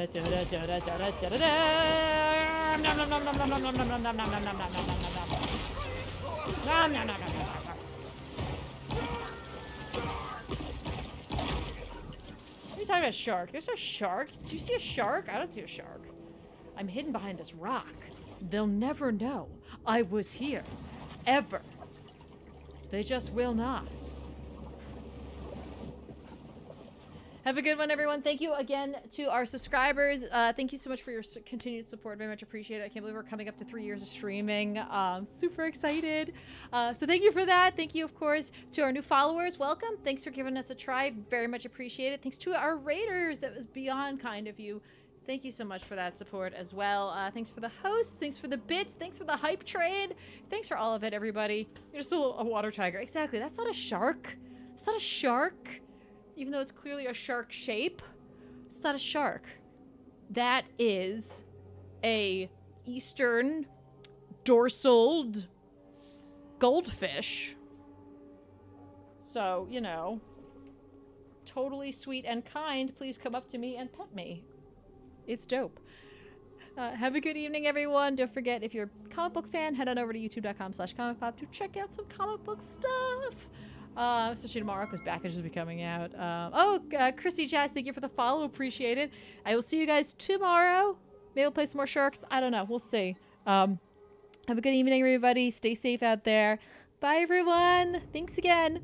S1: you talking about shark? There's no shark. Do you see a shark? I don't see a shark. I'm hidden behind this rock. They'll never know I was here. Ever. They just will not. Have a good one, everyone. Thank you again to our subscribers. Uh, thank you so much for your continued support. Very much appreciate it. I can't believe we're coming up to three years of streaming. Um, super excited. Uh, so thank you for that. Thank you, of course, to our new followers. Welcome. Thanks for giving us a try. Very much appreciate it. Thanks to our raiders. That was beyond kind of you. Thank you so much for that support as well. Uh, thanks for the hosts. Thanks for the bits. Thanks for the hype train. Thanks for all of it, everybody. You're just a, little, a water tiger. Exactly. That's not a shark. It's not a shark. Even though it's clearly a shark shape, it's not a shark. That is a eastern dorsaled goldfish. So, you know, totally sweet and kind. Please come up to me and pet me. It's dope. Uh, have a good evening, everyone. Don't forget, if you're a comic book fan, head on over to youtube.com slash comic pop to check out some comic book stuff. Uh, especially tomorrow because Package will be coming out. Um, oh, uh, Chrissy Jazz, thank you for the follow. Appreciate it. I will see you guys tomorrow. Maybe we'll play some more Sharks. I don't know. We'll see. Um, have a good evening, everybody. Stay safe out there. Bye, everyone. Thanks again.